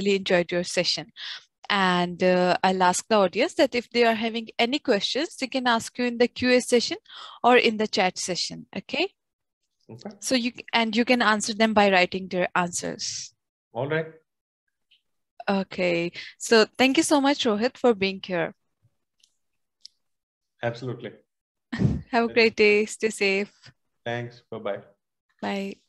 really enjoyed your session. And uh, I'll ask the audience that if they are having any questions, they can ask you in the QA session or in the chat session. Okay. Okay. So you and you can answer them by writing their answers. All right. Okay. So thank you so much, Rohit, for being here. Absolutely. Have a great day. Stay safe. Thanks. Bye-bye. Bye.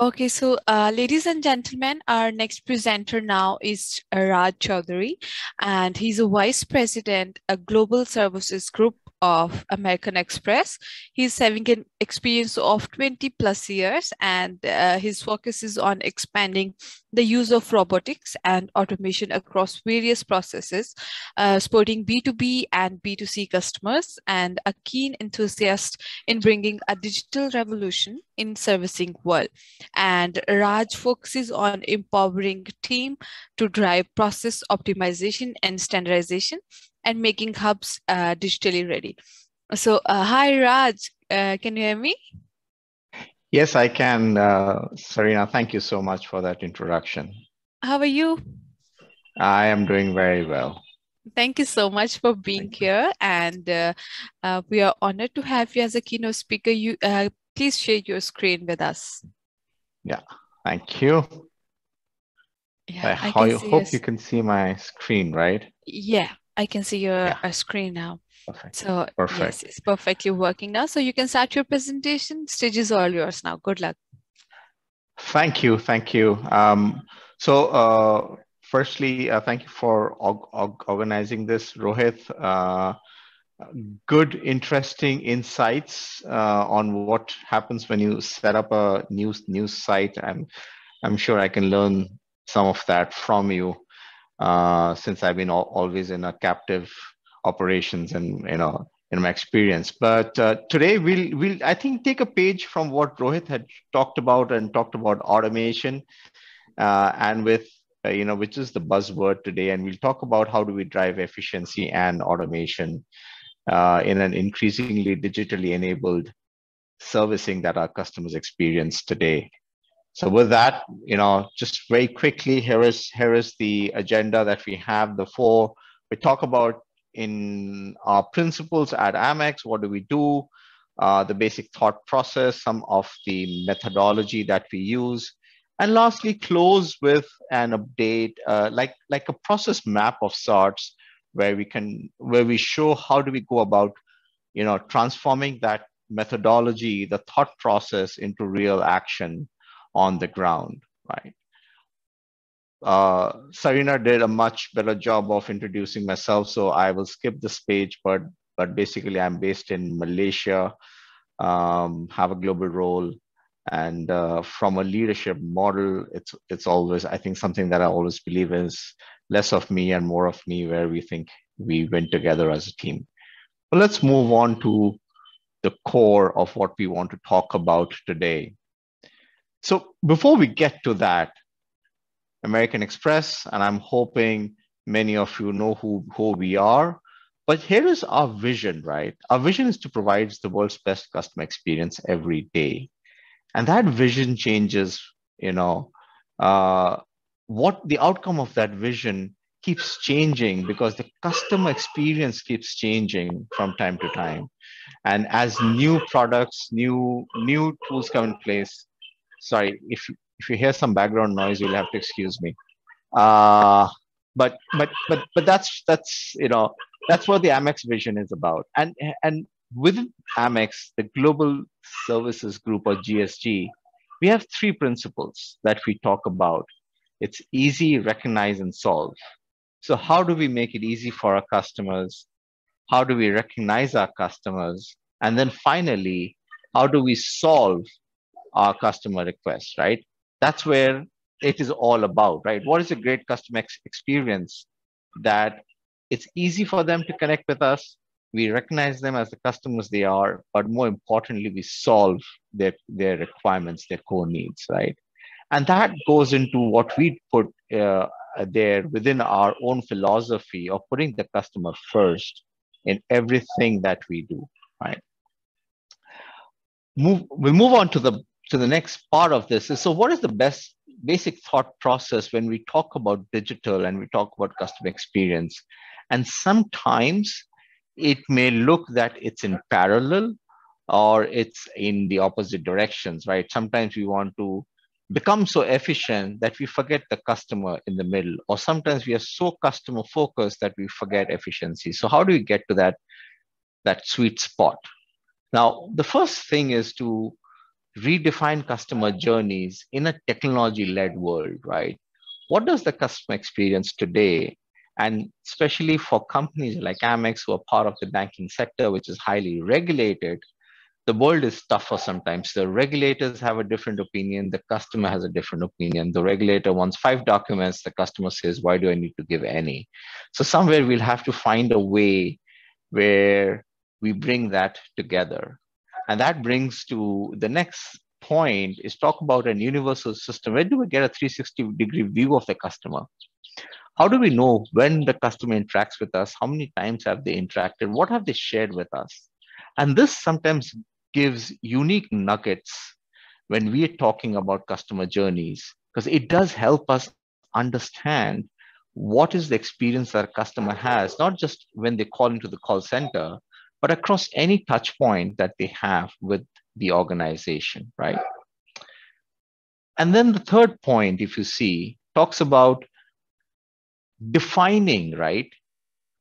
Okay, so uh, ladies and gentlemen, our next presenter now is Raj Chaudhary, and he's a vice president, a global services group of American Express. He's having an experience of 20 plus years, and uh, his focus is on expanding the use of robotics and automation across various processes, uh, supporting B2B and B2C customers, and a keen enthusiast in bringing a digital revolution in servicing world. And Raj focuses on empowering team to drive process optimization and standardization and making hubs uh, digitally ready. So, uh, hi Raj, uh, can you hear me? Yes, I can. Uh, Serena, thank you so much for that introduction. How are you? I am doing very well. Thank you so much for being here, and uh, uh, we are honored to have you as a keynote speaker. You uh, please share your screen with us. Yeah, thank you. Yeah, I, I hope you can see my screen, right? Yeah, I can see your yeah. Uh, screen now. Perfect. So Perfect. yes, it's perfectly working now. So you can start your presentation. Stage is all yours now. Good luck. Thank you. Thank you. Um, so uh, firstly, uh, thank you for organizing this, Rohit. Uh, good, interesting insights uh, on what happens when you set up a news news site. I'm, I'm sure I can learn some of that from you uh, since I've been always in a captive operations and you know in my experience. But uh, today we'll we'll I think take a page from what Rohit had talked about and talked about automation, uh, and with uh, you know which is the buzzword today, and we'll talk about how do we drive efficiency and automation uh, in an increasingly digitally enabled servicing that our customers experience today. So with that, you know, just very quickly, here is here is the agenda that we have. The four we talk about in our principles at Amex. What do we do? Uh, the basic thought process, some of the methodology that we use, and lastly, close with an update, uh, like like a process map of sorts, where we can where we show how do we go about, you know, transforming that methodology, the thought process into real action on the ground, right? uh, Serena did a much better job of introducing myself, so I will skip this page, but, but basically I'm based in Malaysia, um, have a global role, and uh, from a leadership model, it's, it's always, I think something that I always believe is less of me and more of me, where we think we went together as a team. But let's move on to the core of what we want to talk about today. So before we get to that, American Express, and I'm hoping many of you know who, who we are. But here is our vision, right? Our vision is to provide the world's best customer experience every day. And that vision changes, you know, uh, what the outcome of that vision keeps changing because the customer experience keeps changing from time to time. And as new products, new new tools come in place, sorry, if if you hear some background noise, you'll have to excuse me. Uh, but but but but that's that's you know that's what the Amex vision is about. And and within Amex, the Global Services Group or GSG, we have three principles that we talk about. It's easy, recognize, and solve. So how do we make it easy for our customers? How do we recognize our customers? And then finally, how do we solve our customer requests, right? that's where it is all about, right? What is a great customer ex- experience that it's easy for them to connect with us. We recognize them as the customers they are, but more importantly, we solve their, their requirements, their core needs, right? And that goes into what we put uh, there within our own philosophy of putting the customer first in everything that we do, right? Move, we'll move on to the to the next part of this. Is, so what is the best basic thought process when we talk about digital and we talk about customer experience? And sometimes it may look that it's in parallel or it's in the opposite directions, right? Sometimes we want to become so efficient that we forget the customer in the middle, or sometimes we are so customer focused that we forget efficiency. So how do we get to that, that sweet spot? Now, the first thing is to redefine customer journeys in a technology-led world, right? What does the customer experience today and especially for companies like Amex, who are part of the banking sector, which is highly regulated, the world is tougher sometimes. The regulators have a different opinion. The customer has a different opinion. The regulator wants five documents. The customer says, why do I need to give any? So somewhere we'll have to find a way where we bring that together. And that brings to the next point is talk about an universal system. Where do we get a 360 degree view of the customer? How do we know when the customer interacts with us? How many times have they interacted? What have they shared with us? And this sometimes gives unique nuggets when we are talking about customer journeys, because it does help us understand what is the experience that a customer has, not just when they call into the call center, but across any touch point that they have with the organization, right? And then the third point, if you see, talks about defining, right,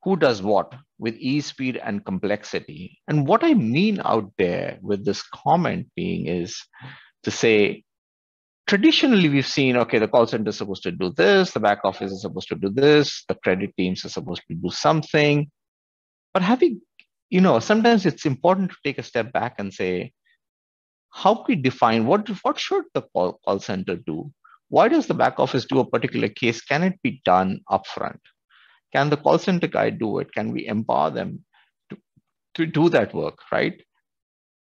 who does what with ease, speed, and complexity. And what I mean out there with this comment being is to say, traditionally we've seen, okay, the call center is supposed to do this, the back office is supposed to do this, the credit teams are supposed to do something. But having, you know, sometimes it's important to take a step back and say, how can we define what, what should the call, call center do? Why does the back office do a particular case? Can it be done upfront? Can the call center guy do it? Can we empower them to, to do that work, right?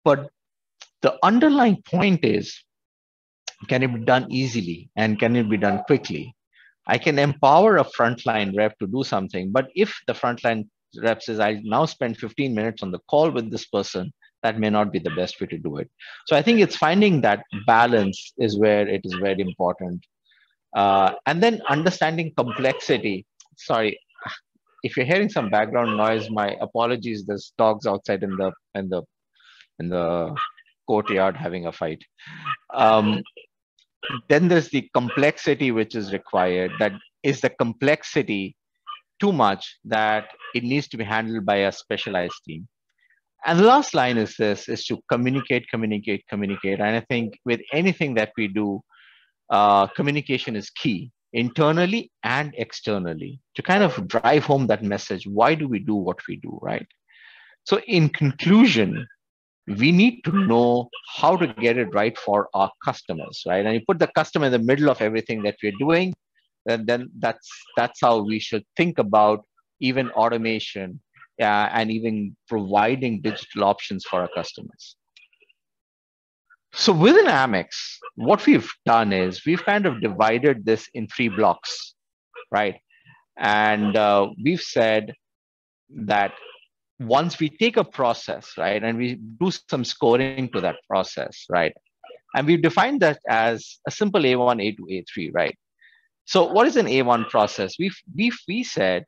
But the underlying point is, can it be done easily and can it be done quickly? I can empower a frontline rep to do something, but if the frontline rep says, I now spend 15 minutes on the call with this person, that may not be the best way to do it. So I think it's finding that balance is where it is very important. Uh, and then understanding complexity. Sorry, if you're hearing some background noise, my apologies. There's dogs outside in the in the in the courtyard having a fight. Um, then there's the complexity which is required. That is the complexity too much that it needs to be handled by a specialized team. And the last line is this: is to communicate, communicate, communicate. And I think with anything that we do, uh, communication is key internally and externally to kind of drive home that message. Why do we do what we do, right? So, in conclusion, we need to know how to get it right for our customers, right? And you put the customer in the middle of everything that we're doing, and then that's that's how we should think about even automation uh, and even providing digital options for our customers. So within Amex, what we've done is we've kind of divided this in three blocks, right? And uh, we've said that once we take a process, right, and we do some scoring to that process, right, and we've defined that as a simple A1, A2, A3, right? So what is an A1 process? We've, we've we said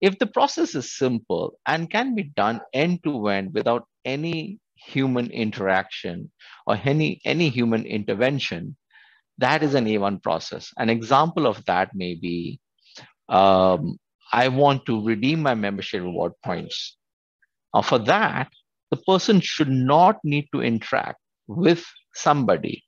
if the process is simple and can be done end to end without any human interaction or any, any human intervention, that is an A1 process. An example of that may be um, I want to redeem my membership reward points. Now, for that, the person should not need to interact with somebody.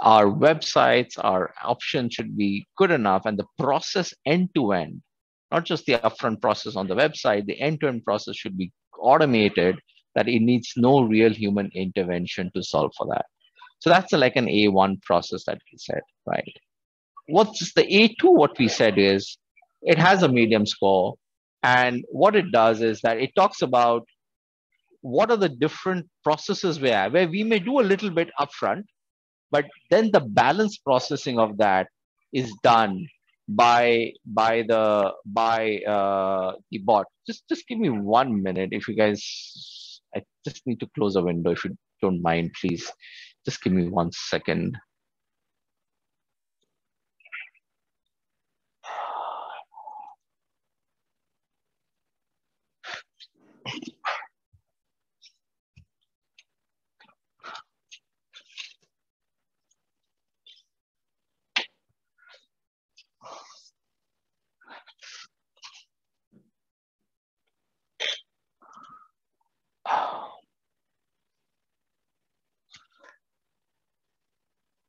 Our websites, our options should be good enough, and the process end to end, not just the upfront process on the website, the end to end process should be automated that it needs no real human intervention to solve for that. So that's like an A1 process that we said, right? What's the A2? What we said is it has a medium score. And what it does is that it talks about what are the different processes we have, where we may do a little bit upfront, but then the balance processing of that is done by by the by uh, the bot. Just just give me one minute if you guys. I just need to close a window if you don't mind, please. Just give me one second.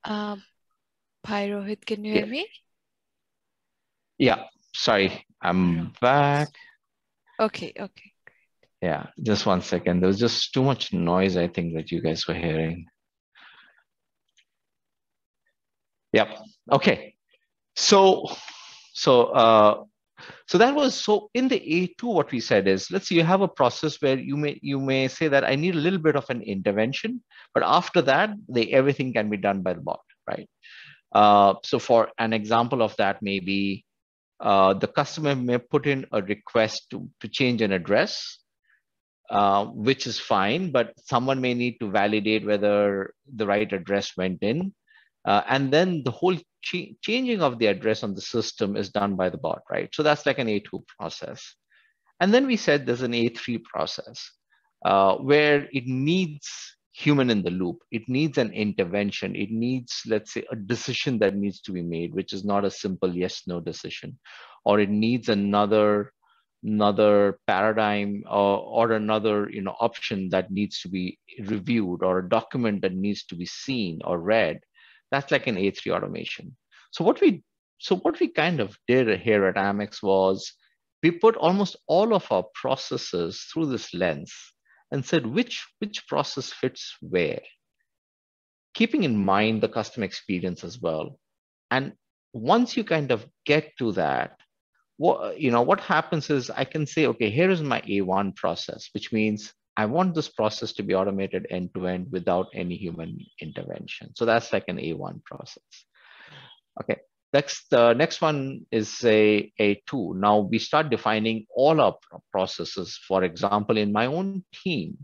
Um, hi, Rohit, can you hear me? Yeah, sorry, I'm back. Okay, okay. Yeah, just one second. There was just too much noise, I think, that you guys were hearing. Yep. Okay. So, so, uh, so that was so in the A2, what we said is, let's say you have a process where you may you may say that I need a little bit of an intervention, but after that, they, everything can be done by the bot, right? Uh, so for an example of that, maybe uh, the customer may put in a request to, to change an address, uh, which is fine, but someone may need to validate whether the right address went in. Uh, and then the whole ch changing of the address on the system is done by the bot, right? So that's like an A2 process. And then we said there's an A3 process uh, where it needs human in the loop. It needs an intervention. It needs, let's say, a decision that needs to be made, which is not a simple yes, no decision, or it needs another another paradigm or, or another you know option that needs to be reviewed or a document that needs to be seen or read that's like an a3 automation so what we so what we kind of did here at amex was we put almost all of our processes through this lens and said which, which process fits where, keeping in mind the customer experience as well. And once you kind of get to that, what, you know, what happens is I can say, okay, here is my A1 process, which means I want this process to be automated end to end without any human intervention. So that's like an A1 process. Okay, Next, the uh, next one is a, a two. Now we start defining all our processes. For example, in my own team,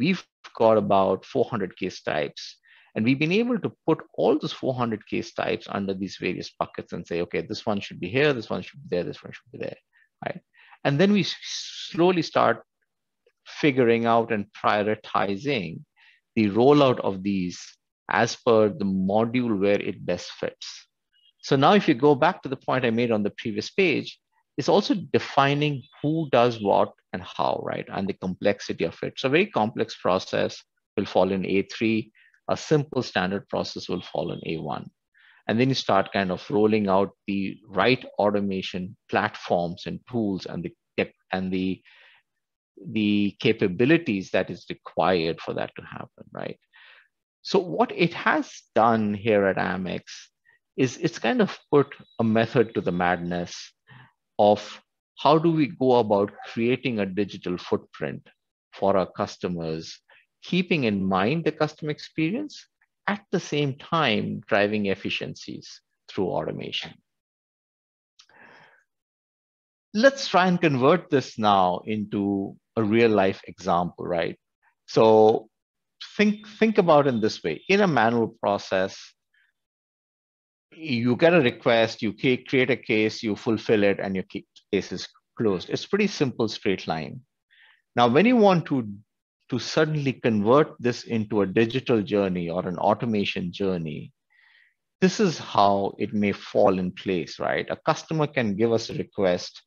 we've got about 400 case types. And we've been able to put all those 400 case types under these various buckets and say, okay, this one should be here, this one should be there, this one should be there, right? And then we slowly start figuring out and prioritizing the rollout of these as per the module where it best fits. So now if you go back to the point I made on the previous page, it's also defining who does what and how, right? And the complexity of it. So a very complex process will fall in A3. A simple standard process will fall in A1. And then you start kind of rolling out the right automation platforms and tools and the and the the capabilities that is required for that to happen, right? So what it has done here at Amex is it's kind of put a method to the madness of how do we go about creating a digital footprint for our customers, keeping in mind the customer experience, at the same time driving efficiencies through automation. Let's try and convert this now into a real life example, right? So think, think about in this way. In a manual process, you get a request, you create a case, you fulfill it, and your case is closed. It's pretty simple straight line. Now, when you want to, to suddenly convert this into a digital journey or an automation journey, this is how it may fall in place, right? A customer can give us a request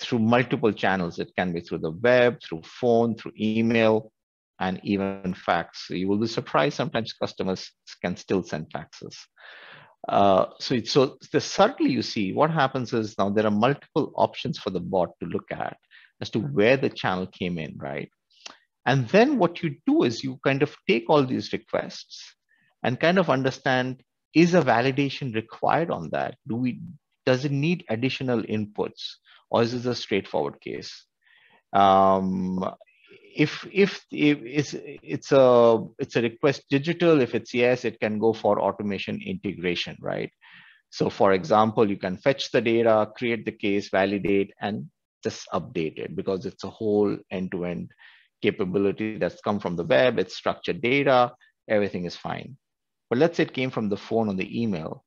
through multiple channels. It can be through the web, through phone, through email, and even fax. So you will be surprised sometimes customers can still send faxes. Uh, so, so the, certainly you see what happens is now there are multiple options for the bot to look at as to where the channel came in, right? And then what you do is you kind of take all these requests and kind of understand, is a validation required on that? Do we, does it need additional inputs or is this a straightforward case? Um, if if, if it's it's a it's a request digital if it's yes it can go for automation integration right So for example, you can fetch the data, create the case, validate, and just update it because it's a whole end-to-end capability that's come from the web, it's structured data, everything is fine. But let's say it came from the phone or the email,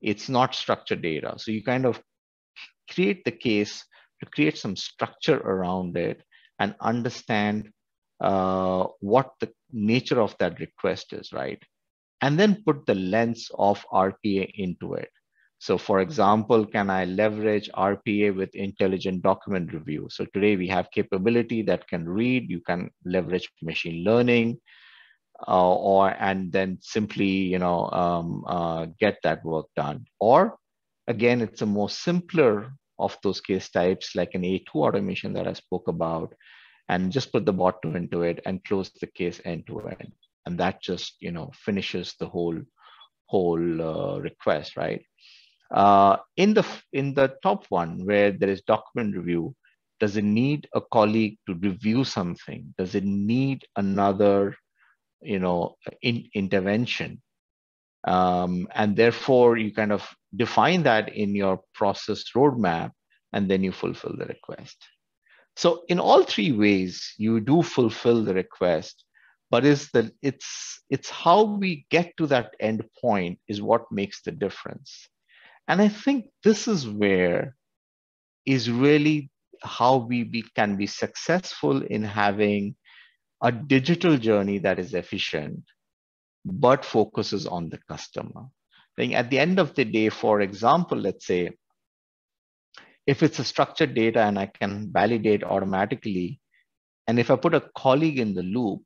it's not structured data. So you kind of create the case to create some structure around it and understand uh, what the nature of that request is, right? And then put the lens of RPA into it. So for example, can I leverage RPA with intelligent document review? So today we have capability that can read, you can leverage machine learning, uh, or and then simply you know um, uh, get that work done. Or again, it's a more simpler of those case types like an A2 automation that I spoke about, and just put the bot into it and close the case end to end. And that just you know finishes the whole whole uh, request, right? Uh, in the in the top one where there is document review, does it need a colleague to review something? Does it need another, you know, in, intervention? Um, and therefore, you kind of define that in your process roadmap, and then you fulfill the request. So in all three ways, you do fulfill the request, but is that it's it's how we get to that end point is what makes the difference. And I think this is where is really how we be, can be successful in having a digital journey that is efficient, but focuses on the customer. Think at the end of the day, for example, let's say, if it's a structured data and I can validate automatically, and if I put a colleague in the loop,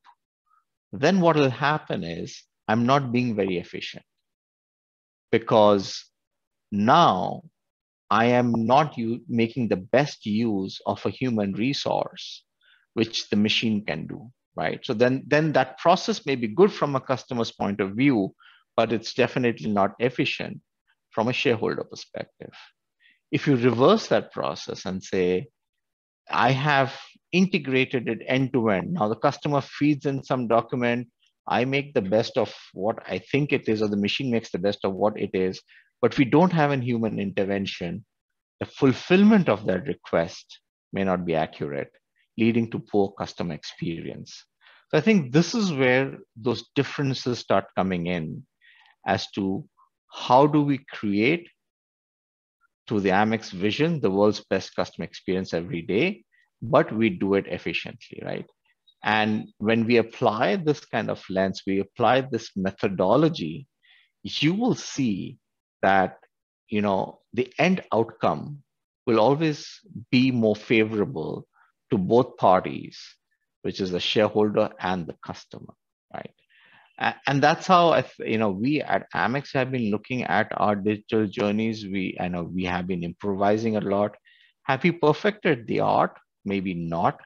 then what will happen is I'm not being very efficient because now I am not making the best use of a human resource, which the machine can do, right? So then, then that process may be good from a customer's point of view, but it's definitely not efficient from a shareholder perspective. If you reverse that process and say, I have integrated it end to end. Now the customer feeds in some document. I make the best of what I think it is, or the machine makes the best of what it is but we don't have a human intervention, the fulfillment of that request may not be accurate, leading to poor customer experience. So I think this is where those differences start coming in as to how do we create to the Amex vision, the world's best customer experience every day, but we do it efficiently, right? And when we apply this kind of lens, we apply this methodology, you will see that you know the end outcome will always be more favorable to both parties which is the shareholder and the customer right? And that's how I, you know we at amex have been looking at our digital journeys. We i know we have been improvising a lot. Have we perfected the art? Maybe not.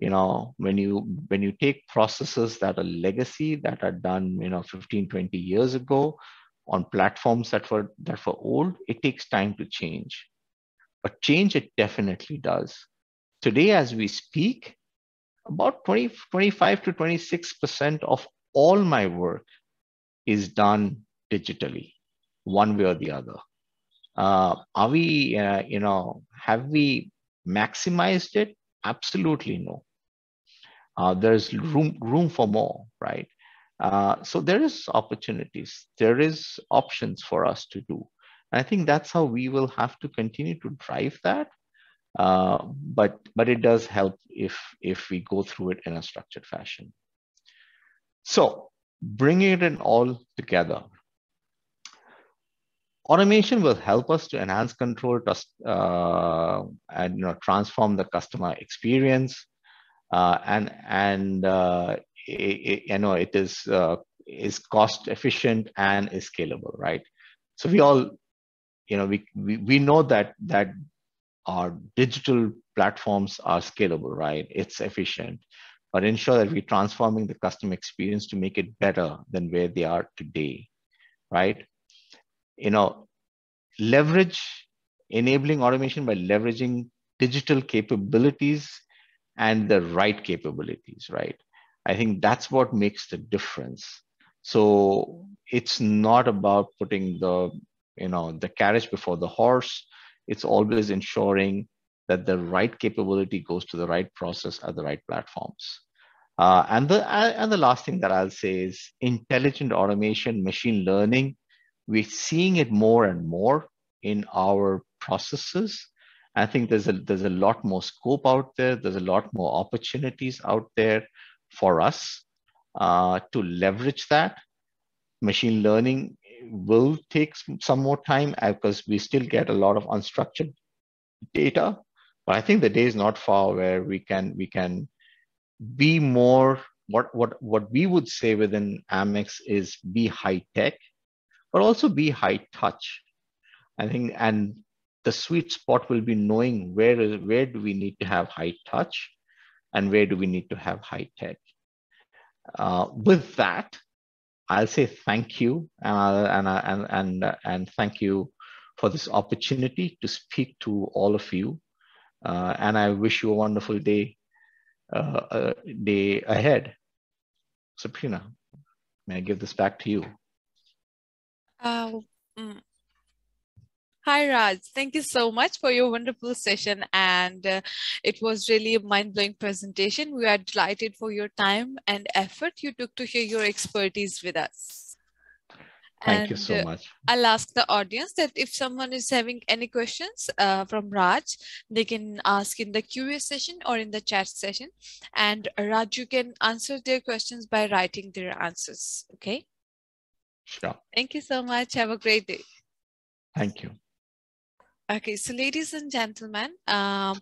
You know when you when you take processes that are legacy that are done you know 15 20 years ago on platforms that were that were old, it takes time to change. But change it definitely does. Today, as we speak, about 20, 25 to 26% of all my work is done digitally, one way or the other. Uh, are we, uh, you know, have we maximized it? Absolutely no. Uh, there's room room for more, right? Uh, so there is opportunities, there is options for us to do. And I think that's how we will have to continue to drive that. Uh, but but it does help if if we go through it in a structured fashion. So bringing it all together, automation will help us to enhance control uh, and you know transform the customer experience uh, and and uh, it, you know it is uh, is cost efficient and is scalable right so we all you know we, we we know that that our digital platforms are scalable right it's efficient but ensure that we're transforming the customer experience to make it better than where they are today right you know leverage enabling automation by leveraging digital capabilities and the right capabilities right I think that's what makes the difference. So it's not about putting the you know, the carriage before the horse. It's always ensuring that the right capability goes to the right process at the right platforms. Uh, and the and the last thing that I'll say is intelligent automation, machine learning. We're seeing it more and more in our processes. I think there's a there's a lot more scope out there. There's a lot more opportunities out there for us uh, to leverage that. Machine learning will take some more time because uh, we still get a lot of unstructured data. But I think the day is not far where we can we can be more what what what we would say within Amex is be high tech, but also be high touch. I think and the sweet spot will be knowing where is where do we need to have high touch and where do we need to have high tech. Uh, with that, I'll say thank you and, and, and, and, thank you for this opportunity to speak to all of you. Uh, and I wish you a wonderful day, uh, uh, day ahead. Sabrina, may I give this back to you? Uh, mm. Hi, Raj. Thank you so much for your wonderful session. And uh, it was really a mind blowing presentation. We are delighted for your time and effort you took to share your expertise with us. Thank and, you so uh, much. Uh, I'll ask the audience that if someone is having any questions uh, from Raj, they can ask in the Q&A session or in the chat session. And Raj, you can answer their questions by writing their answers. Okay. Sure. Thank you so much. Have a great day. Thank you. Okay, so ladies and gentlemen, um,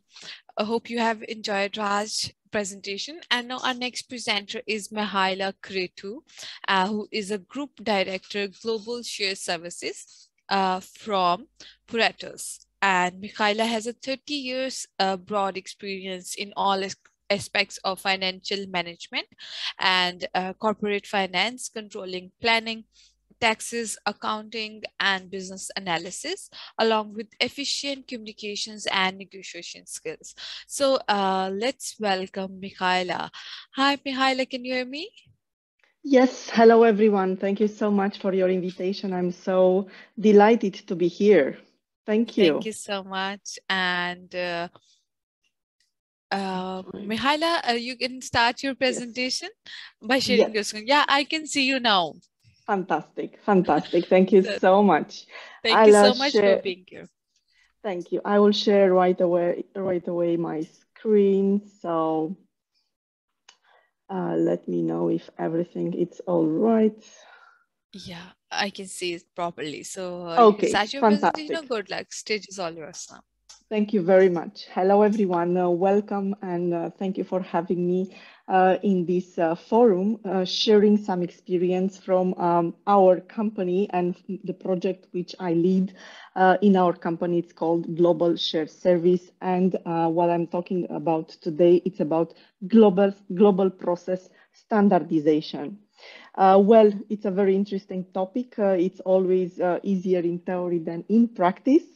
I hope you have enjoyed Raj's presentation. And now our next presenter is Mihaela Cretu, uh, who is a Group Director, Global Share Services uh, from Puratos. And Mihaela has a 30 years uh, broad experience in all aspects of financial management and uh, corporate finance, controlling planning, taxes, accounting, and business analysis, along with efficient communications and negotiation skills. So uh, let's welcome Mihaela. Hi, Mihaela, can you hear me? Yes, hello everyone. Thank you so much for your invitation. I'm so delighted to be here. Thank you. Thank you so much. And uh, uh, Mihaela, uh, you can start your presentation yes. by sharing yes. your screen. Yeah, I can see you now. Fantastic, fantastic. Thank you so much. Thank I'll you so much share... for being here. Thank you. I will share right away right away my screen. So uh, let me know if everything is all right. Yeah, I can see it properly. So uh, okay, fantastic. Good luck. Stage is all yours now. Thank you very much. Hello, everyone. Uh, welcome and uh, thank you for having me uh, in this uh, forum, uh, sharing some experience from um, our company and the project which I lead uh, in our company. It's called Global Shared Service. And what I'm talking about today, it's about global, global process standardization. Uh, well, it's a very interesting topic. Uh, it's always uh, easier in theory than in practice.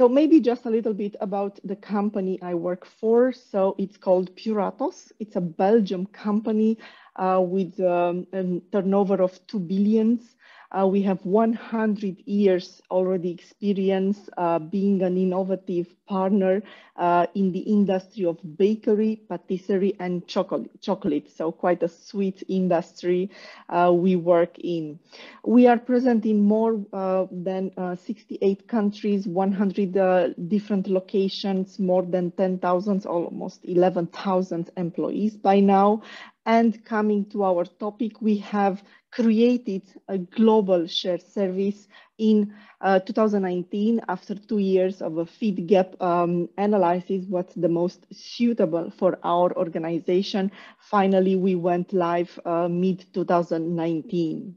So maybe just a little bit about the company I work for. So it's called Puratos. It's a Belgium company uh, with um, a turnover of 2 billions. Uh, we have 100 years already experience uh, being an innovative partner uh, in the industry of bakery, patisserie, and chocolate, chocolate. So quite a sweet industry uh, we work in. We are present in more uh, than uh, 68 countries, 100 different locations, more than 10,000, almost 11,000 employees by now. And coming to our topic, we have created a global shared service in uh, 2019 after two years of a fit gap um, analysis what's the most suitable for our organization. Finally we went live uh, mid 2019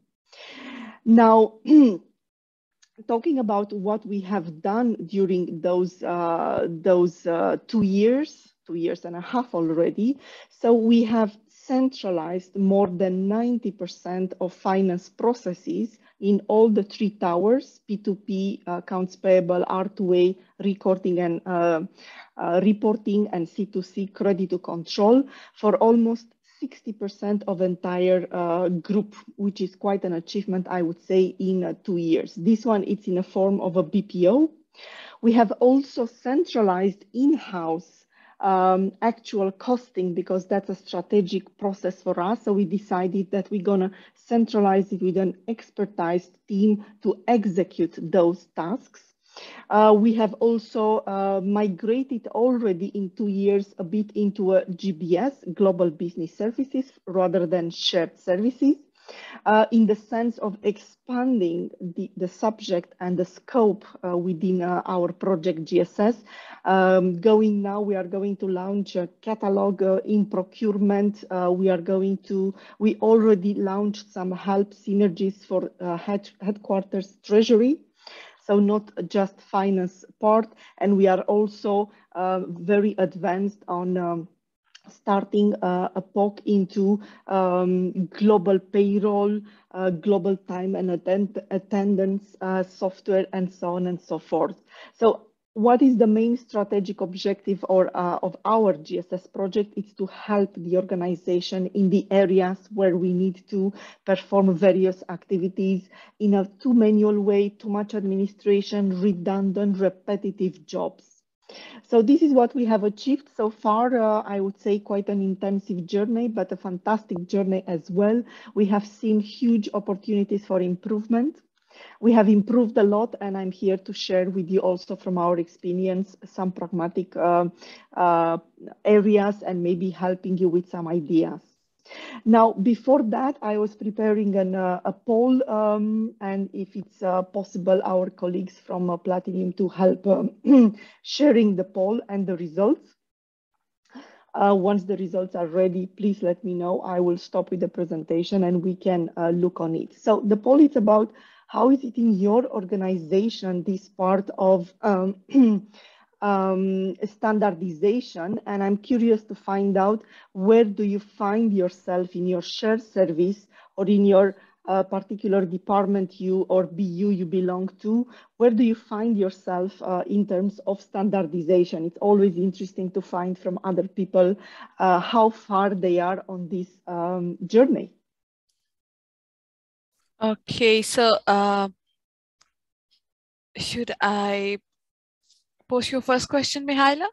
now talking about what we have done during those uh, those uh, two years two years and a half already. So we have centralized more than 90% of finance processes in all the three towers, P2P, uh, accounts payable, R2A, recording and uh, uh, reporting, and C2C, credit to control, for almost 60% of entire uh, group, which is quite an achievement, I would say, in uh, two years. This one, it's in a form of a BPO. We have also centralized in-house um, actual costing because that's a strategic process for us. So we decided that we're gonna centralize it with an expertise team to execute those tasks. Uh, we have also uh, migrated already in two years a bit into a GBS, Global Business Services, rather than shared services. Uh, in the sense of expanding the, the subject and the scope uh, within uh, our project GSS. Um, going now, we are going to launch a catalog uh, in procurement. Uh, we are going to, we already launched some help synergies for head, headquarters treasury so not just finance part. And we are also uh, very advanced on um, starting uh, a POC into um, global payroll, uh, global time and attend attendance uh, software, and so on and so forth. So what is the main strategic objective or uh, of our GSS project is to help the organization in the areas where we need to perform various activities in a too manual way, too much administration, redundant, repetitive jobs. So this is what we have achieved so far. Uh, I would say quite an intensive journey, but a fantastic journey as well. We have seen huge opportunities for improvement we have improved a lot and I'm here to share with you also from our experience some pragmatic uh, uh, areas and maybe helping you with some ideas. Now, before that, I was preparing an, uh, a poll, um, and if it's uh, possible, our colleagues from uh, Platinum to help um, sharing the poll and the results. Uh, once the results are ready, please let me know. I will stop with the presentation and we can uh, look on it. So the poll is about how is it in your organization, this part of um, um, standardization? And I'm curious to find out where do you find yourself in your shared service or in your uh, particular department you or BU you belong to, where do you find yourself uh, in terms of standardization? It's always interesting to find from other people uh, how far they are on this um, journey. Okay, so uh, should I post your first question, Mihaela?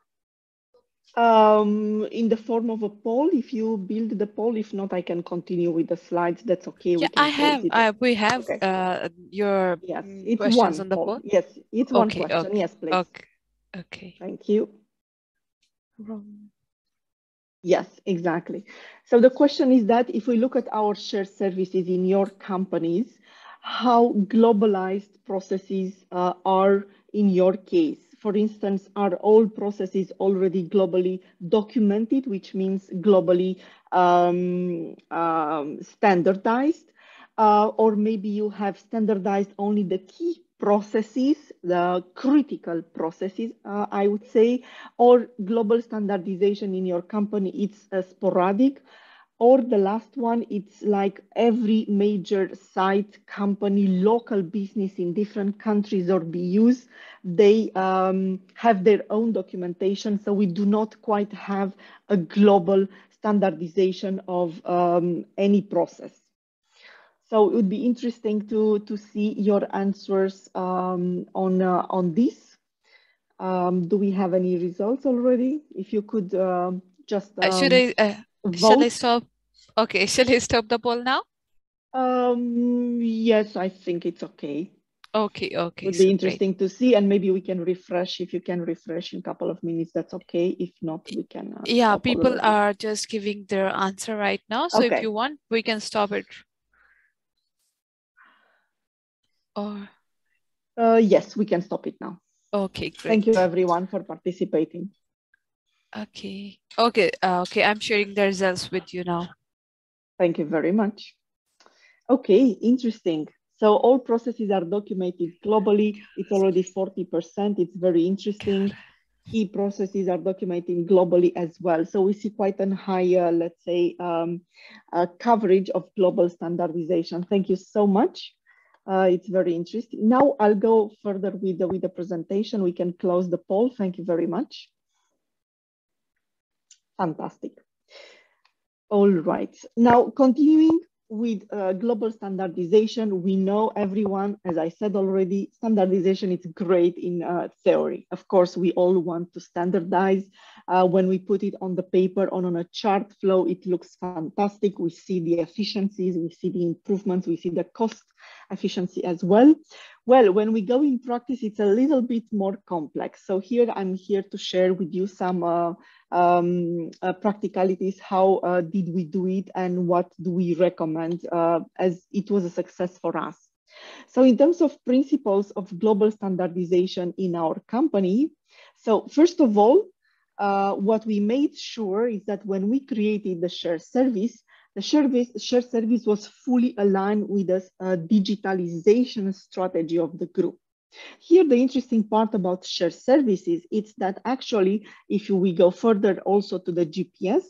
Um, in the form of a poll, if you build the poll, if not, I can continue with the slides. That's okay. Yeah, I have. Uh, we have okay. uh, your yes, it's questions one on the poll. poll. Yes, it's one okay, question. Okay. Yes, please. Okay. Okay. Thank you. Yes, exactly. So the question is that if we look at our shared services in your companies, how globalized processes uh, are in your case? For instance, are all processes already globally documented, which means globally um, um, standardized? Uh, or maybe you have standardized only the key processes, the critical processes, uh, I would say, or global standardization in your company, it's uh, sporadic. Or the last one, it's like every major site, company, local business in different countries or BUs, they um, have their own documentation. So we do not quite have a global standardization of um, any process. So it would be interesting to, to see your answers um, on, uh, on this. Um, do we have any results already? If you could uh, just should I uh, should I stop? Okay, shall I stop the poll now? Um, yes, I think it's okay. Okay, okay. It would be so interesting great. to see, and maybe we can refresh. If you can refresh in a couple of minutes, that's okay. If not, we can. Uh, yeah, people are just giving their answer right now. So okay. if you want, we can stop it or? Uh, yes, we can stop it now. Okay, great. Thank you everyone for participating. Okay, okay, uh, okay. I'm sharing the results with you now. Thank you very much. Okay, interesting. So all processes are documented globally. It's already 40%. It's very interesting. Key processes are documented globally as well. So we see quite a higher, uh, let's say, um, uh, coverage of global standardization. Thank you so much. Uh, it's very interesting. Now I'll go further with the, with the presentation. We can close the poll. Thank you very much. Fantastic. All right. Now, continuing with uh, global standardization, we know everyone, as I said already, standardization is great in uh, theory. Of course, we all want to standardize. Uh, when we put it on the paper or on a chart flow, it looks fantastic. We see the efficiencies, we see the improvements, we see the cost efficiency as well. Well, when we go in practice, it's a little bit more complex. So here I'm here to share with you some uh, um, uh, practicalities, how uh, did we do it and what do we recommend uh, as it was a success for us. So in terms of principles of global standardization in our company, so first of all, uh, what we made sure is that when we created the shared service, the shared service was fully aligned with the uh, digitalization strategy of the group. Here, the interesting part about shared services is that actually, if we go further also to the GBS,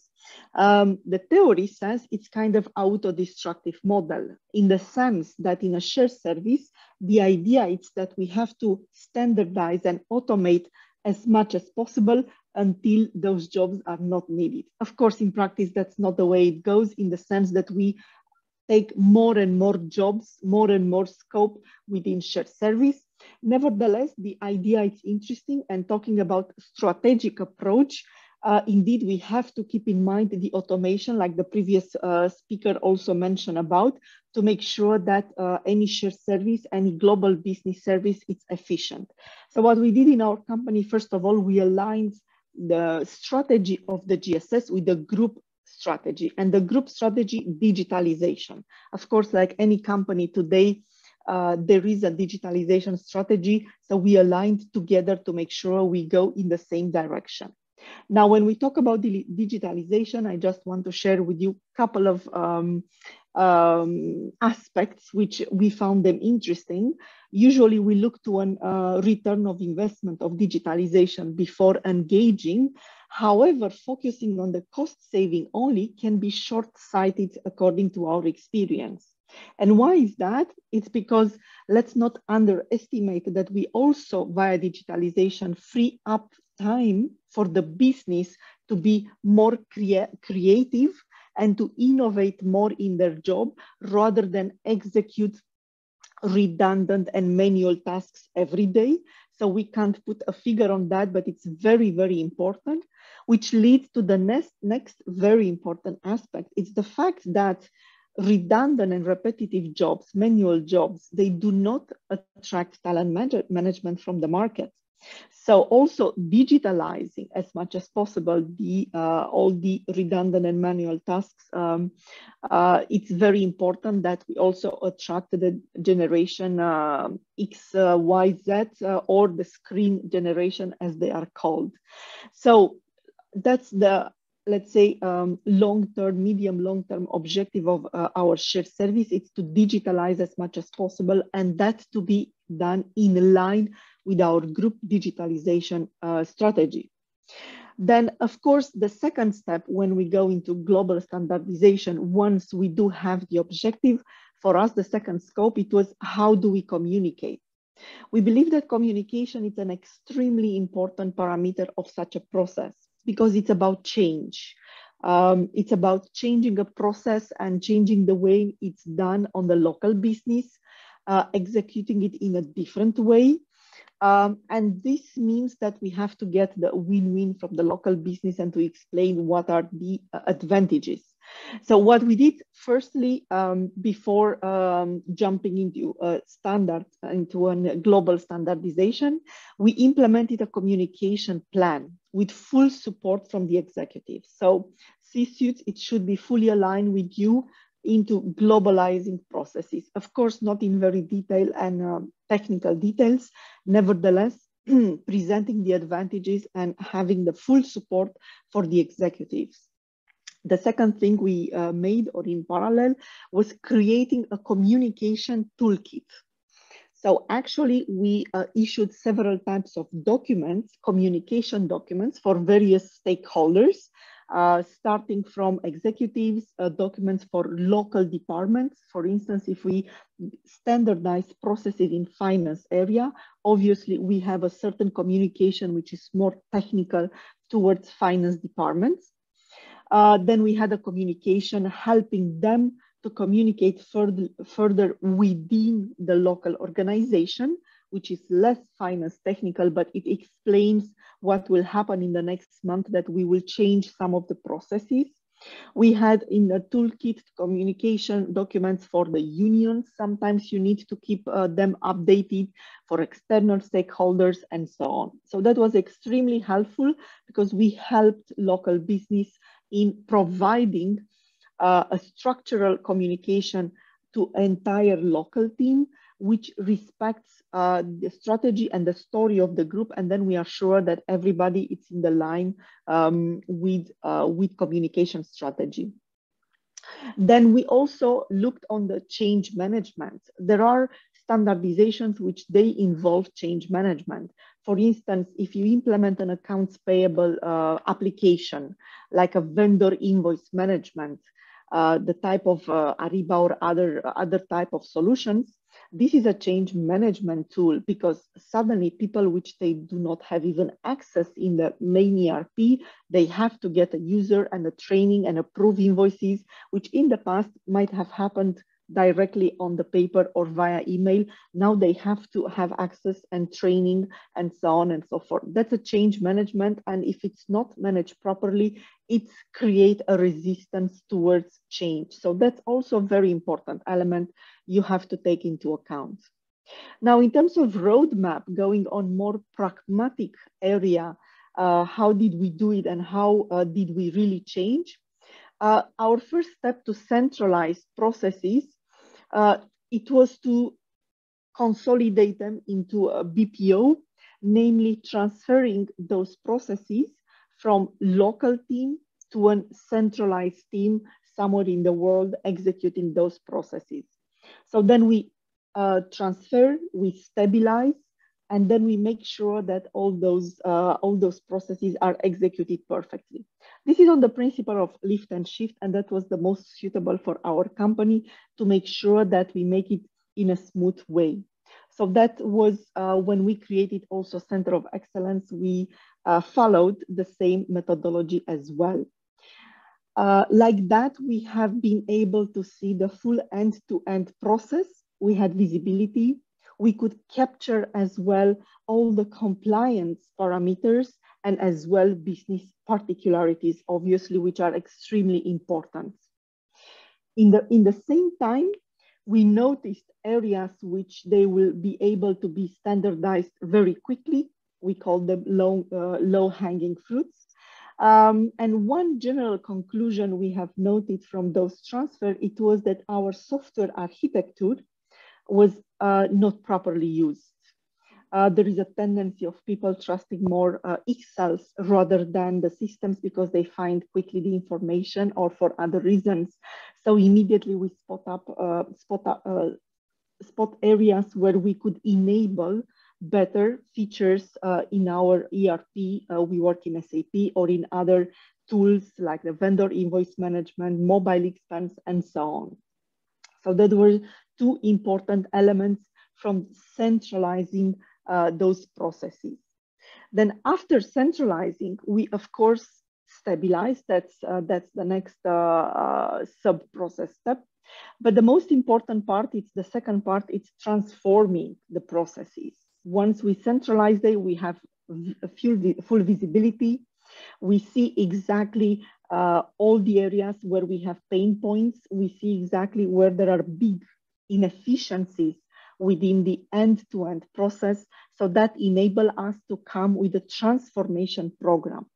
um, the theory says it's kind of auto-destructive model in the sense that in a shared service, the idea is that we have to standardize and automate as much as possible until those jobs are not needed. Of course, in practice, that's not the way it goes in the sense that we take more and more jobs, more and more scope within shared service. Nevertheless, the idea is interesting and talking about strategic approach, uh, indeed, we have to keep in mind the automation, like the previous uh, speaker also mentioned about, to make sure that uh, any shared service, any global business service is efficient. So what we did in our company, first of all, we aligned the strategy of the GSS with the group strategy and the group strategy digitalization. Of course, like any company today, uh, there is a digitalization strategy. So we aligned together to make sure we go in the same direction. Now, when we talk about digitalization, I just want to share with you a couple of um, um, aspects which we found them interesting. Usually we look to a uh, return of investment of digitalization before engaging. However, focusing on the cost saving only can be short-sighted according to our experience. And why is that? It's because let's not underestimate that we also, via digitalization, free up time for the business to be more crea creative and to innovate more in their job rather than execute redundant and manual tasks every day. So we can't put a figure on that, but it's very, very important, which leads to the next, next very important aspect. It's the fact that redundant and repetitive jobs, manual jobs, they do not attract talent management from the market. So also digitalizing as much as possible the uh, all the redundant and manual tasks. Um, uh, it's very important that we also attract the generation uh, X, uh, Y, Z, uh, or the screen generation as they are called. So that's the let's say, um, long-term, medium, long-term objective of uh, our shared service. It's to digitalize as much as possible and that to be done in line with our group digitalization uh, strategy. Then, of course, the second step when we go into global standardization, once we do have the objective, for us, the second scope, it was how do we communicate? We believe that communication is an extremely important parameter of such a process because it's about change. Um, it's about changing a process and changing the way it's done on the local business, uh, executing it in a different way. Um, and this means that we have to get the win-win from the local business and to explain what are the uh, advantages. So what we did firstly, um, before um, jumping into a standard, into a global standardization, we implemented a communication plan with full support from the executive. So C-suite, it should be fully aligned with you into globalizing processes. Of course, not in very detail and uh, technical details. Nevertheless, presenting the advantages and having the full support for the executives. The second thing we uh, made or in parallel was creating a communication toolkit. So actually we uh, issued several types of documents, communication documents for various stakeholders, uh, starting from executives, uh, documents for local departments. For instance, if we standardize processes in finance area, obviously we have a certain communication which is more technical towards finance departments. Uh, then we had a communication helping them to communicate further, further within the local organization, which is less finance technical, but it explains what will happen in the next month that we will change some of the processes. We had in the toolkit communication documents for the unions. Sometimes you need to keep uh, them updated for external stakeholders and so on. So that was extremely helpful because we helped local business in providing uh, a structural communication to entire local team, which respects uh, the strategy and the story of the group. And then we are sure that everybody is in the line um, with, uh, with communication strategy. Then we also looked on the change management. There are standardizations which they involve change management. For instance, if you implement an accounts payable uh, application, like a vendor invoice management, uh, the type of uh, Ariba or other, other type of solutions, this is a change management tool because suddenly people which they do not have even access in the main ERP, they have to get a user and a training and approve invoices, which in the past might have happened directly on the paper or via email. Now they have to have access and training and so on and so forth. That's a change management. And if it's not managed properly, it creates a resistance towards change. So that's also a very important element you have to take into account. Now, in terms of roadmap, going on more pragmatic area, uh, how did we do it and how uh, did we really change? Uh, our first step to centralize processes it was to consolidate them into a BPO, namely transferring those processes from local team to a centralized team somewhere in the world executing those processes. So then we uh, transfer, we stabilize, and then we make sure that all those, uh, all those processes are executed perfectly. This is on the principle of lift and shift, and that was the most suitable for our company to make sure that we make it in a smooth way. So that was uh, when we created also Center of Excellence, we uh, followed the same methodology as well. Uh, like that, we have been able to see the full end-to-end -end process. We had visibility, we could capture as well all the compliance parameters and as well business particularities, obviously, which are extremely important. In the, in the same time, we noticed areas which they will be able to be standardized very quickly. We call them low, uh, low hanging fruits. Um, and one general conclusion we have noted from those transfer, it was that our software architecture was uh, not properly used. Uh, there is a tendency of people trusting more uh, Excels rather than the systems because they find quickly the information or for other reasons. So immediately we spot up, uh, spot, up, uh, spot areas where we could enable better features uh, in our ERP. We work in SAP or in other tools like the vendor invoice management, mobile expense, and so on. So that were two important elements from centralizing uh, those processes. Then after centralizing, we of course stabilize. That's, uh, that's the next uh, uh sub-process step. But the most important part, it's the second part, it's transforming the processes. Once we centralize them, we have full, full visibility. We see exactly uh, all the areas where we have pain points. We see exactly where there are big inefficiencies within the end-to-end -end process. So that enable us to come with a transformation program.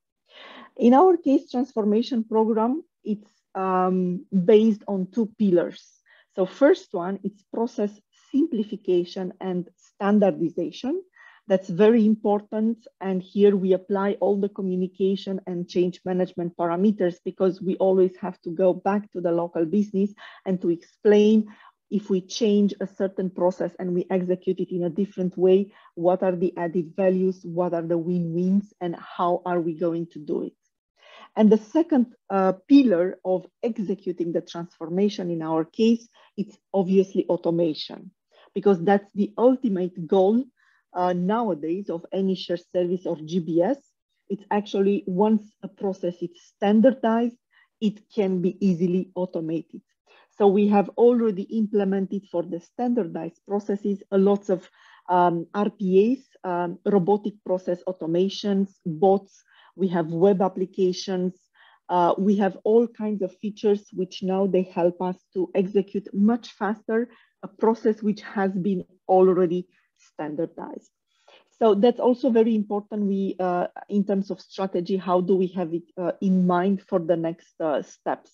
In our case, transformation program, it's um, based on two pillars. So first one, it's process simplification and standardization. That's very important. And here we apply all the communication and change management parameters because we always have to go back to the local business and to explain if we change a certain process and we execute it in a different way, what are the added values, what are the win-wins, and how are we going to do it? And the second uh, pillar of executing the transformation in our case, it's obviously automation, because that's the ultimate goal uh, nowadays of any shared service or GBS. It's actually once a process is standardized, it can be easily automated. So we have already implemented for the standardized processes a lots of um, RPAs, um, robotic process automations, bots. We have web applications. Uh, we have all kinds of features which now they help us to execute much faster a process which has been already standardized. So that's also very important. We, uh, in terms of strategy, how do we have it uh, in mind for the next uh, steps?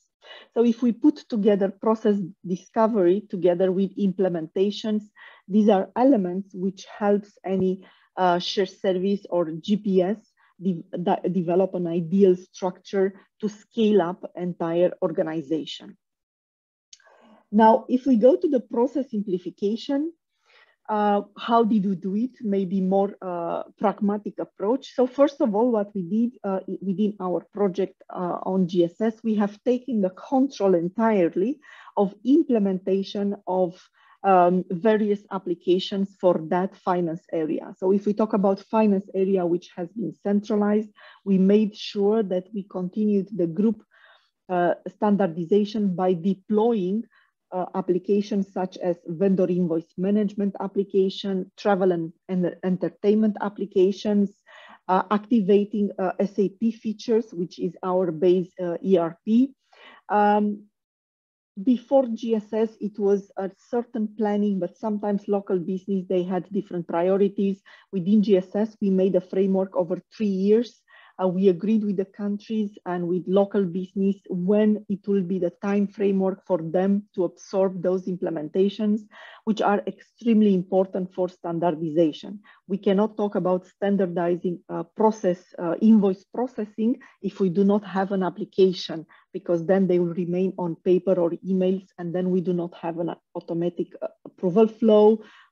So if we put together process discovery together with implementations, these are elements which helps any uh, shared service or GBS de develop an ideal structure to scale up entire organization. Now, if we go to the process simplification, uh, how did we do it? Maybe more uh, pragmatic approach. So first of all, what we did uh, within our project uh, on GSS, we have taken the control entirely of implementation of um, various applications for that finance area. So if we talk about finance area, which has been centralized, we made sure that we continued the group uh, standardization by deploying uh, applications such as vendor invoice management application, travel and, and entertainment applications, uh, activating uh, SAP features, which is our base uh, ERP. Um, before GSS, it was a certain planning, but sometimes local business, they had different priorities. Within GSS, we made a framework over three years uh, we agreed with the countries and with local business when it will be the time framework for them to absorb those implementations, which are extremely important for standardization. We cannot talk about standardizing uh, process, uh, invoice processing if we do not have an application, because then they will remain on paper or emails, and then we do not have an automatic uh, approval flow.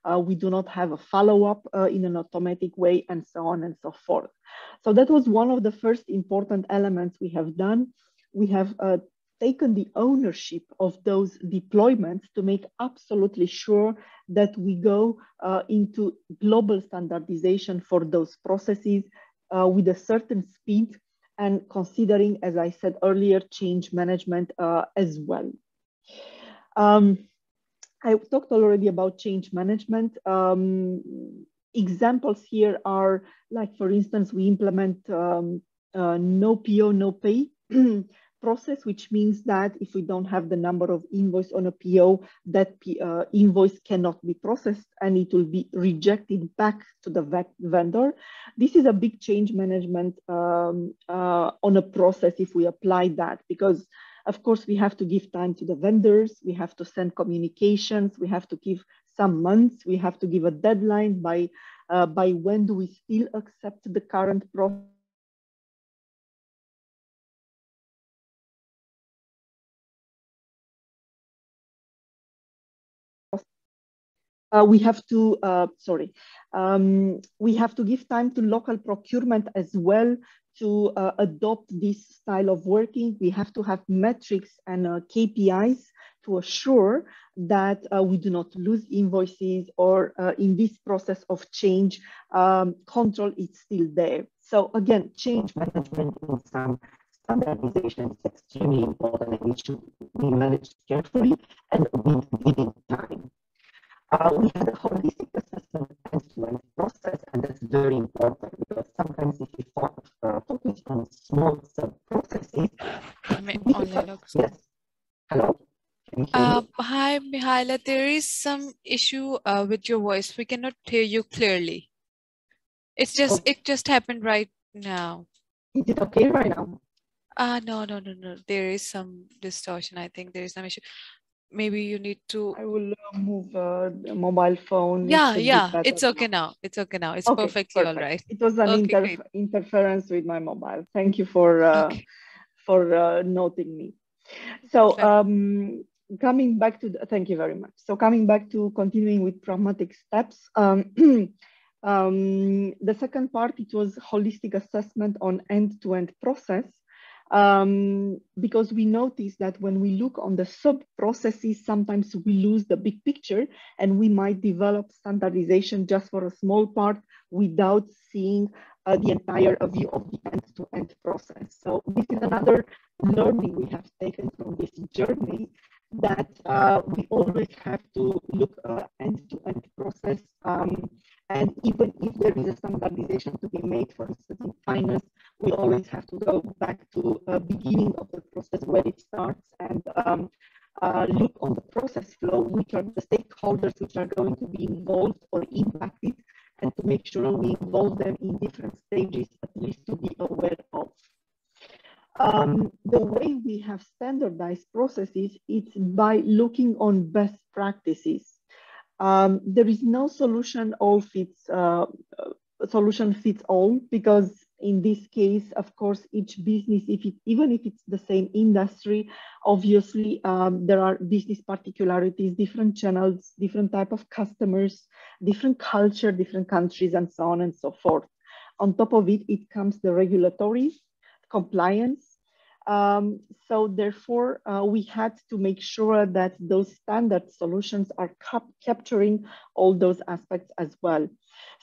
Uh, we do not have a follow-up uh, in an automatic way, and so on and so forth. So that was one of the first important elements we have done. We have uh, taken the ownership of those deployments to make absolutely sure that we go uh, into global standardization for those processes uh, with a certain speed and considering, as I said earlier, change management uh, as well. Um, I talked already about change management. Um, examples here are like, for instance, we implement um, uh, no PO, no pay process, which means that if we don't have the number of invoice on a PO, that P, uh, invoice cannot be processed and it will be rejected back to the vendor. This is a big change management um, uh, on a process if we apply that because of course, we have to give time to the vendors. We have to send communications. We have to give some months. We have to give a deadline by, uh, by when do we still accept the current process. Uh, we have to, uh, sorry, um, we have to give time to local procurement as well to uh, adopt this style of working. We have to have metrics and uh, KPIs to assure that uh, we do not lose invoices or uh, in this process of change, um, control is still there. So again, change management in some standardization is extremely important and it should be managed carefully and within time. Uh, we had a holistic assessment end-to-end process, and that's very important because sometimes if you uh, focus on small sub-processes... Yes. Hello? Uh, hi, Mihaela. There is some issue uh, with your voice. We cannot hear you clearly. It's just, oh. it just happened right now. Is it okay right now? Uh, no, no, no, no. There is some distortion. I think there is some issue maybe you need to i will uh, move uh, the mobile phone. Yeah yeah it's okay now. it's okay now. It's okay, perfectly perfect. all right. It was an okay, inter interference with my mobile. Thank you for uh, okay. for uh, noting me. So um coming back to the, thank you very much. So coming back to continuing with pragmatic steps um, um, the second part it was holistic assessment on end-to-end -end process um, because we notice that when we look on the sub processes, sometimes we lose the big picture and we might develop standardization just for a small part without seeing uh, the entire view of the end-to-end -end process. So this is another learning we have taken from this journey that uh, we always have to look uh, end-to-end process. Um, and even if there is a standardization to be made, for instance, in finance, we always have to go back to uh, beginning of the process where it starts and um, uh, look on the process flow, which are the stakeholders which are going to be involved or impacted, and to make sure we involve them in different stages, at least to be aware of. Um, the way we have standardized processes, it's by looking on best practices. Um, there is no solution all fits uh, solution fits all because in this case, of course, each business, if it, even if it's the same industry, obviously um, there are business particularities, different channels, different type of customers, different culture, different countries, and so on and so forth. On top of it, it comes the regulatory compliance. Um, so therefore, uh, we had to make sure that those standard solutions are cap capturing all those aspects as well.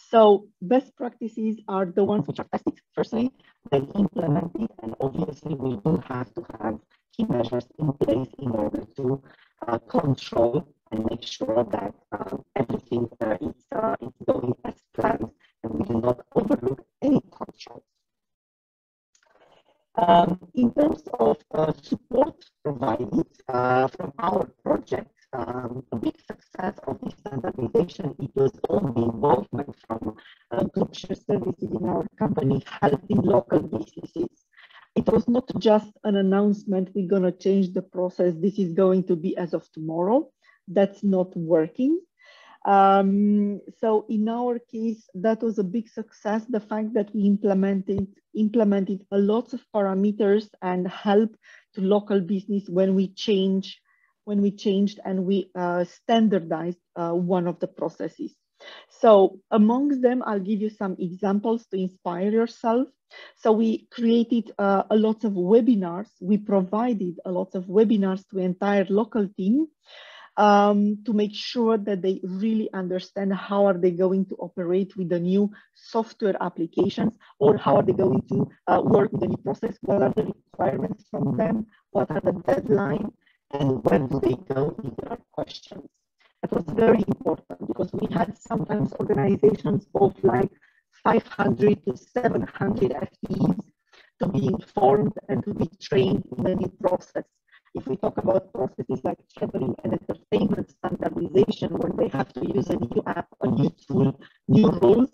So best practices are the ones which are tested firstly, then implemented, and obviously we will have to have key measures in place in order to uh, control and make sure that um, everything uh, is, uh, is going as planned and we do not overlook any controls. Um, in terms of uh, support provided uh, from our project, um, a big success of this standardization, it was all the involvement from uh, share services in our company helping local businesses. It was not just an announcement, we're going to change the process, this is going to be as of tomorrow. That's not working. Um, so in our case, that was a big success. The fact that we implemented implemented a lot of parameters and help to local business when we change when we changed and we uh, standardized uh, one of the processes. So amongst them, I'll give you some examples to inspire yourself. So we created uh, a lot of webinars. We provided a lot of webinars to entire local team um, to make sure that they really understand how are they going to operate with the new software applications or how are they going to uh, work with the new process, what are the requirements from them, what are the deadlines, and when do they go if there are questions. That was very important because we had sometimes organizations of like 500 to 700 FTEs to be informed and to be trained in the new process. If we talk about processes like traveling and entertainment standardization, when they have to use a new app, a new tool, new rules,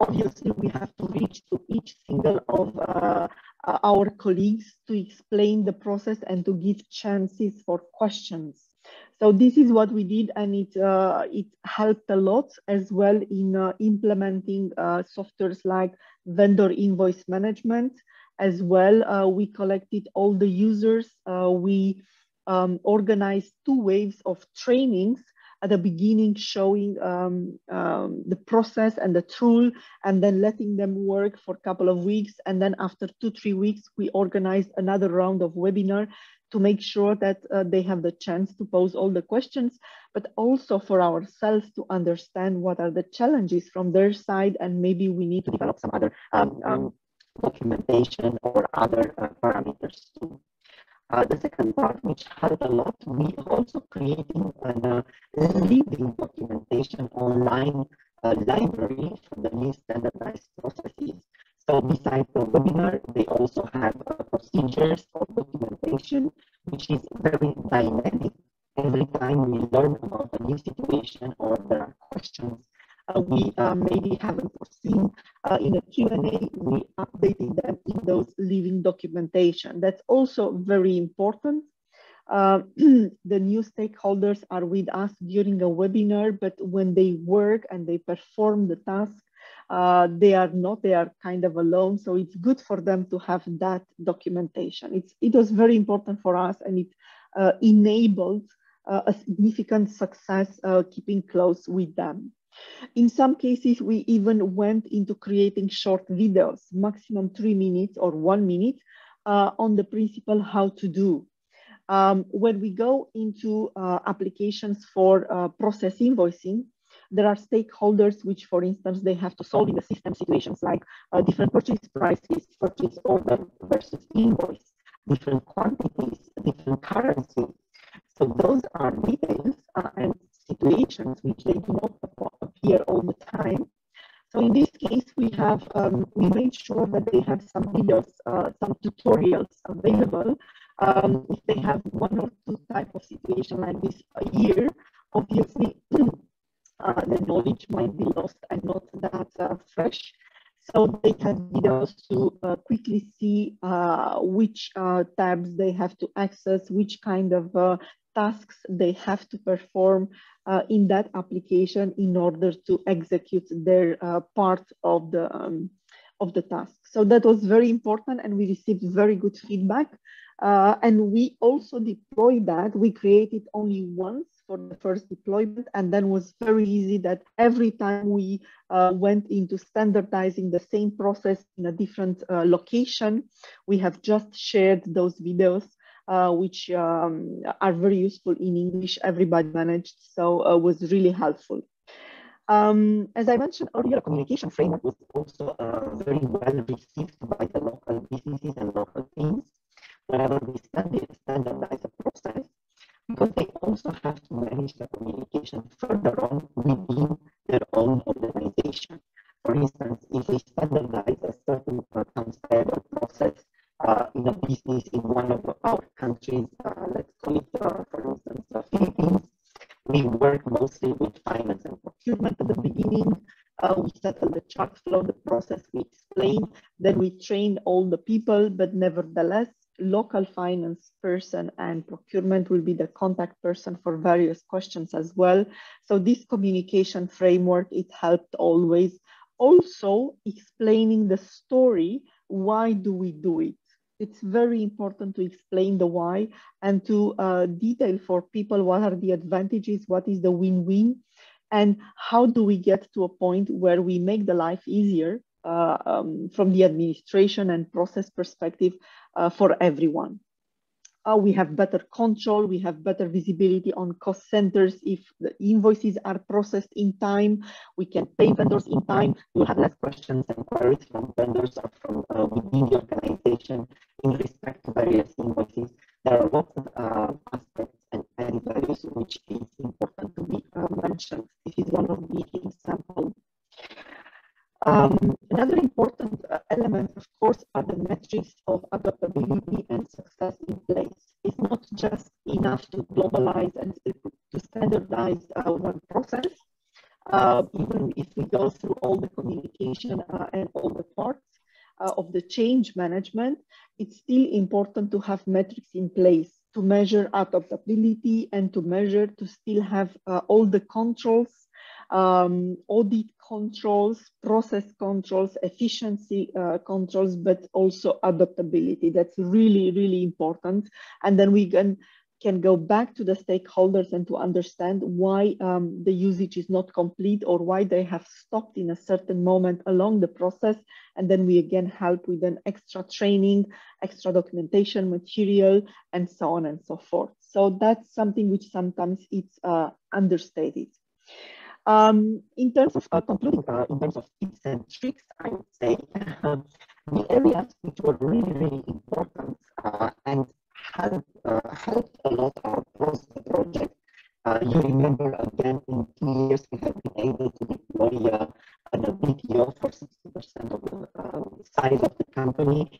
obviously we have to reach to each single of uh, uh, our colleagues to explain the process and to give chances for questions. So this is what we did and it, uh, it helped a lot as well in uh, implementing uh, softwares like vendor invoice management. As well, uh, we collected all the users. Uh, we um, organized two waves of trainings at the beginning showing um, um, the process and the tool and then letting them work for a couple of weeks. And then after two, three weeks, we organized another round of webinar to make sure that uh, they have the chance to pose all the questions, but also for ourselves to understand what are the challenges from their side and maybe we need to develop some other um, um documentation or other uh, parameters too. Uh, the second part, which helped a lot, we also creating a uh, living documentation online uh, library for the new standardized processes. So besides the webinar, they also have uh, procedures for documentation, which is very dynamic. Every time we learn about a new situation or there are questions uh, we uh, maybe haven't foreseen uh, in a Q&A, we updated them in those living documentation. That's also very important. Uh, the new stakeholders are with us during a webinar, but when they work and they perform the task, uh, they are not, they are kind of alone. So it's good for them to have that documentation. It's, it was very important for us and it uh, enabled a significant success keeping close with them. In some cases, we even went into creating short videos, maximum three minutes or one minute, uh, on the principle how to do. Um, when we go into uh, applications for uh, process invoicing, There are stakeholders which, for instance, they have to solve in the system situations like uh, different purchase prices, purchase order versus invoice, different quantities, different currencies. So those are details uh, and situations which they do not appear all the time. So in this case, we have um, we made sure that they have some videos, uh, some tutorials available. Um, if they have one or two type of situation like this a year, obviously uh, the knowledge might be lost and not that uh, fresh. So they can have videos to uh, quickly see uh, which uh, tabs they have to access, which kind of uh, tasks they have to perform uh, in that application in order to execute their uh, part of the um, of the task. So that was very important and we received very good feedback. Uh, and we also deployed that. We created only once for the first deployment and then was very easy that every time we uh, went into standardizing the same process in a different uh, location, we have just shared those videos uh, which um, are very useful in English, everybody managed, so uh, was really helpful. Um, as I mentioned earlier, communication framework was also uh, very well received by the local businesses and local teams. Whenever we standardize a process, because they also have to manage the communication further on within their own organization. For instance, if we standardize a certain accounts process uh, in a business in one of our countries, uh, let's call it, uh, for instance, the Philippines, we work mostly with finance and procurement at the beginning. Uh, we settle the chart flow, the process we explain, then we train all the people, but nevertheless, local finance person and procurement will be the contact person for various questions as well. So this communication framework, it helped always. Also explaining the story, why do we do it? It's very important to explain the why and to uh, detail for people what are the advantages, what is the win-win, and how do we get to a point where we make the life easier uh, um, from the administration and process perspective uh, for everyone. Uh, we have better control, we have better visibility on cost centers. If the invoices are processed in time, we can pay vendors in time. You have less questions and queries from vendors or from uh, within the organization in respect to various invoices. There are lots of uh, aspects and added values which is important to be uh, mentioned. This is one of the examples um, another important uh, element, of course, are the metrics of adaptability and success in place. It's not just enough to globalize and to standardize one process. Uh, even if we go through all the communication uh, and all the parts uh, of the change management, it's still important to have metrics in place to measure adaptability and to measure to still have uh, all the controls um, audit controls, process controls, efficiency uh, controls, but also adaptability. That's really, really important. And then we can, can go back to the stakeholders and to understand why um, the usage is not complete or why they have stopped in a certain moment along the process. And then we again help with an extra training, extra documentation material, and so on and so forth. So that's something which sometimes it's uh, understated. Um, in terms of uh, concluding, uh, in terms of tips and tricks, I would say um, the areas which were really, really important uh, and helped, uh, helped a lot across the project. Uh, you remember again, in two years, we have been able to deploy uh, an BPO for 60% of the um, size of the company,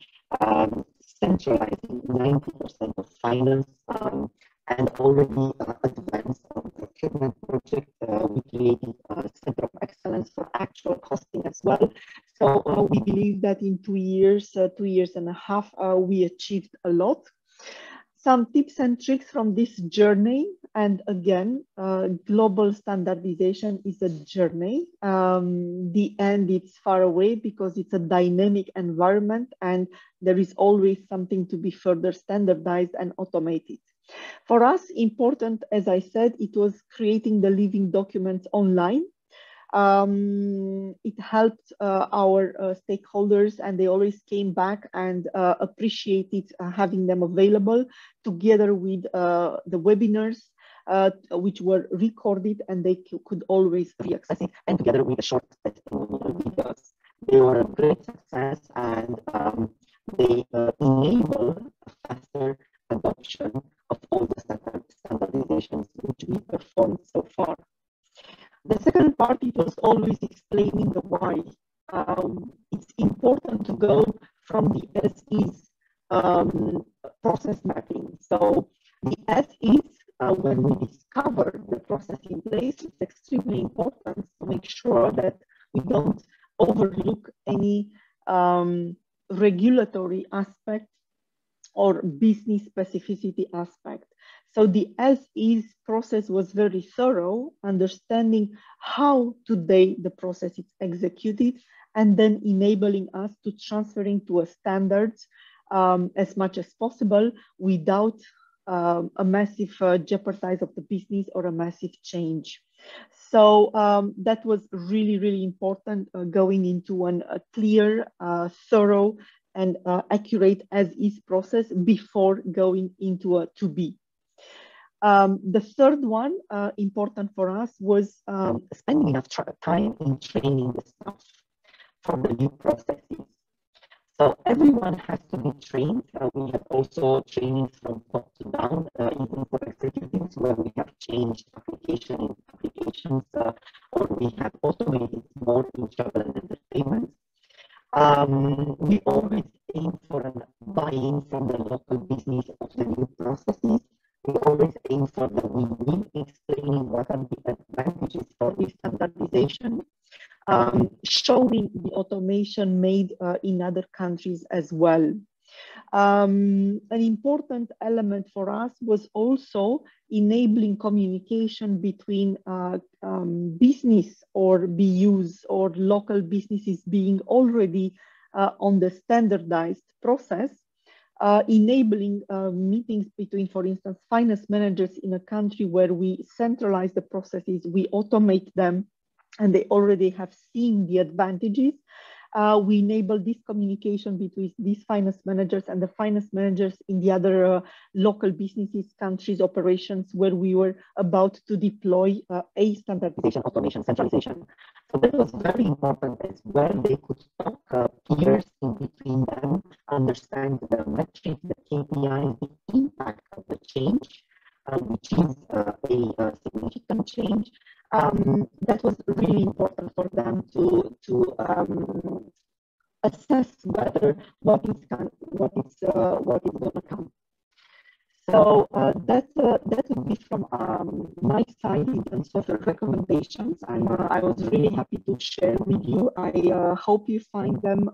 um, centralizing 90% of finance, um, and already uh, advanced on procurement project. Uh, we created a center of excellence for actual costing as well. So uh, we believe that in two years, uh, two years and a half, uh, we achieved a lot. Some tips and tricks from this journey. And again, uh, global standardization is a journey. Um, the end it's far away because it's a dynamic environment and there is always something to be further standardized and automated. For us, important, as I said, it was creating the living documents online. Um, it helped uh, our uh, stakeholders and they always came back and uh, appreciated uh, having them available together with uh, the webinars uh, which were recorded and they could always re-access it. And together with the short videos, they were a great success and um, they enable faster adoption of all the standard standardizations which we performed so far. The second part, it was always explaining the why. Um, it's important to go from the as is um, process mapping. So the is, uh, when we discover the process in place, it's extremely important to make sure that we don't overlook any um, regulatory aspect or business specificity aspect. So the as is process was very thorough, understanding how today the process is executed and then enabling us to transferring to a standards um, as much as possible without um, a massive uh, jeopardize of the business or a massive change. So um, that was really, really important uh, going into an, a clear, uh, thorough, and uh, accurate as is process before going into a to be. Um, the third one uh, important for us was um, spending enough time in training the staff for the new processes. So everyone has to be trained. Uh, we have also trainings from top to down, uh, even for executives, where we have changed application applications, uh, or we have automated more in travel and entertainment. Um, we always aim for a buy-in from the local business of the new processes. We always aim for the win-win, explaining what are the advantages for this standardization um, showing the automation made uh, in other countries as well. Um, an important element for us was also enabling communication between uh, um, business or BUs or local businesses being already uh, on the standardized process, uh, enabling uh, meetings between, for instance, finance managers in a country where we centralize the processes, we automate them, and they already have seen the advantages. Uh, we enable this communication between these finance managers and the finance managers in the other uh, local businesses, countries, operations where we were about to deploy uh, a standardization, automation, centralization. So that was very important as well. They could talk uh, peers in between them, understand the metrics, the KPIs, the impact of the change, uh, which is uh, a, a significant change, um, that was really important for them to to um, assess whether what is what is uh, what is going to come. So uh, that uh, that would be from um, my side in terms of recommendations. I'm uh, I was really happy to share with you. I uh, hope you find them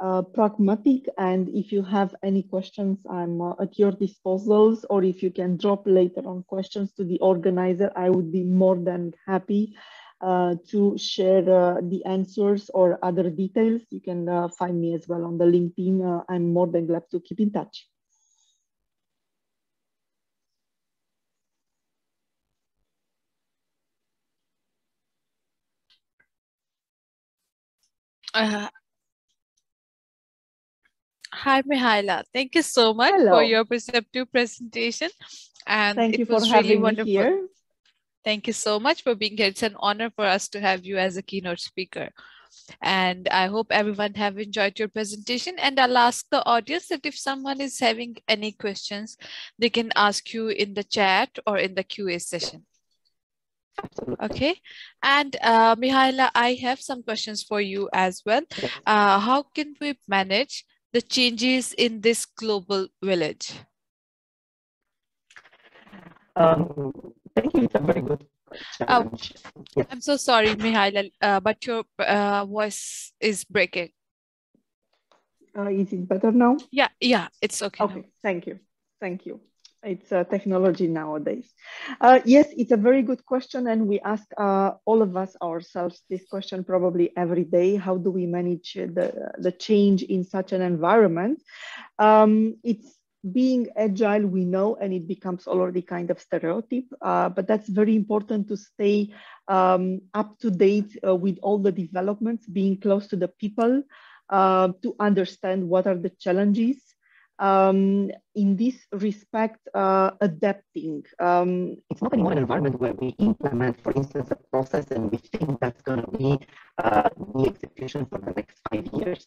uh, pragmatic. And if you have any questions, I'm uh, at your disposals, or if you can drop later on questions to the organizer, I would be more than happy uh, to share uh, the answers or other details. You can uh, find me as well on the LinkedIn. Uh, I'm more than glad to keep in touch. Uh, Hi, Mihaela. Thank you so much Hello. for your perceptive presentation. And Thank you for having really me wonderful. here. Thank you so much for being here. It's an honor for us to have you as a keynote speaker. And I hope everyone have enjoyed your presentation. And I'll ask the audience that if someone is having any questions, they can ask you in the chat or in the QA session. Okay. And uh, Mihaela, I have some questions for you as well. Uh, how can we manage the changes in this global village? Um, thank you. It's a very good Oh, I'm so sorry, Mihaela, uh, but your uh, voice is breaking. Uh, is it better now? Yeah, yeah, it's okay. now. Okay, thank you. Thank you. It's a technology nowadays. Uh, yes, it's a very good question, and we ask uh, all of us ourselves this question probably every day. How do we manage the, the change in such an environment? Um, it's being agile, we know, and it becomes already kind of stereotype, uh, but that's very important to stay um, up to date uh, with all the developments, being close to the people, uh, to understand what are the challenges, um, in this respect uh, adapting. Um, it's not anymore an environment where we implement, for instance, a process and we think that's going to be uh, the execution for the next five years.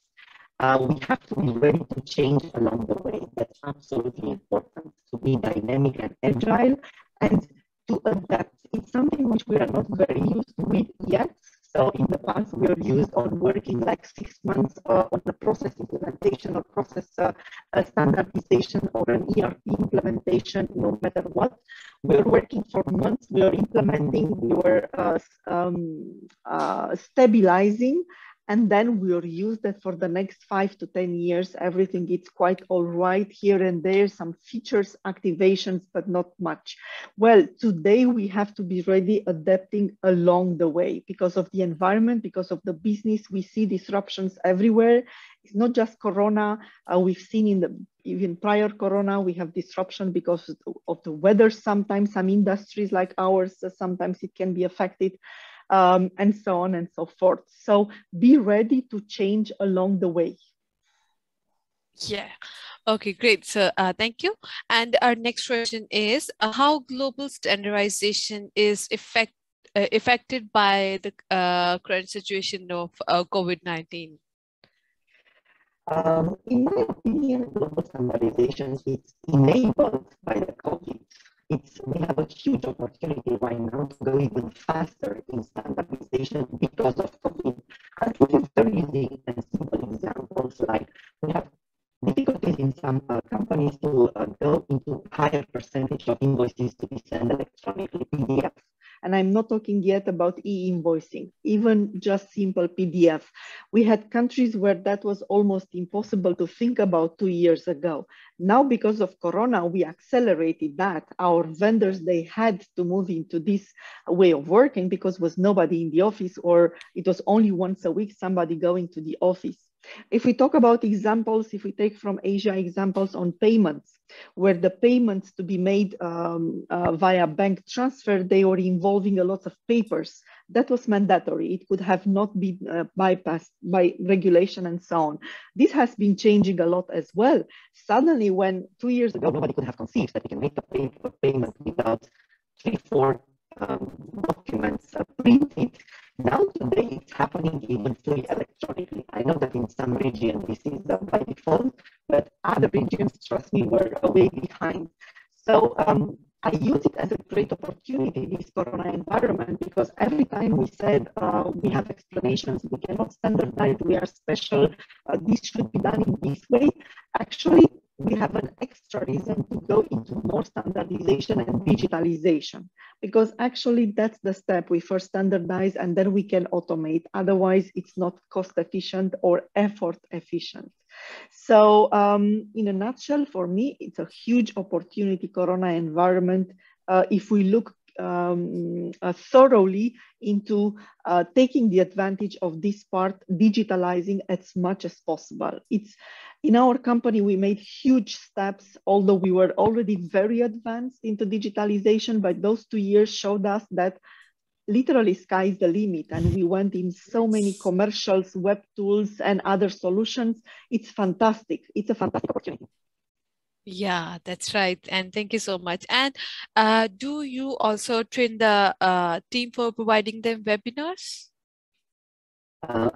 Uh, we have to be ready to change along the way. That's absolutely important to be dynamic and agile and to adapt. It's something which we are not very used to with yet. So in the past, we are used on working like six months uh, on the process implementation or process uh, standardization or an ERP implementation, no matter what. We're working for months, we are implementing, we were uh, um, uh, stabilizing, and then we'll use that for the next five to 10 years. Everything is quite all right here and there, some features, activations, but not much. Well, today we have to be ready adapting along the way because of the environment, because of the business. We see disruptions everywhere. It's not just Corona. Uh, we've seen in the even prior Corona, we have disruption because of the weather. Sometimes some industries like ours, sometimes it can be affected um, and so on and so forth. So be ready to change along the way. Yeah. Okay, great. So uh, thank you. And our next question is uh, how global standardization is effect, uh, affected by the uh, current situation of uh, COVID-19? Um, in my opinion, global standardization is enabled by the COVID it's, we have a huge opportunity right now to go even faster in standardization because of COVID. I'll give you very easy and simple examples like we have difficulties in some uh, companies to uh, go into higher percentage of invoices to be sent electronically. And I'm not talking yet about e-invoicing, even just simple PDF. We had countries where that was almost impossible to think about two years ago. Now, because of Corona, we accelerated that. Our vendors, they had to move into this way of working because was nobody in the office or it was only once a week somebody going to the office. If we talk about examples, if we take from Asia examples on payments, where the payments to be made um, uh, via bank transfer, they were involving a lot of papers. That was mandatory. It could have not been uh, bypassed by regulation and so on. This has been changing a lot as well. Suddenly, when two years ago, nobody could have conceived that you can make a pay payment without three, four um, documents uh, printed, now today it's happening even fully electronically. I know that in some regions this is by default, but other regions, trust me, were way behind. So um, I use it as a great opportunity, this Corona environment, because every time we said uh, we have explanations, we cannot standardize, we are special, uh, this should be done in this way, actually we have an extra reason to go into more standardization and digitalization because actually that's the step. We first standardize and then we can automate. Otherwise it's not cost efficient or effort efficient so um, in a nutshell for me it's a huge opportunity corona environment uh, if we look um, uh, thoroughly into uh, taking the advantage of this part, digitalizing as much as possible. It's in our company, we made huge steps, although we were already very advanced into digitalization, but those two years showed us that literally sky is the limit and we went in so many commercials, web tools and other solutions. It's fantastic. It's a fantastic opportunity. Yeah, that's right. And thank you so much. And uh, do you also train the uh, team for providing them webinars? Uh,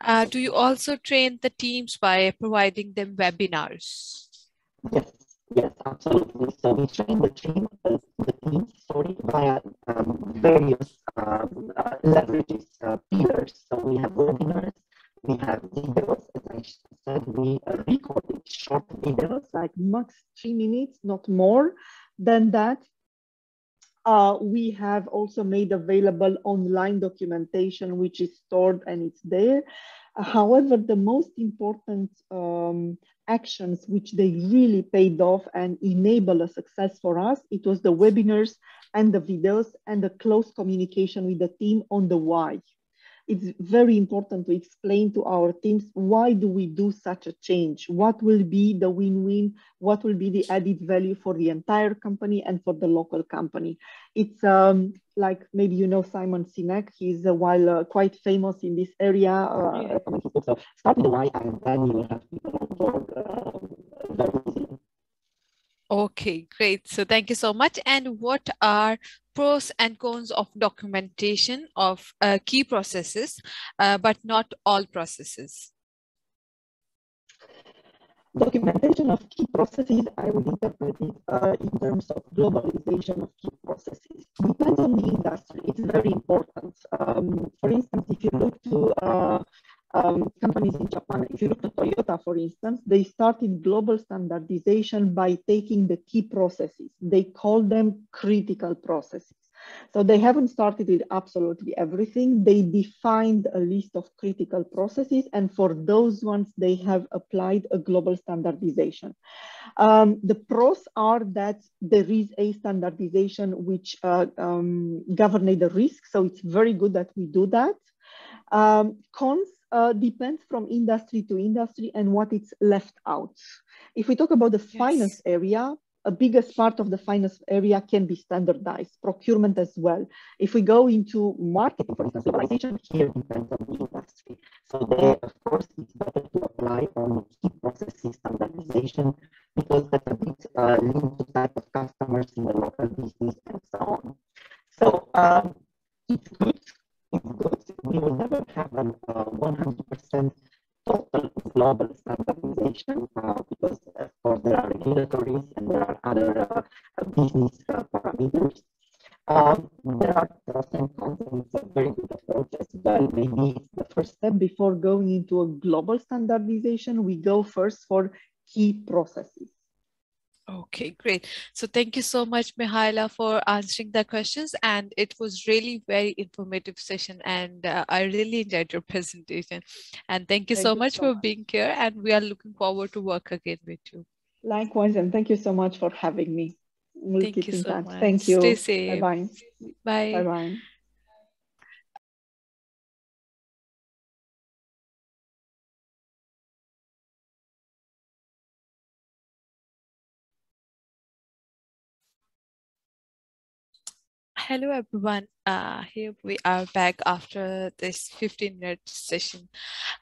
uh, do you also train the teams by providing them webinars? Yes, yes, absolutely. So we train the team, the teams, sorry, via um, various um, uh, leverages uh, pillars. So we have webinars, we have videos, as I said, we uh, recorded short videos, like max three minutes, not more than that. Uh, we have also made available online documentation, which is stored and it's there. However, the most important um, actions which they really paid off and enable a success for us, it was the webinars and the videos and the close communication with the team on the why. It's very important to explain to our teams why do we do such a change? What will be the win-win? What will be the added value for the entire company and for the local company? It's um, like maybe you know Simon Sinek. He's a while uh, quite famous in this area. Uh, so start with the why and then you will have people on board uh. Okay, great. So thank you so much. And what are pros and cons of documentation of uh, key processes, uh, but not all processes? Documentation of key processes, I would interpret it uh, in terms of globalization of key processes. Depends on the industry. It's very important. Um, for instance, if you look to uh, um, companies in Japan, if you look at Toyota, for instance, they started global standardization by taking the key processes. They call them critical processes. So they haven't started with absolutely everything. They defined a list of critical processes, and for those ones, they have applied a global standardization. Um, the pros are that there is a standardization which uh, um, govern the risk, so it's very good that we do that. Um, cons uh, depends from industry to industry and what it's left out. If we talk about the yes. finance area, a biggest part of the finance area can be standardized, procurement as well. If we go into marketing, for instance, globalization here depends on the industry. So there, of course, it's better to apply on key processes standardization because that's a bit uh, linked to type of customers in the local business and so on. So um, it's good We will never have a 100% total global standardization uh, because, of course, there are regulatories and there are other uh, business uh, parameters. Um, there are it's a very good approach as well. Maybe the first step before going into a global standardization. We go first for key processes. Okay, great. So thank you so much, Mihaela, for answering the questions. And it was really very informative session. And uh, I really enjoyed your presentation. And thank you thank so you much so for much. being here. And we are looking forward to work again with you. Likewise. And thank you so much for having me. We'll thank you so touch. much. Thank you. Stay safe. Bye-bye. Bye. Bye-bye. Hello everyone. Uh, here we are back after this 15 minute session,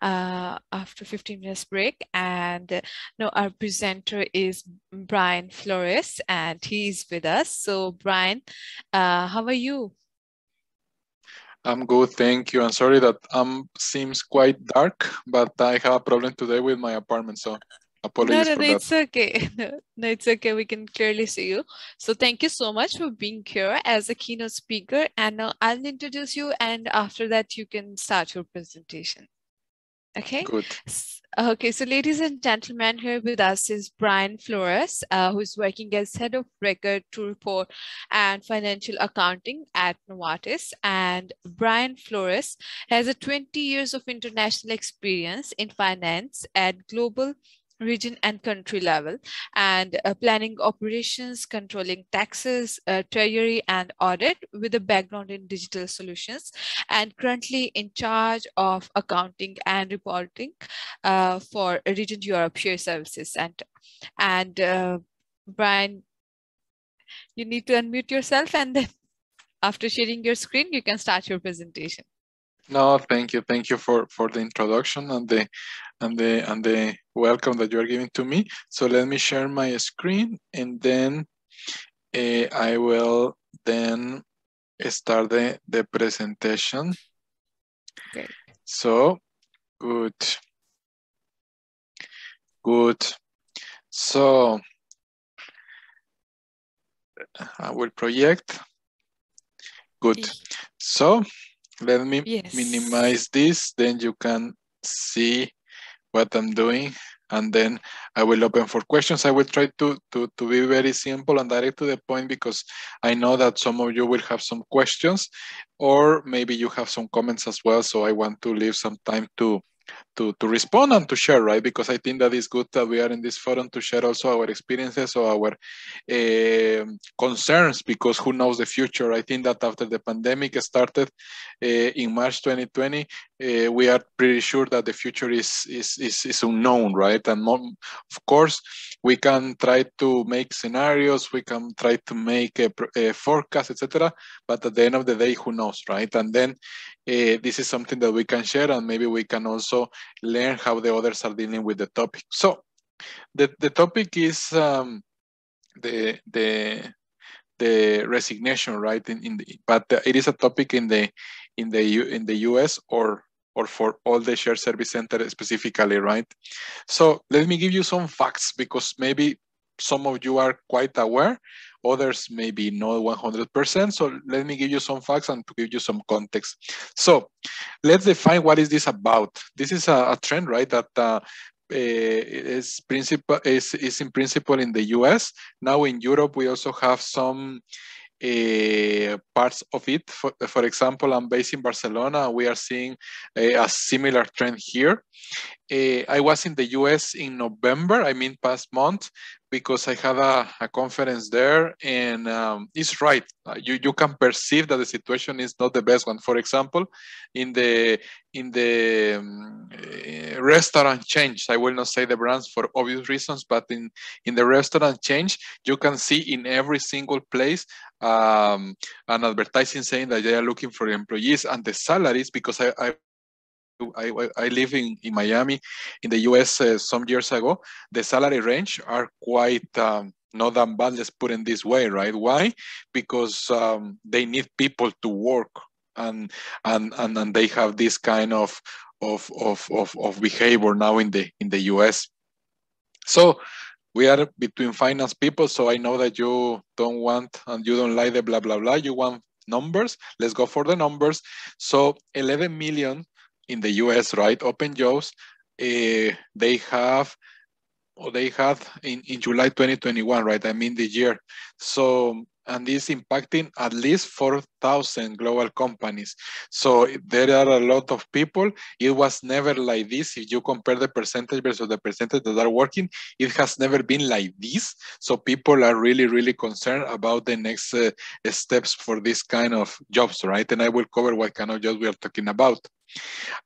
uh, after 15 minutes break. And uh, no, our presenter is Brian Flores and he's with us. So Brian, uh, how are you? I'm good, thank you. I'm sorry that um seems quite dark, but I have a problem today with my apartment, so Apologies no, no, no, it's okay. No, no, it's okay. We can clearly see you. So thank you so much for being here as a keynote speaker. And now I'll introduce you and after that you can start your presentation. Okay. Good. Okay, so ladies and gentlemen, here with us is Brian Flores, uh, who's working as head of record to report and financial accounting at Novartis. And Brian Flores has a 20 years of international experience in finance at global region and country level and uh, planning operations controlling taxes uh, treasury and audit with a background in digital solutions and currently in charge of accounting and reporting uh, for region europe share services center. And uh, brian you need to unmute yourself and then after sharing your screen you can start your presentation no, thank you. Thank you for, for the introduction and the and the and the welcome that you are giving to me. So let me share my screen and then uh, I will then start the, the presentation. Okay. So good. Good. So I will project. Good. So let me yes. minimize this, then you can see what I'm doing and then I will open for questions. I will try to, to, to be very simple and direct to the point because I know that some of you will have some questions or maybe you have some comments as well. So I want to leave some time to, to, to respond and to share, right? Because I think that is good that we are in this forum to share also our experiences or our uh, concerns, because who knows the future? I think that after the pandemic started uh, in March 2020, uh, we are pretty sure that the future is, is, is, is unknown, right? And more, of course, we can try to make scenarios, we can try to make a, a forecast, etc. But at the end of the day, who knows, right? And then uh, this is something that we can share, and maybe we can also learn how the others are dealing with the topic. So, the the topic is um, the the the resignation, right? In, in the, but it is a topic in the in the U, in the US or or for all the shared service center specifically, right? So let me give you some facts because maybe some of you are quite aware, others maybe not 100%. So let me give you some facts and to give you some context. So let's define what is this about. This is a, a trend, right? That uh, is principle is, is in principle in the US. Now in Europe, we also have some uh, parts of it. For, for example, I'm based in Barcelona. We are seeing a, similar trend here. Uh, I was in the US in November, I mean past month, because I had a, a conference there and um, it's right. Uh, you, you can perceive that the situation is not the best one. For example, in the in the um, uh, restaurant change, I will not say the brands for obvious reasons, but in, in the restaurant change, you can see in every single place um, an advertising saying that they are looking for employees and the salaries because I, I I, I live in, in Miami, in the US uh, some years ago, the salary range are quite um, not that bad, let's put it this way, right? Why? Because um, they need people to work and, and, and, and they have this kind of, of, of, of, of behavior now in the, in the US. So we are between finance people, so I know that you don't want and you don't like the blah, blah, blah. You want numbers. Let's go for the numbers. So 11 million in the US, right? Open jobs, uh, they have, or they had in, in July 2021, right? I mean the year. So, and this impacting at least 4,000 global companies. So there are a lot of people. It was never like this. If you compare the percentage versus the percentage that are working, it has never been like this. So people are really, really concerned about the next uh, steps for this kind of jobs, right? And I will cover what kind of jobs we are talking about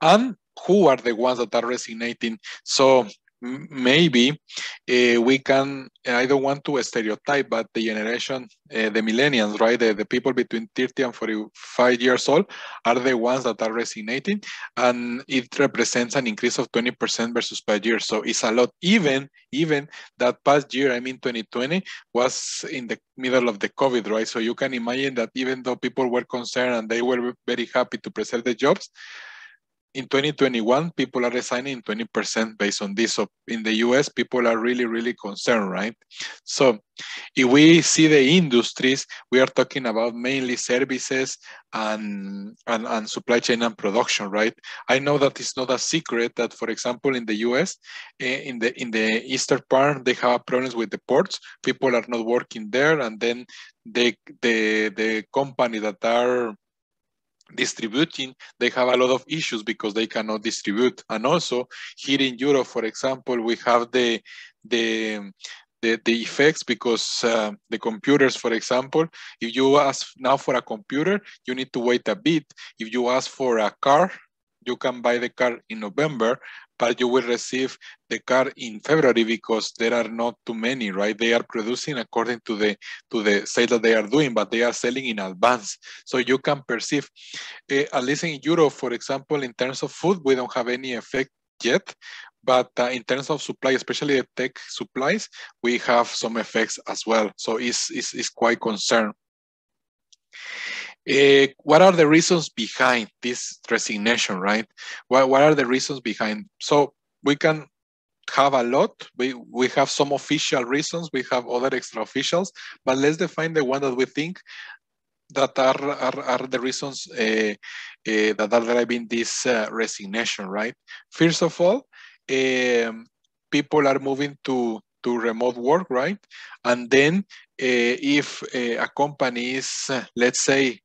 and who are the ones that are resonating. So maybe uh, we can i don't want to stereotype but the generation uh, the millennials right? The, the people between 30 and 45 years old are the ones that are resonating and it represents an increase of 20% versus past year so it's a lot. Even even that past year i mean 2020 was in the middle of the covid right? So you can imagine that even though people were concerned and they were very happy to preserve the jobs in 2021, people are resigning 20% based on this. So in the US, people are really, really concerned, right? So if we see the industries, we are talking about mainly services and, and, and supply chain and production, right? I know that it's not a secret that, for example, in the US, eh, in the in the eastern part, they have problems with the ports. People are not working there, and then the the the company that are distributing, they have a lot of issues because they cannot distribute. And also here in Europe, for example, we have the the the, the effects because uh, the computers, for example, if you ask now for a computer, you need to wait a bit. If you ask for a car, you can buy the car in November, but you will receive the car in February because there are not too many, right? They are producing according to the to the sale that they are doing, but they are selling in advance. So you can perceive, uh, at least in Europe, for example, in terms of food, we don't have any effect yet, but uh, in terms of supply, especially the tech supplies, we have some effects as well. So it's, it's, it's quite concerned. Uh, what are the reasons behind this resignation, right? What, what are the reasons behind? So we can have a lot. We, we have some official reasons, we have other extra officials, but let's define the one that we think that are, are, are the reasons uh, uh, that are driving this uh, resignation, right? First of all, um, people are moving to, to remote work, right? And then if a company is, let's say,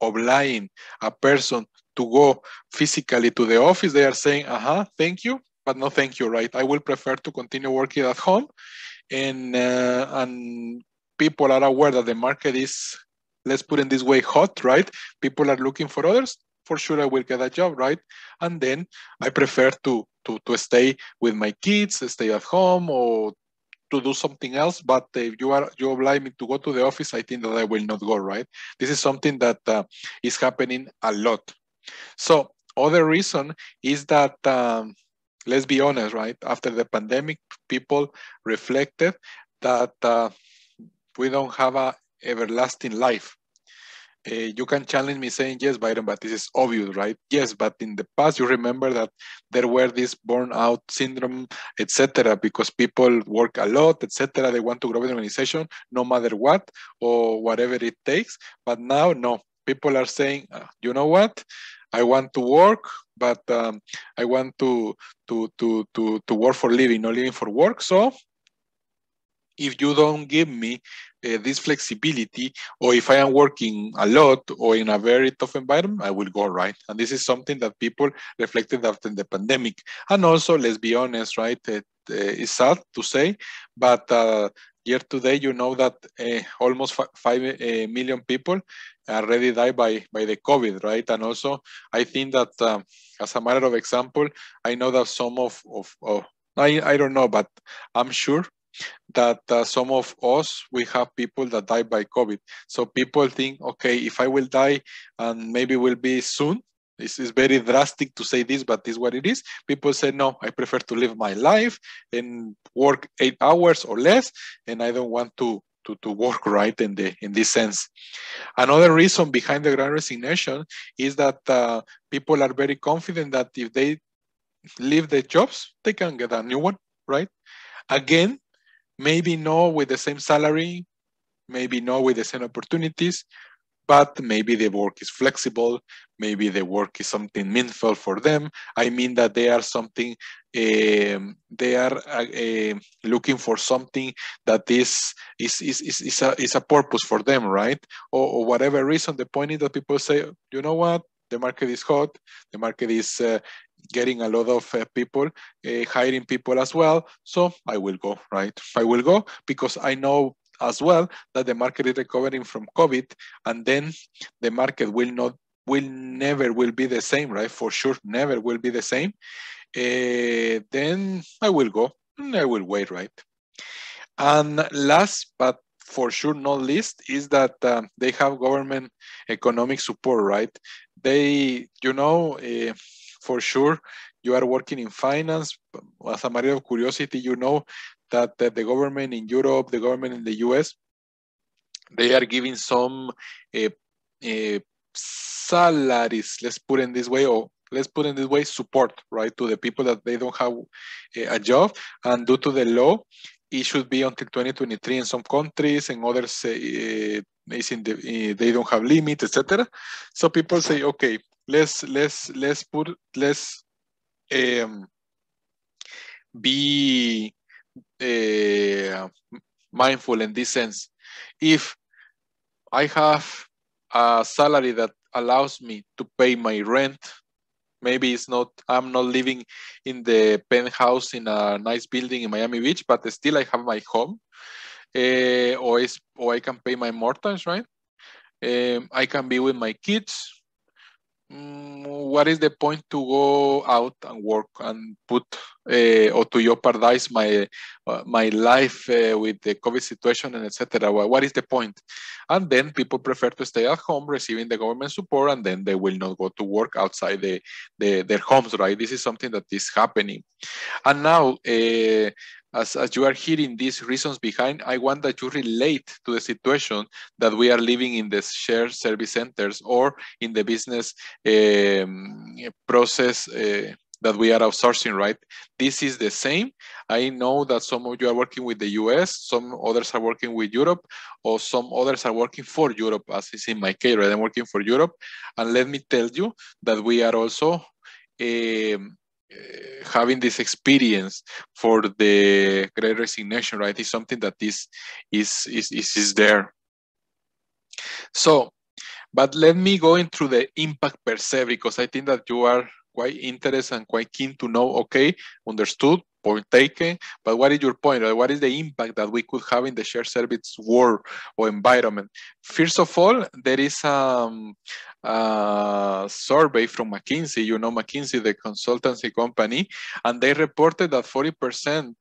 obliging a person to go physically to the office, they are saying, uh-huh, thank you, but no thank you, right? I will prefer to continue working at home. And, uh, and people are aware that the market is, let's put it in this way, hot, right? People are looking for others. For sure, I will get a job, right? And then I prefer to to to stay with my kids, stay at home, or to do something else. But if you are you oblige me to go to the office, I think that I will not go. Right? This is something that uh, is happening a lot. So other reason is that um, let's be honest, right? After the pandemic, people reflected that uh, we don't have a everlasting life. Uh, you can challenge me saying yes byron but this is obvious right? Yes but in the past you remember that there were this burnout syndrome etc because people work a lot etc they want to grow the organization no matter what or whatever it takes. But now no. People are saying uh, you know what? I want to work but um, i want to to to to to work for living not living for work. So if you don't give me uh, this flexibility, or if I am working a lot or in a very tough environment, I will go right. And this is something that people reflected after the pandemic. And also, let's be honest, right? It, uh, it's sad to say, but uh, year to date, you know that uh, almost five uh, million people already died by by the COVID, right? And also, I think that um, as a matter of example, I know that some of of, of I, I don't know, but I'm sure that uh, some of us we have people that die by covid. So people think okay if i will die and maybe will be soon this is very drastic to say this but this is what it is. People say no i prefer to live my life and work eight hours or less and i don't want to to, to work right in the in this sense. Another reason behind the grand resignation is that uh, people are very confident that if they leave their jobs they can get a new one right? Again Maybe no with the same salary, maybe no with the same opportunities, but maybe the work is flexible, maybe the work is something meaningful for them. I mean that they are something, um, they are uh, uh, looking for something that is, is, is, is, is, a, is a purpose for them, right? Or, or whatever reason, the point is that people say, you know what, the market is hot, the market is uh, getting a lot of uh, people, uh, hiring people as well. So I will go, right? I will go because I know as well that the market is recovering from COVID and then the market will not, will never will be the same, right? For sure, never will be the same. Uh, then I will go, I will wait, right? And last but for sure not least is that uh, they have government economic support, right? They, you know, uh, for sure you are working in finance. As a matter of curiosity, you know that the government in Europe, the government in the US, they are giving some uh, uh, salaries, let's put it this way, or let's put it this way, support, right, to the people that they don't have a job. And due to the law, it should be until 2023 in some countries and others uh, in the, they don't have limit, etc. So people say, okay, let's let's let's put let's um, be uh, mindful in this sense. If I have a salary that allows me to pay my rent, maybe it's not I'm not living in the penthouse in a nice building in Miami Beach, but still I have my home, uh, or or I can pay my mortgage, right? Um, I can be with my kids what is the point to go out and work and put uh, or to jeopardize my uh, my life uh, with the COVID situation and etc. What is the point? And then people prefer to stay at home, receiving the government support, and then they will not go to work outside the, the their homes. Right? This is something that is happening. And now as, as you are hearing these reasons behind, I want that you relate to the situation that we are living in the shared service centers or in the business um, process uh, that we are outsourcing, right? This is the same. I know that some of you are working with the US, some others are working with Europe, or some others are working for Europe, as is in my case, right? I'm working for Europe. And let me tell you that we are also um, Eh, having this experience for the great resignation, right, is something that is is is is, is there. So But let me go into the impact per se, because I think that you are quite interested and quite keen to know, okay, understood, point taken, but what is your point? What is the impact that we could have in the shared service world or environment? First of all, there is um, a survey from McKinsey, you know McKinsey, the consultancy company, and they reported that 40%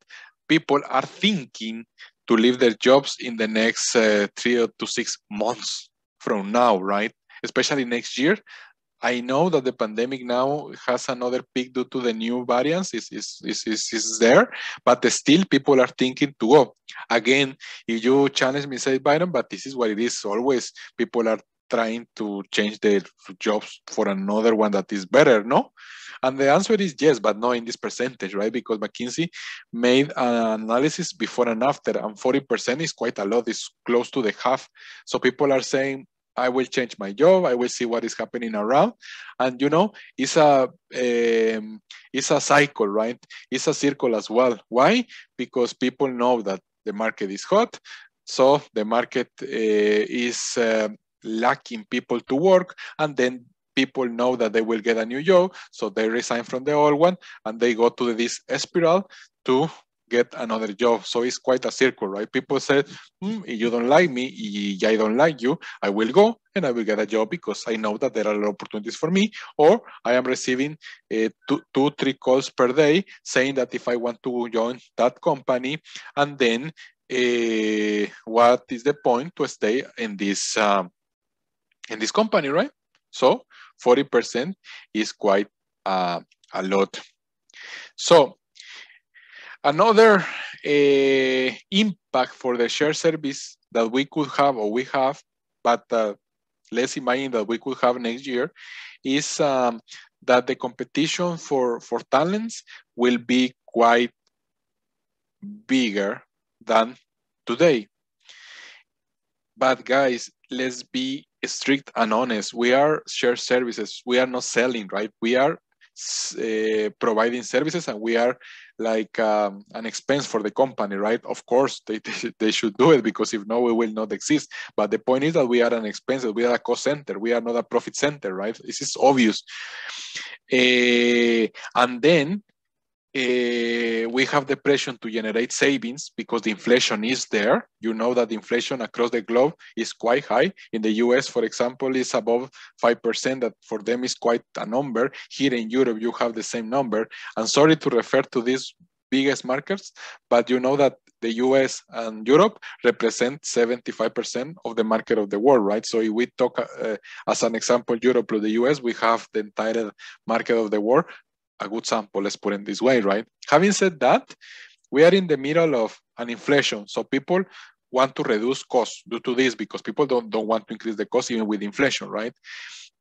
people are thinking to leave their jobs in the next uh, three to six months from now, right? Especially next year. I know that the pandemic now has another peak due to the new variants is, is, is, is, is there, but still people are thinking to go. Again, if you challenge me, say Byron, but this is what it is. Always people are trying to change their jobs for another one that is better, no? And the answer is yes, but not in this percentage, right? Because McKinsey made an analysis before and after, and 40% is quite a lot, it's close to the half. So people are saying, I will change my job. I will see what is happening around, and you know, it's a um, it's a cycle, right? It's a circle as well. Why? Because people know that the market is hot, so the market uh, is uh, lacking people to work, and then people know that they will get a new job, so they resign from the old one, and they go to this spiral to get another job. So it's quite a circle, right? People say, mm, if you don't like me, if I don't like you, I will go and I will get a job because I know that there are opportunities for me. Or I am receiving uh, two, two, three calls per day saying that if I want to join that company, and then uh, what is the point to stay in this um, in this company, right? So 40% is quite uh, a lot. So Another uh, impact for the shared service that we could have or we have, but uh, let's imagine that we could have next year, is um, that the competition for, for talents will be quite bigger than today. But guys, let's be strict and honest. We are shared services. We are not selling, right? We are uh, providing services and we are like um, an expense for the company, right? Of course, they, they should do it because if no, we will not exist. But the point is that we are an expense, we are a cost center, we are not a profit center, right? This is obvious. Uh, and then uh, we have the pressure to generate savings because the inflation is there. You know that inflation across the globe is quite high. In the US, for example, is above 5%. That for them is quite a number. Here in Europe, you have the same number. And sorry to refer to these biggest markets, but you know that the US and Europe represent 75% of the market of the world, right? So if we talk uh, as an example, Europe plus the US, we have the entire market of the world a good sample, let's put it this way, right? Having said that, we are in the middle of an inflation. So people want to reduce costs due to this because people don't, don't want to increase the cost even with inflation, right?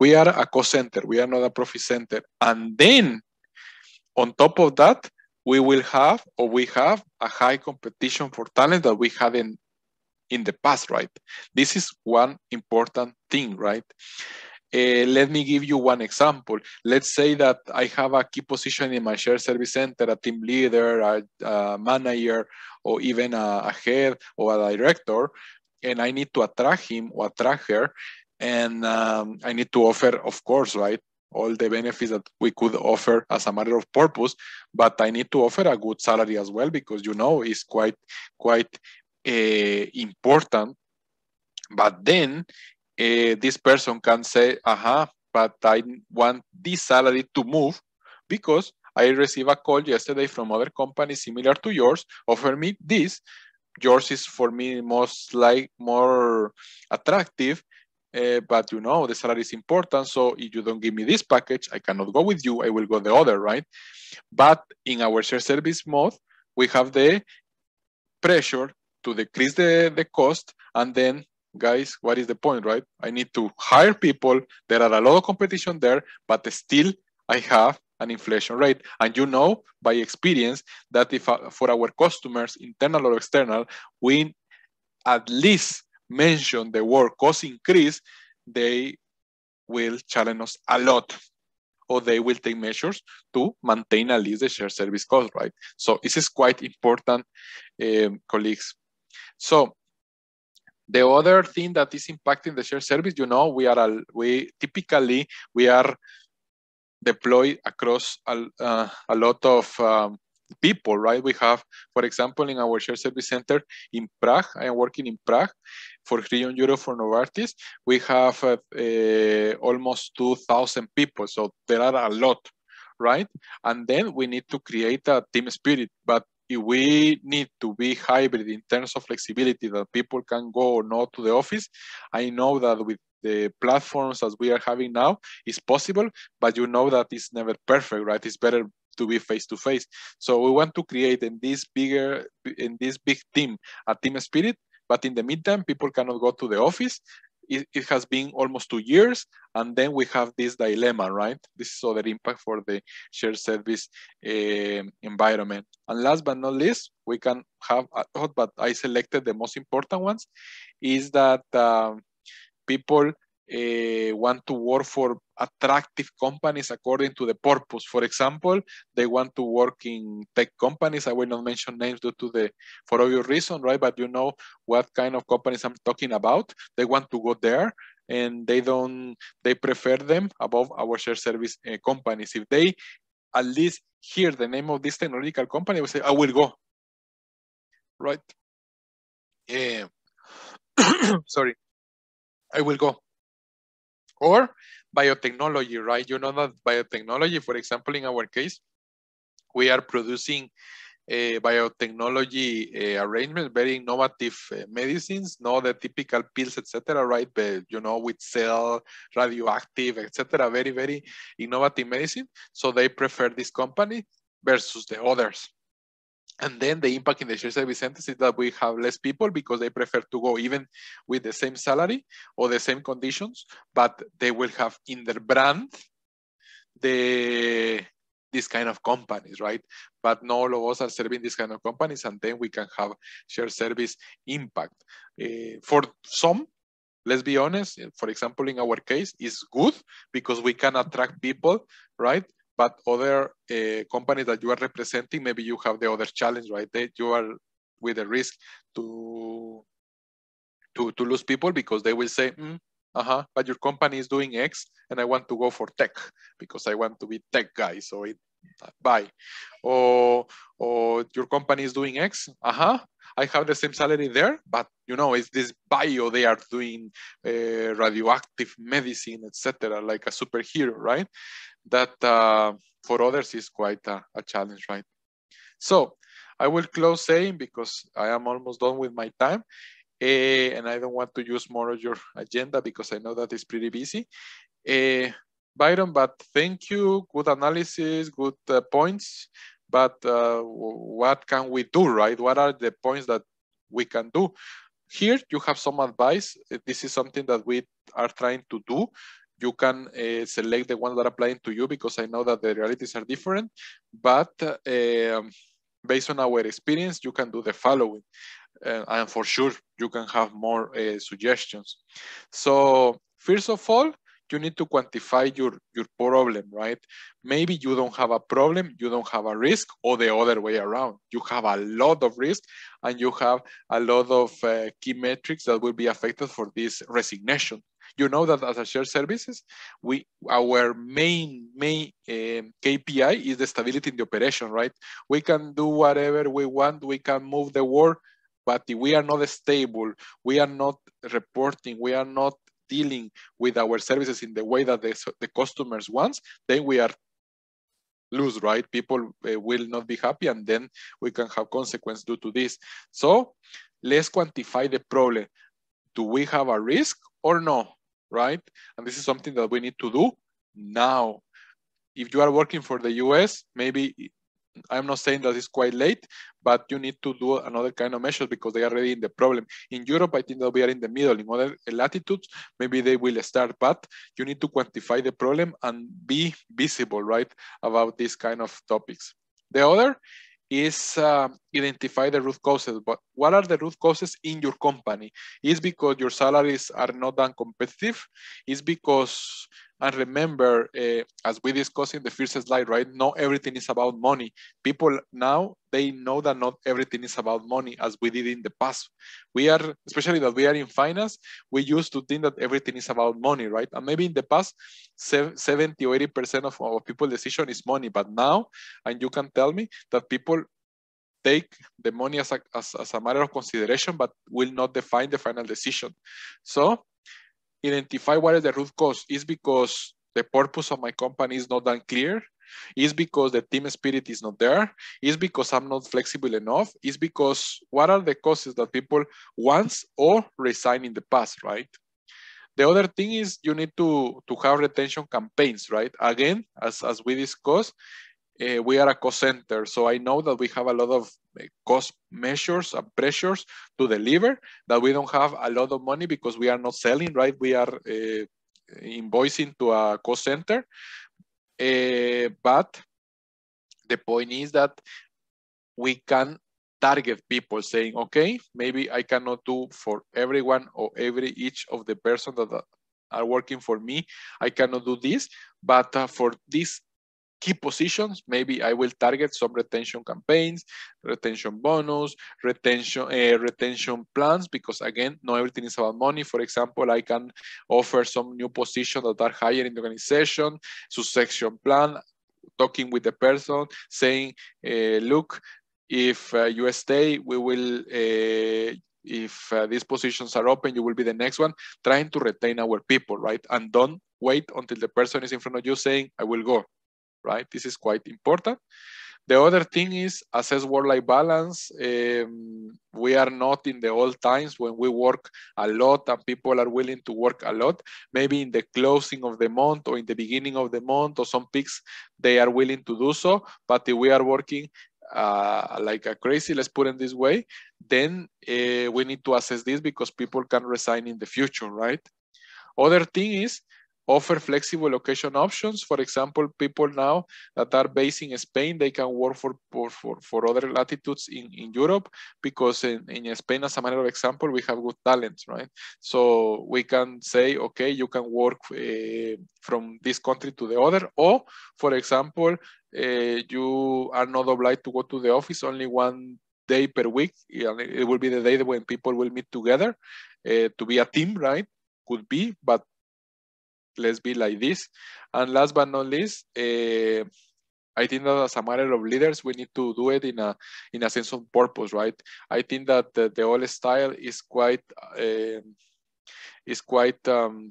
We are a cost center, we are not a profit center. And then on top of that, we will have or we have a high competition for talent that we had in, in the past, right? This is one important thing, right? Uh, let me give you one example. Let's say that I have a key position in my shared service center, a team leader, a, a manager, or even a, a, head or a director, and I need to attract him or attract her. And um, I need to offer, of course, right, all the benefits that we could offer as a matter of purpose, but I need to offer a good salary as well because you know it's quite quite uh, important. But then uh, this person can say, aha, uh-huh, but I want this salary to move because I received a call yesterday from other companies similar to yours, offer me this. Yours is for me most like more attractive, uh, but you know the salary is important. So if you don't give me this package, I cannot go with you. I will go the other, right? But in our share service mode, we have the pressure to decrease the, the cost and then guys, what is the point, right? I need to hire people. There are a lot of competition there, but still I have an inflation rate. And you know by experience that if uh, for our customers, internal or external, we at least mention the word cost increase, they will challenge us a lot or they will take measures to maintain at least the shared service cost, right? So this is quite important, um, colleagues. So The other thing that is impacting the shared service, you know, we are we typically we are deployed across a, uh, a lot of um, people, right? We have, for example, in our shared service center in Prague, I am working in Prague for Region Europe for Novartis. We have uh, uh, almost 2,000 people, so there are a lot, right? And then we need to create a team spirit, but if we need to be hybrid in terms of flexibility that people can go or not to the office, I know that with the platforms as we are having now is possible, but you know that it's never perfect, right? It's better to be face to face. So we want to create in this bigger, in this big team, a team spirit. But in the meantime, people cannot go to the office. It, it, has been almost two years, and then we have this dilemma, right? This is other impact for the shared service uh, environment. And last but not least, we can have, uh, but I selected the most important ones, is that um, people uh, want to work for attractive companies according to the purpose. For example, they want to work in tech companies. I will not mention names due to the for obvious reason, right? But you know what kind of companies I'm talking about. They want to go there and they don't they prefer them above our shared service uh, companies. If they at least hear the name of this technological company, we say, I will go. Right? Yeah. Sorry. I will go. Or biotechnology, right? You know that biotechnology, for example, in our case, we are producing uh, biotechnology uh, arrangements, very innovative uh, medicines, not the typical pills, etc. Right? But you know, with cell, radioactive, etc. Very, very innovative medicine. So they prefer this company versus the others. And then the impact in the shared service centers is that we have less people because they prefer to go even with the same salary or the same conditions, but they will have in their brand the these kind of companies, right? But not all of us are serving these kind of companies, and then we can have shared service impact. Uh, for some, let's be honest, for example, in our case, is good because we can attract people, right? But other uh, companies that you are representing, maybe you have the other challenge, right? That you are with the risk to to to lose people because they will say, mm, uh-huh, but your company is doing X and I want to go for tech because I want to be tech guy. So it buy. Or or your company is doing X, uh-huh. I have the same salary there, but you know, it's this bio they are doing uh, radioactive medicine, etc., like a superhero, right? That uh, for others is quite a, a, challenge, right? So I will close saying because I am almost done with my time uh, and I don't want to use more of your agenda because I know that it's pretty busy. Uh, Byron, but thank you. Good analysis, good uh, points. But uh, what can we do, right? What are the points that we can do? Here you have some advice. This is something that we are trying to do you can uh, select the ones that are applying to you because I know that the realities are different, but uh, based on our experience, you can do the following. Uh, and for sure, you can have more uh, suggestions. So first of all, you need to quantify your, your problem, right? Maybe you don't have a problem, you don't have a risk, or the other way around. You have a lot of risk and you have a lot of uh, key metrics that will be affected for this resignation you know that as a shared services, we our main main uh, um, KPI is the stability in the operation, right? We can do whatever we want, we can move the work, but if we are not stable, we are not reporting, we are not dealing with our services in the way that the, the customers wants, then we are lose, right? People uh, will not be happy and then we can have consequence due to this. So let's quantify the problem. Do we have a risk or no? Right? And this is something that we need to do now. If you are working for the US, maybe I'm not saying that it's quite late, but you need to do another kind of measures because they are already in the problem. In Europe, I think that we are in the middle. In other latitudes, maybe they will start, but you need to quantify the problem and be visible, right, about these kind of topics. The other is uh, identify the root causes. But what are the root causes in your company? Is because your salaries are not that competitive? Is because And remember, uh, as we discussed in the first slide, right? Not everything is about money. People now, they know that not everything is about money as we did in the past. We are, especially that we are in finance, we used to think that everything is about money, right? And maybe in the past, 70 or 80% of our people decision is money. But now, and you can tell me that people take the money as a, as, as a matter of consideration, but will not define the final decision. So identify what is the root cause. Is because the purpose of my company is not that clear? Is because the team spirit is not there? Is because I'm not flexible enough? Is because what are the causes that people once or resign in the past, right? The other thing is you need to, to have retention campaigns, right? Again, as, as we discussed, uh, we are a cost center. So I know that we have a lot of cost measures and pressures to deliver, that we don't have a lot of money because we are not selling, right? We are uh, invoicing to a cost center. Uh, but the point is that we can target people saying, okay, maybe I cannot do for everyone or every each of the person that are working for me, I cannot do this, but uh, for this key positions, maybe I will target some retention campaigns, retention bonus, retention uh, retention plans, because again, not everything is about money. For example, I can offer some new positions that are higher in the organization, succession plan, talking with the person, saying, uh, look, if uh, you stay, we will uh, if these positions are open, you will be the next one, trying to retain our people, right? And don't wait until the person is in front of you saying, I will go right? This is quite important. The other thing is assess work-life balance. Um, we are not in the old times when we work a lot and people are willing to work a lot. Maybe in the closing of the month or in the beginning of the month or some peaks, they are willing to do so. But if we are working uh, like a crazy, let's put it this way, then uh, we need to assess this because people can resign in the future, right? Other thing is offer flexible location options. For example, people now that are based in Spain, they can work for, for, for, other latitudes in, in Europe because in, in Spain, as a matter of example, we have good talents, right? So we can say, okay, you can work uh, from this country to the other. Or, for example, uh, you are not obliged to go to the office only one day per week. It will be the day when people will meet together uh, to be a team, right? Could be, but let's be like this. And last but not least, uh, I think that as a matter of leaders, we need to do it in a in a sense of purpose, right? I think that the, the old style is quite uh, is quite um,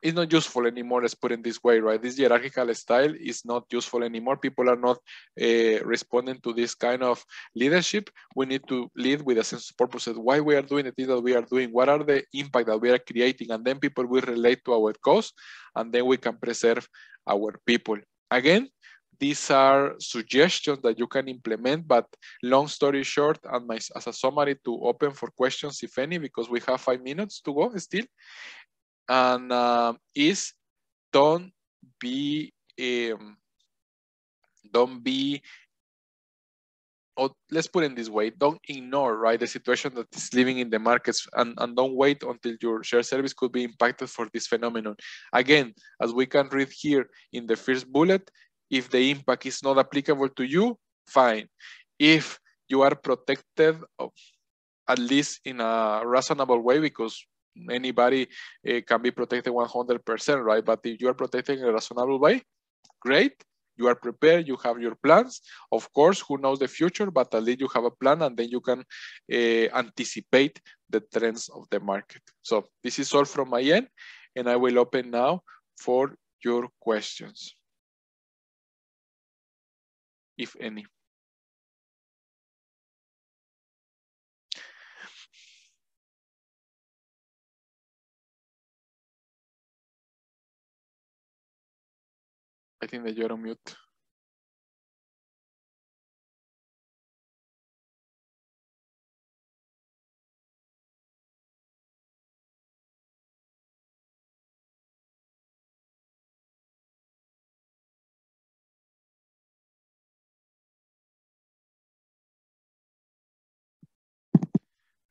it's not useful anymore let's put it this way right? This hierarchical style is not useful anymore. People are not uh, responding to this kind of leadership. We need to lead with a sense of purpose why we are doing the things that we are doing? What are the impact that we are creating? And then people will relate to our cause and then we can preserve our people. Again these are suggestions that you can implement, but long story short, and my, as a summary to open for questions, if any, because we have five minutes to go still, and is don't be um, don't be or let's put it in this way don't ignore right the situation that is living in the markets and, and don't wait until your share service could be impacted for this phenomenon. Again as we can read here in the first bullet if the impact is not applicable to you fine. If you are protected at least in a reasonable way because anybody uh, can be protected 100%, right? But if you are protected in a reasonable way, great. You are prepared, you have your plans. Of course, who knows the future, but at least you have a plan and then you can uh, anticipate the trends of the market. So this is all from my end, and I will open now for your questions, if any. I think that you're on mute.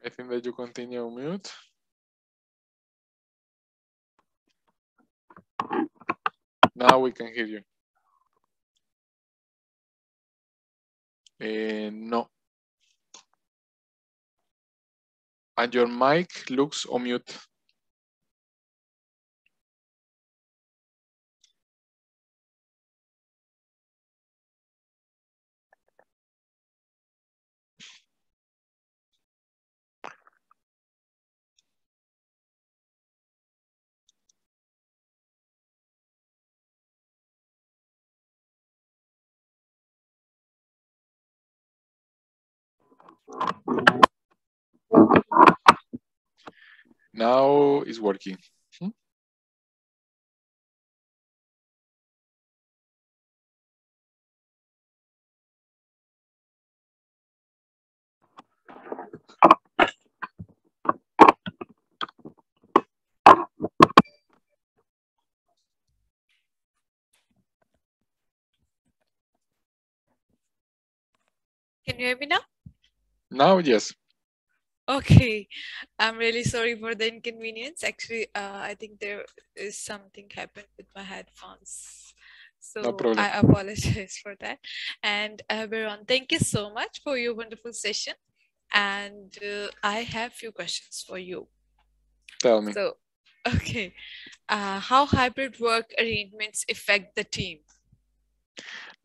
I think that you continue on mute. Now we can hear you. Uh, no. And your mic looks on mute. Now it's working. Hmm? Can you hear me now? Now, yes. Okay, I'm really sorry for the inconvenience. Actually, uh, I think there is something happened with my headphones. So no I apologize for that. And uh, Baron, thank you so much for your wonderful session. And uh, I have few questions for you. Tell me. So, okay, uh, how hybrid work arrangements affect the team?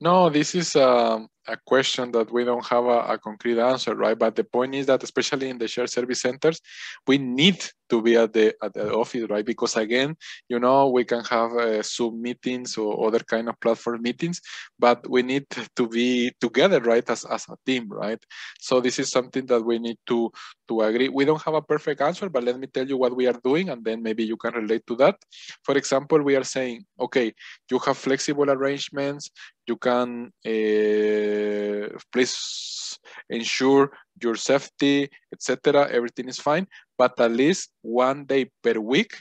No, this is um, a question that we don't have a, a, concrete answer, right? But the point is that especially in the shared service centers, we need to be at the at the office, right? Because again, you know, we can have uh, Zoom meetings or other kind of platform meetings, but we need to be together, right, as, as a team, right? So this is something that we need to to agree. We don't have a perfect answer, but let me tell you what we are doing, and then maybe you can relate to that. For example, we are saying, okay, you have flexible arrangements, you can uh, Uh, please ensure your safety, etc. Everything is fine, but at least one day per week,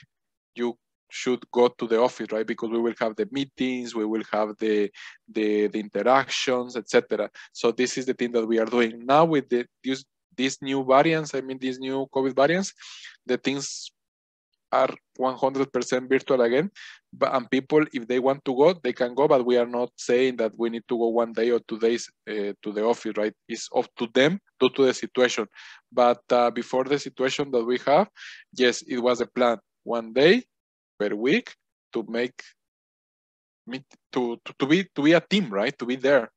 you should go to the office, right? Because we will have the meetings, we will have the the, the interactions, etc. So this is the thing that we are doing now with the these these new variants. I mean, these new COVID variants, the things are 100% virtual again. But and people, if they want to go, they can go. But we are not saying that we need to go one day or two days uh, to the office, right? It's up to them due to the situation. But uh, before the situation that we have, yes, it was a plan. One day per week to make to, to, to be to be a team, right? To be there.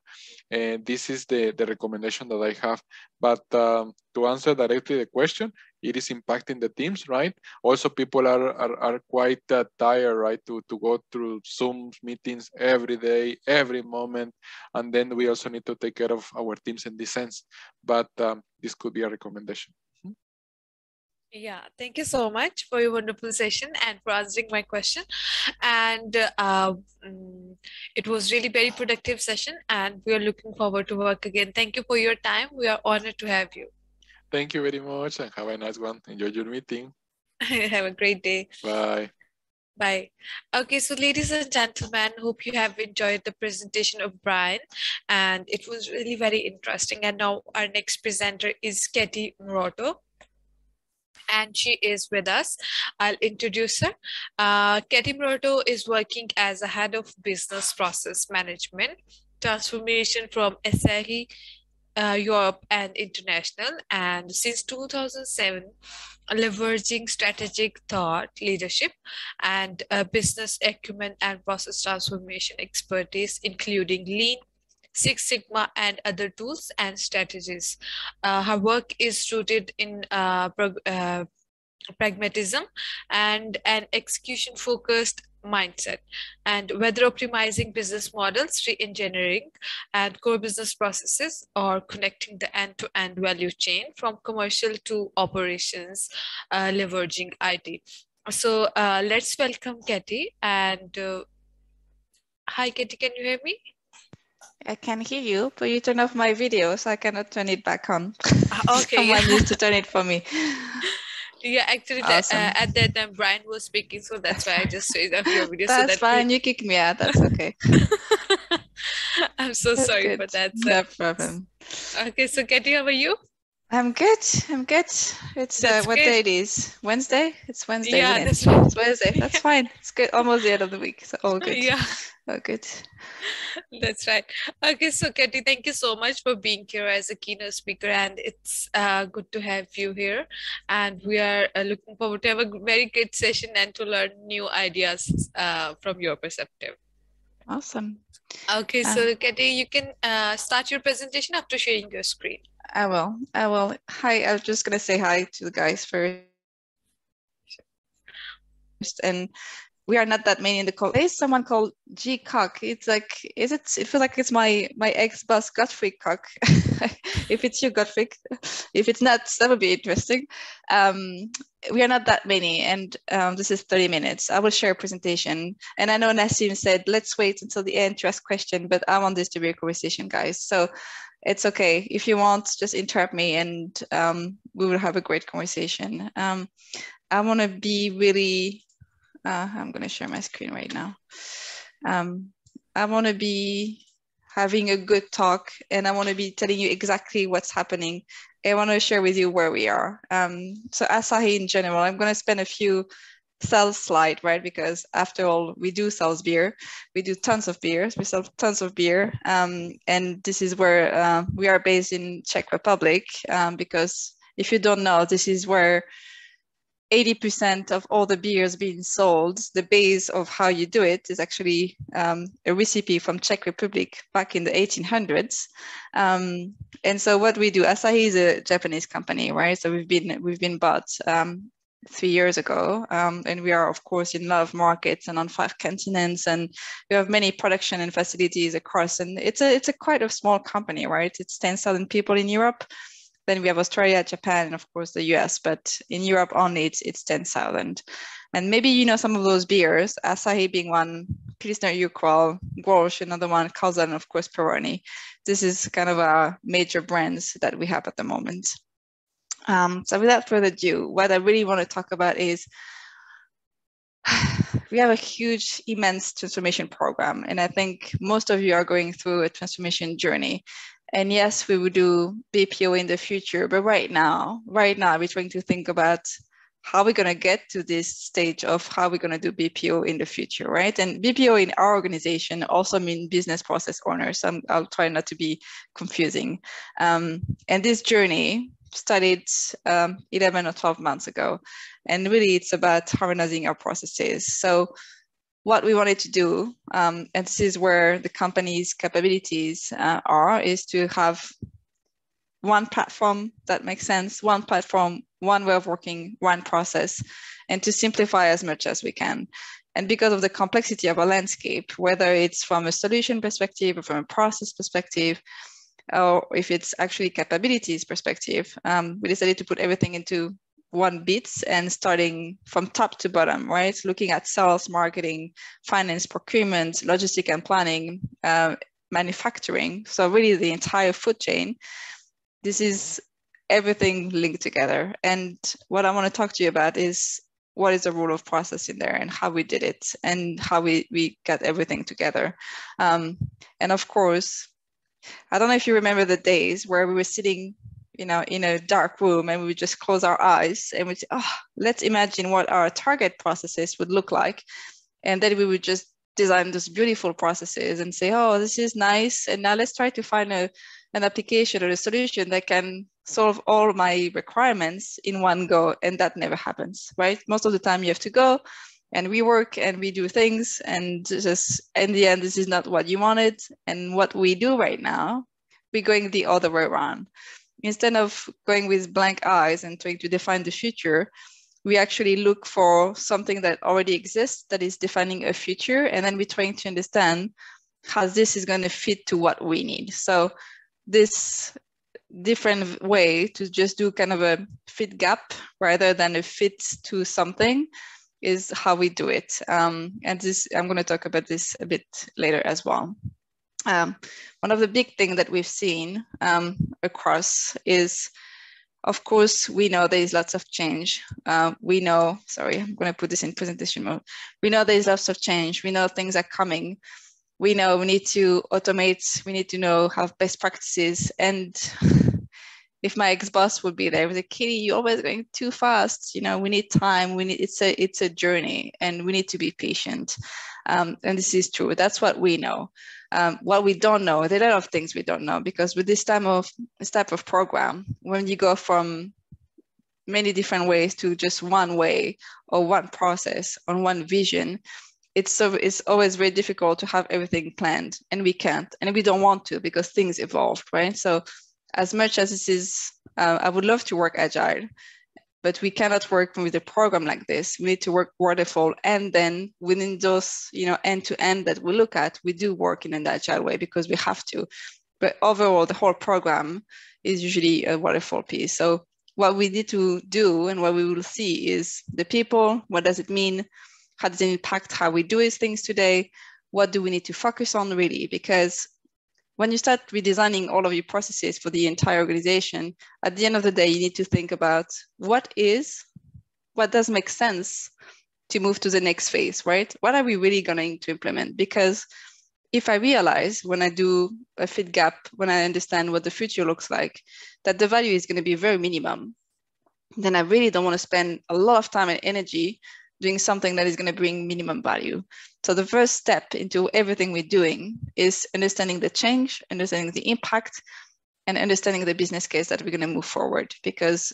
And this is the, the recommendation that I have. But um, to answer directly the question, it is impacting the teams, right? Also, people are are, are quite uh, tired, right, to, to go through Zoom meetings every day, every moment. And then we also need to take care of our teams in this sense. But um, this could be a recommendation. Yeah, thank you so much for your wonderful session and for answering my question. And uh, mm, it was really very productive session and we are looking forward to work again. Thank you for your time. We are honored to have you. Thank you very much and have a nice one. Enjoy your meeting. have a great day. Bye. Bye. Okay, so ladies and gentlemen, hope you have enjoyed the presentation of Brian and it was really very interesting. And now our next presenter is Katie Moroto and she is with us. I'll introduce her. Uh, Katie Moroto is working as a head of business process management, transformation from Asahi uh, Europe and international. And since 2007, leveraging strategic thought leadership and uh, business acumen and process transformation expertise, including lean Six Sigma, and other tools and strategies. Uh, her work is rooted in uh, uh, pragmatism and an execution focused mindset and whether optimizing business models re-engineering and core business processes or connecting the end-to-end value chain from commercial to operations uh, leveraging it so uh, let's welcome Katie and uh, hi Katie can you hear me I can hear you, but you turn off my video, so I cannot turn it back on. Ah, okay. Someone yeah. needs to turn it for me. Yeah, actually, awesome. that, uh, at that time Brian was speaking, so that's why I just switched off your video. That's so that fine. You kick me out. That's okay. I'm so that's sorry good. for that. No problem. Okay, so Katie, how are you? I'm good. I'm good. It's uh, what good. day it is? Wednesday. It's Wednesday. Yeah, it? that's. It's Wednesday. That's fine. It's good. Almost the end of the week. So all good. Yeah. Oh, good. That's right. Okay, so Katie, thank you so much for being here as a keynote speaker, and it's uh, good to have you here. And we are uh, looking forward to have a very good session and to learn new ideas uh, from your perspective. Awesome. Okay, so uh, Katie, you can uh, start your presentation after sharing your screen. I will. I will. Hi, I was just gonna say hi to the guys first. And we are not that many in the call. There's someone called G Cock. It's like, is it? It feels like it's my my ex boss Gottfried Cock. if it's you, Gottfried. If it's not, that would be interesting. Um, we are not that many, and um, this is 30 minutes. I will share a presentation, and I know Nassim said let's wait until the end to ask question, but I want this to be a conversation, guys. So it's okay if you want just interrupt me and um, we will have a great conversation um, i want to be really uh, i'm going to share my screen right now um, i want to be having a good talk and i want to be telling you exactly what's happening i want to share with you where we are um, so asahi in general i'm going to spend a few sales slide, right? Because after all, we do sell beer. We do tons of beers. We sell tons of beer. Um, and this is where uh, we are based in Czech Republic. Um, because if you don't know, this is where 80% of all the beers being sold, the base of how you do it is actually um, a recipe from Czech Republic back in the 1800s. Um, and so what we do, Asahi is a Japanese company, right? So we've been we've been bought um, three years ago. Um, and we are, of course, in of markets and on five continents. And we have many production and facilities across. And it's a it's a quite a small company, right? It's 10,000 people in Europe. Then we have Australia, Japan, and of course the US. But in Europe only, it's, it's 10,000. And maybe you know some of those beers, Asahi being one, Pilsner Urquell, Grolsch, another one, Carlsberg, and of course Peroni. This is kind of our major brands that we have at the moment. Um, so without further ado, what I really want to talk about is we have a huge, immense transformation program. And I think most of you are going through a transformation journey. And yes, we will do BPO in the future, but right now, right now, we're trying to think about how we're going to get to this stage of how we're going to do BPO in the future, right? And BPO in our organization also mean business process owners. i will try not to be confusing. Um, and this journey started um, 11 or 12 months ago. And really, it's about harmonizing our processes. So, what we wanted to do, um, and this is where the company's capabilities uh, are, is to have one platform that makes sense, one platform, one way of working, one process, and to simplify as much as we can. And because of the complexity of our landscape, whether it's from a solution perspective or from a process perspective, or if it's actually capabilities perspective, um, we decided to put everything into one bits and starting from top to bottom, right? Looking at sales, marketing, finance, procurement, logistic and planning, uh, manufacturing. So really the entire food chain. This is everything linked together. And what I want to talk to you about is what is the rule of process in there and how we did it and how we, we got everything together. Um, and of course, I don't know if you remember the days where we were sitting, you know, in a dark room and we would just close our eyes and we'd say, oh, let's imagine what our target processes would look like. And then we would just design those beautiful processes and say, oh, this is nice. And now let's try to find a, an application or a solution that can solve all my requirements in one go. And that never happens, right? Most of the time you have to go and we work and we do things and just in the end this is not what you wanted and what we do right now we're going the other way around instead of going with blank eyes and trying to define the future we actually look for something that already exists that is defining a future and then we're trying to understand how this is going to fit to what we need so this different way to just do kind of a fit gap rather than a fit to something is how we do it. Um, and this, I'm going to talk about this a bit later as well. Um, one of the big things that we've seen um, across is, of course, we know there is lots of change. Uh, we know, sorry, I'm going to put this in presentation mode. We know there is lots of change. We know things are coming. We know we need to automate. We need to know have best practices. And if my ex-boss would be there, he was like, Kitty, you're always going too fast. You know, we need time. We need it's a it's a journey, and we need to be patient. Um, and this is true. That's what we know. Um, what we don't know, there are a lot of things we don't know because with this type of this type of program, when you go from many different ways to just one way or one process on one vision, it's so it's always very difficult to have everything planned, and we can't, and we don't want to because things evolve, right? So, as much as this is, uh, I would love to work agile, but we cannot work with a program like this. We need to work waterfall, and then within those, you know, end to end that we look at, we do work in an agile way because we have to. But overall, the whole program is usually a waterfall piece. So what we need to do and what we will see is the people. What does it mean? How does it impact how we do these things today? What do we need to focus on really? Because when you start redesigning all of your processes for the entire organization, at the end of the day, you need to think about what is, what does make sense to move to the next phase, right? What are we really going to implement? Because if I realize when I do a fit gap, when I understand what the future looks like, that the value is going to be very minimum, then I really don't want to spend a lot of time and energy doing something that is going to bring minimum value. So the first step into everything we're doing is understanding the change, understanding the impact, and understanding the business case that we're going to move forward. Because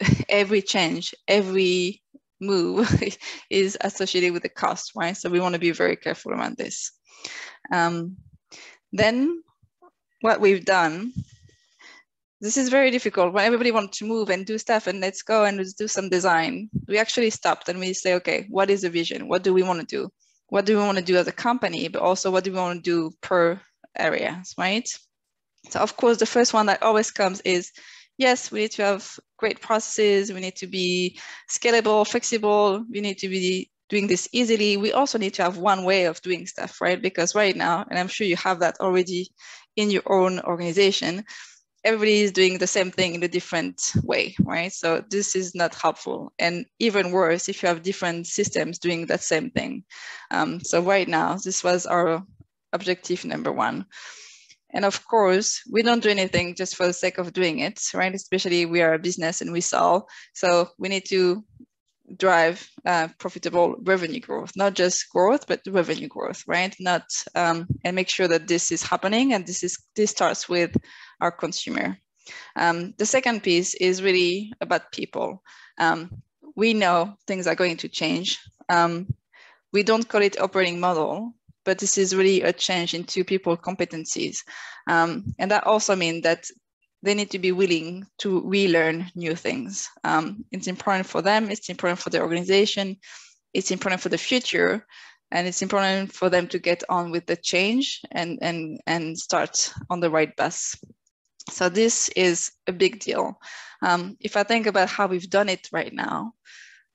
every change, every move is associated with a cost, right? So we want to be very careful around this. Um, then what we've done this is very difficult. When everybody wants to move and do stuff and let's go and let's do some design. We actually stopped and we say okay what is the vision? What do we want to do? What do we want to do as a company but also what do we want to do per areas right? So of course the first one that always comes is yes we need to have great processes. We need to be scalable flexible. We need to be doing this easily. We also need to have one way of doing stuff right? Because right now and i'm sure you have that already in your own organization everybody is doing the same thing in a different way, right? So this is not helpful. And even worse, if you have different systems doing that same thing. Um, so right now, this was our objective number one. And of course, we don't do anything just for the sake of doing it, right? Especially we are a business and we sell. So we need to drive uh, profitable revenue growth, not just growth, but revenue growth, right? Not um, and make sure that this is happening, and this is this starts with our consumer. Um, the second piece is really about people. Um, we know things are going to change. Um, we don't call it operating model, but this is really a change into people competencies, um, and that also means that they need to be willing to relearn new things. Um, it's important for them, it's important for the organization, it's important for the future, and it's important for them to get on with the change and, and, and start on the right bus. So this is a big deal. Um, if I think about how we've done it right now,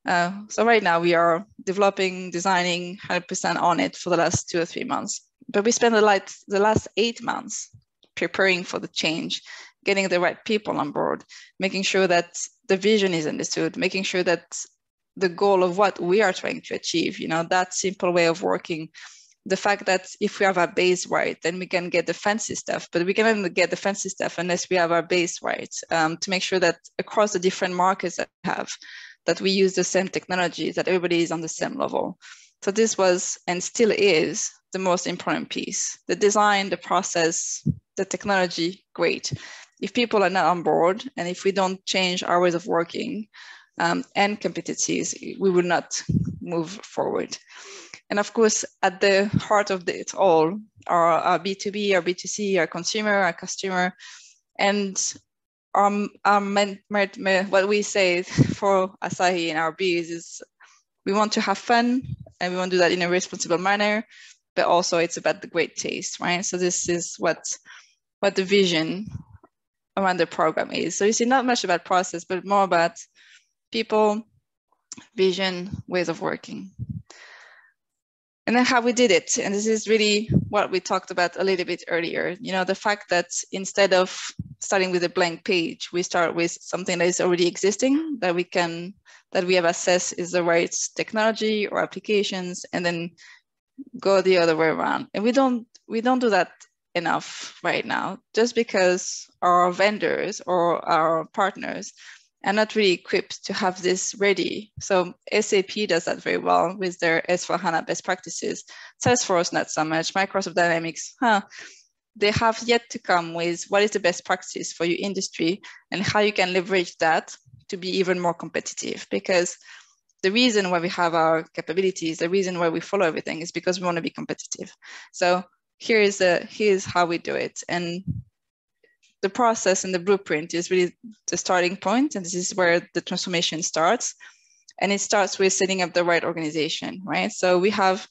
uh, so right now we are developing, designing 100% on it for the last two or three months. But we spent the, light, the last eight months preparing for the change getting the right people on board, making sure that the vision is understood, making sure that the goal of what we are trying to achieve, you know, that simple way of working. The fact that if we have our base right, then we can get the fancy stuff, but we cannot get the fancy stuff unless we have our base right um, to make sure that across the different markets that we have, that we use the same technologies, that everybody is on the same level. So this was and still is the most important piece. The design, the process, the technology, great if people are not on board and if we don't change our ways of working um, and competencies, we will not move forward. And of course, at the heart of it all are our B2B, our B2C, our consumer, our customer, and our, our what we say for Asahi and our bees is we want to have fun and we want to do that in a responsible manner, but also it's about the great taste, right? So this is what what the vision around the program is. So you see not much about process, but more about people, vision, ways of working. And then how we did it. And this is really what we talked about a little bit earlier. You know, the fact that instead of starting with a blank page, we start with something that is already existing that we can, that we have assessed is the right technology or applications, and then go the other way around. And we don't, we don't do that enough right now just because our vendors or our partners are not really equipped to have this ready. So SAP does that very well with their S4HANA best practices. Salesforce, not so much. Microsoft Dynamics, huh? They have yet to come with what is the best practice for your industry and how you can leverage that to be even more competitive. Because the reason why we have our capabilities, the reason why we follow everything is because we want to be competitive. So here is the here's how we do it. And the process and the blueprint is really the starting point, and this is where the transformation starts. And it starts with setting up the right organization, right? So we have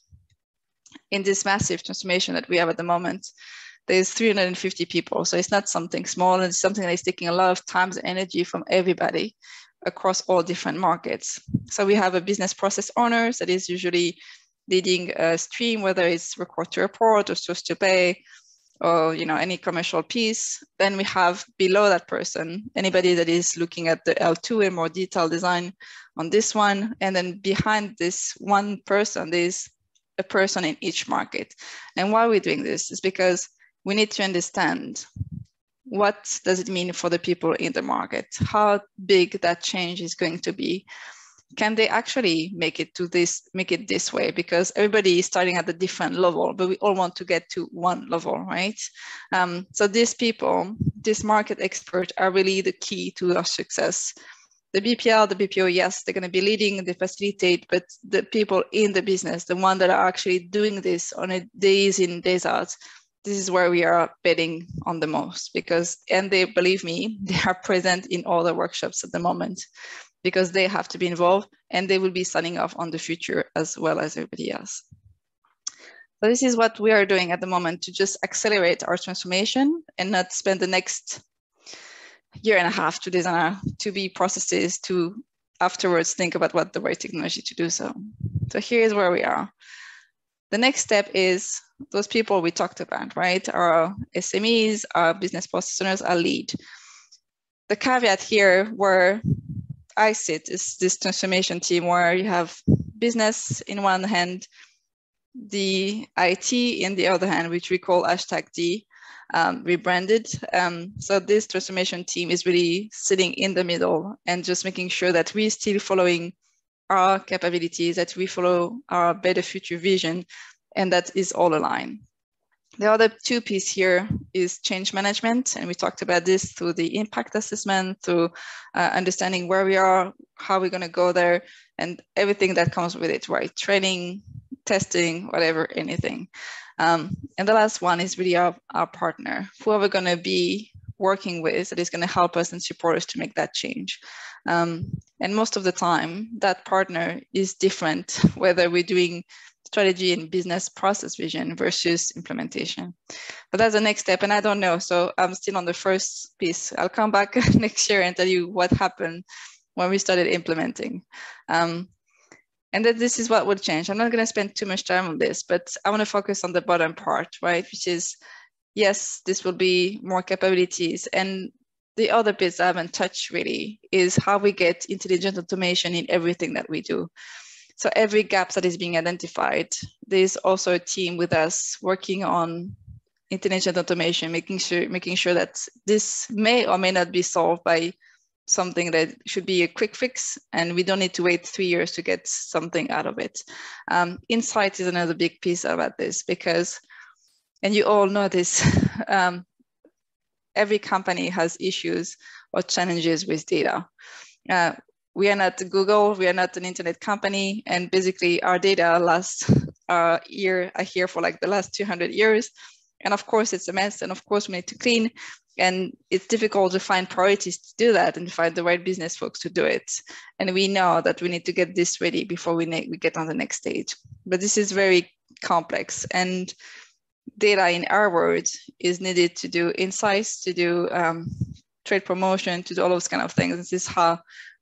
in this massive transformation that we have at the moment, there's 350 people. So it's not something small and it's something that is taking a lot of time and energy from everybody across all different markets. So we have a business process owner that is usually leading a stream, whether it's record to report or source to pay, or you know any commercial piece. Then we have below that person anybody that is looking at the L2 and more detailed design on this one, and then behind this one person, there's a person in each market. And why we're doing this is because we need to understand what does it mean for the people in the market? How big that change is going to be? Can they actually make it to this, make it this way? Because everybody is starting at a different level, but we all want to get to one level, right? Um, so these people, these market experts are really the key to our success. The BPL, the BPO, yes, they're going to be leading, they facilitate, but the people in the business, the one that are actually doing this on a days in, days out, this is where we are betting on the most because and they believe me they are present in all the workshops at the moment because they have to be involved and they will be signing off on the future as well as everybody else so this is what we are doing at the moment to just accelerate our transformation and not spend the next year and a half to design our to be processes to afterwards think about what the right technology to do so so here is where we are the next step is those people we talked about, right? Our SMEs, our business process owners, our lead. The caveat here where I sit is this transformation team where you have business in one hand, the IT in the other hand, which we call hashtag D, um, rebranded. Um, so this transformation team is really sitting in the middle and just making sure that we're still following our capabilities, that we follow our better future vision, and that is all aligned. The other two piece here is change management, and we talked about this through the impact assessment, through uh, understanding where we are, how we're going to go there, and everything that comes with it, right? Training, testing, whatever, anything. Um, and the last one is really our, our partner, who are we going to be working with that is going to help us and support us to make that change. Um, and most of the time, that partner is different, whether we're doing strategy and business process vision versus implementation. But that's the next step, and I don't know. So I'm still on the first piece. I'll come back next year and tell you what happened when we started implementing. Um, and that this is what will change. I'm not going to spend too much time on this, but I want to focus on the bottom part, right? Which is, yes, this will be more capabilities. And the other piece I haven't touched really is how we get intelligent automation in everything that we do. So every gap that is being identified, there's also a team with us working on intelligent automation, making sure making sure that this may or may not be solved by something that should be a quick fix, and we don't need to wait three years to get something out of it. Um, insight is another big piece about this because, and you all know this, um, every company has issues or challenges with data. Uh, we are not Google, we are not an internet company, and basically our data lasts uh, year are here for like the last 200 years. And of course, it's a mess, and of course, we need to clean. And it's difficult to find priorities to do that and find the right business folks to do it. And we know that we need to get this ready before we, we get on the next stage. But this is very complex. And data, in our words, is needed to do insights, to do um, trade promotion, to do all those kind of things. This is how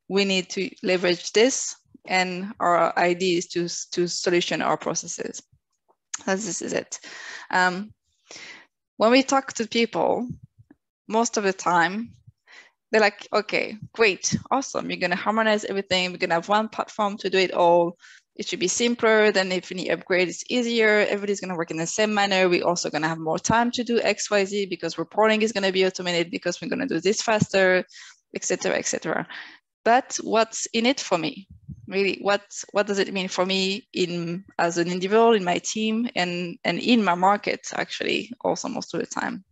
we need to leverage this and our ideas to, to solution our processes. this is it. Um, when we talk to people, most of the time, they're like, okay, great, awesome. You're going to harmonize everything. We're going to have one platform to do it all. it should be simpler. Then if any upgrade is easier, everybody's going to work in the same manner. We're also going to have more time to do X, Y, Z because reporting is going to be automated because we're going to do this faster, etc., etc. But what's in it for me? Really, what what does it mean for me in as an individual in my team and and in my market actually also most of the time.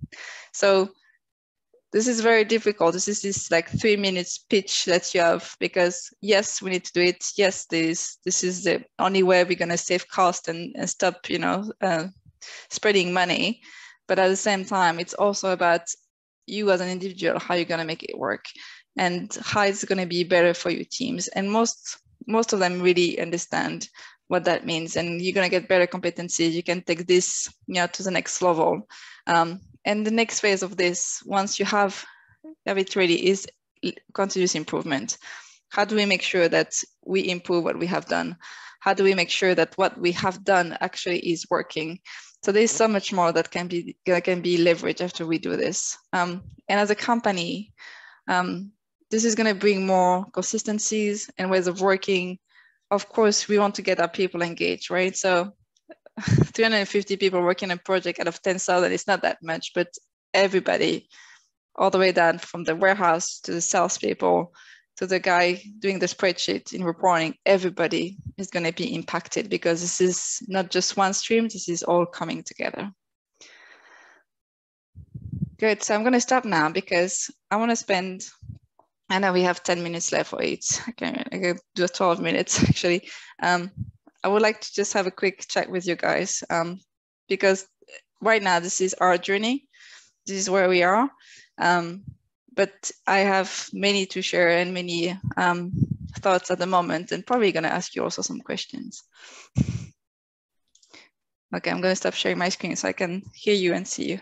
So this is very difficult. This is this like three minutes pitch that you have because yes, we need to do it. Yes, this this is the only way we're gonna save cost and, and stop, you know, uh, spreading money. But at the same time, it's also about you as an individual, how you're gonna make it work, and how it's gonna be better for your teams. And most most of them really understand what that means, and you're gonna get better competency. You can take this, you know, to the next level. Um, and the next phase of this, once you have, have it ready, is continuous improvement. How do we make sure that we improve what we have done? How do we make sure that what we have done actually is working? So there's so much more that can be that can be leveraged after we do this. Um, and as a company, um, this is going to bring more consistencies and ways of working. Of course, we want to get our people engaged, right? So 350 people working on a project out of 10,000 is not that much, but everybody, all the way down from the warehouse to the salespeople to the guy doing the spreadsheet in reporting, everybody is going to be impacted because this is not just one stream, this is all coming together. Good, so I'm going to stop now because I want to spend, I know we have 10 minutes left for each. I can, I can do 12 minutes actually. Um, I would like to just have a quick chat with you guys um, because right now this is our journey. This is where we are. Um, but I have many to share and many um, thoughts at the moment and probably going to ask you also some questions. Okay, I'm going to stop sharing my screen so I can hear you and see you.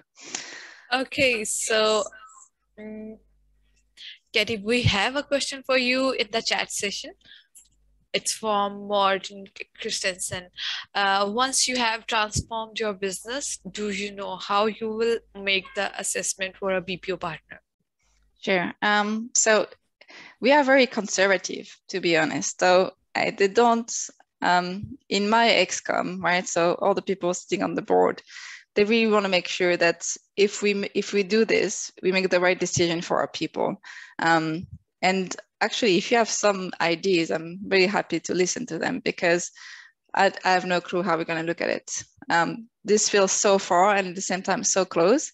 Okay, so um, Katie, we have a question for you in the chat session. It's from Morten Christensen. Uh, once you have transformed your business, do you know how you will make the assessment for a BPO partner? Sure. Um, so we are very conservative, to be honest. So I, they don't, um, in my excom, right? So all the people sitting on the board, they really want to make sure that if we if we do this, we make the right decision for our people. Um, and actually, if you have some ideas, I'm very happy to listen to them because I, I have no clue how we're going to look at it. Um, this feels so far and at the same time so close.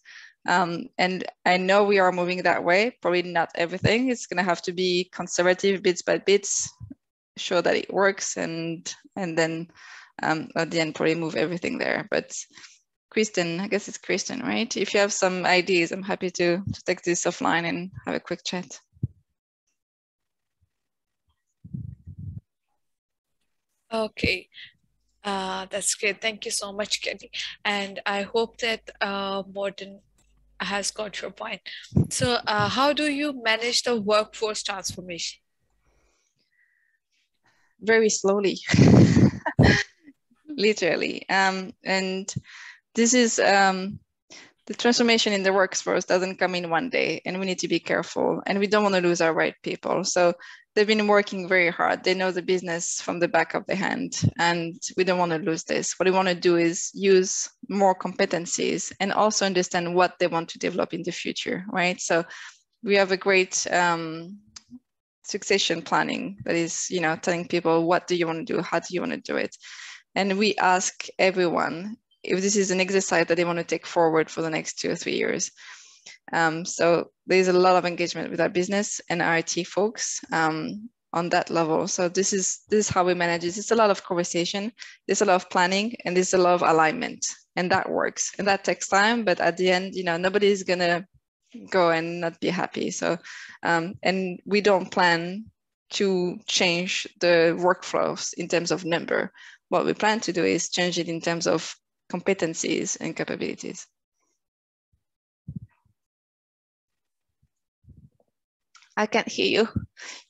Um, and I know we are moving that way. Probably not everything. It's going to have to be conservative, bits by bits, show that it works, and and then um, at the end probably move everything there. But Kristen, I guess it's Kristen, right? If you have some ideas, I'm happy to to take this offline and have a quick chat. Okay. Uh, that's great. Thank you so much, Kelly. And I hope that uh, Morten has got your point. So uh, how do you manage the workforce transformation? Very slowly, literally. Um, and this is um, the transformation in the workforce doesn't come in one day and we need to be careful and we don't want to lose our right people. So they've been working very hard. They know the business from the back of the hand and we don't want to lose this. What we want to do is use more competencies and also understand what they want to develop in the future right? So we have a great um, succession planning that is you know telling people what do you want to do? How do you want to do it? And we ask everyone if this is an exercise that they want to take forward for the next two or three years. Um, so there's a lot of engagement with our business and IT folks um, on that level. So this is this is how we manage it. It's a lot of conversation, there's a lot of planning, and there's a lot of alignment, and that works. And that takes time, but at the end, you know, nobody's gonna go and not be happy. So, um, and we don't plan to change the workflows in terms of number. What we plan to do is change it in terms of competencies and capabilities. I can't hear you.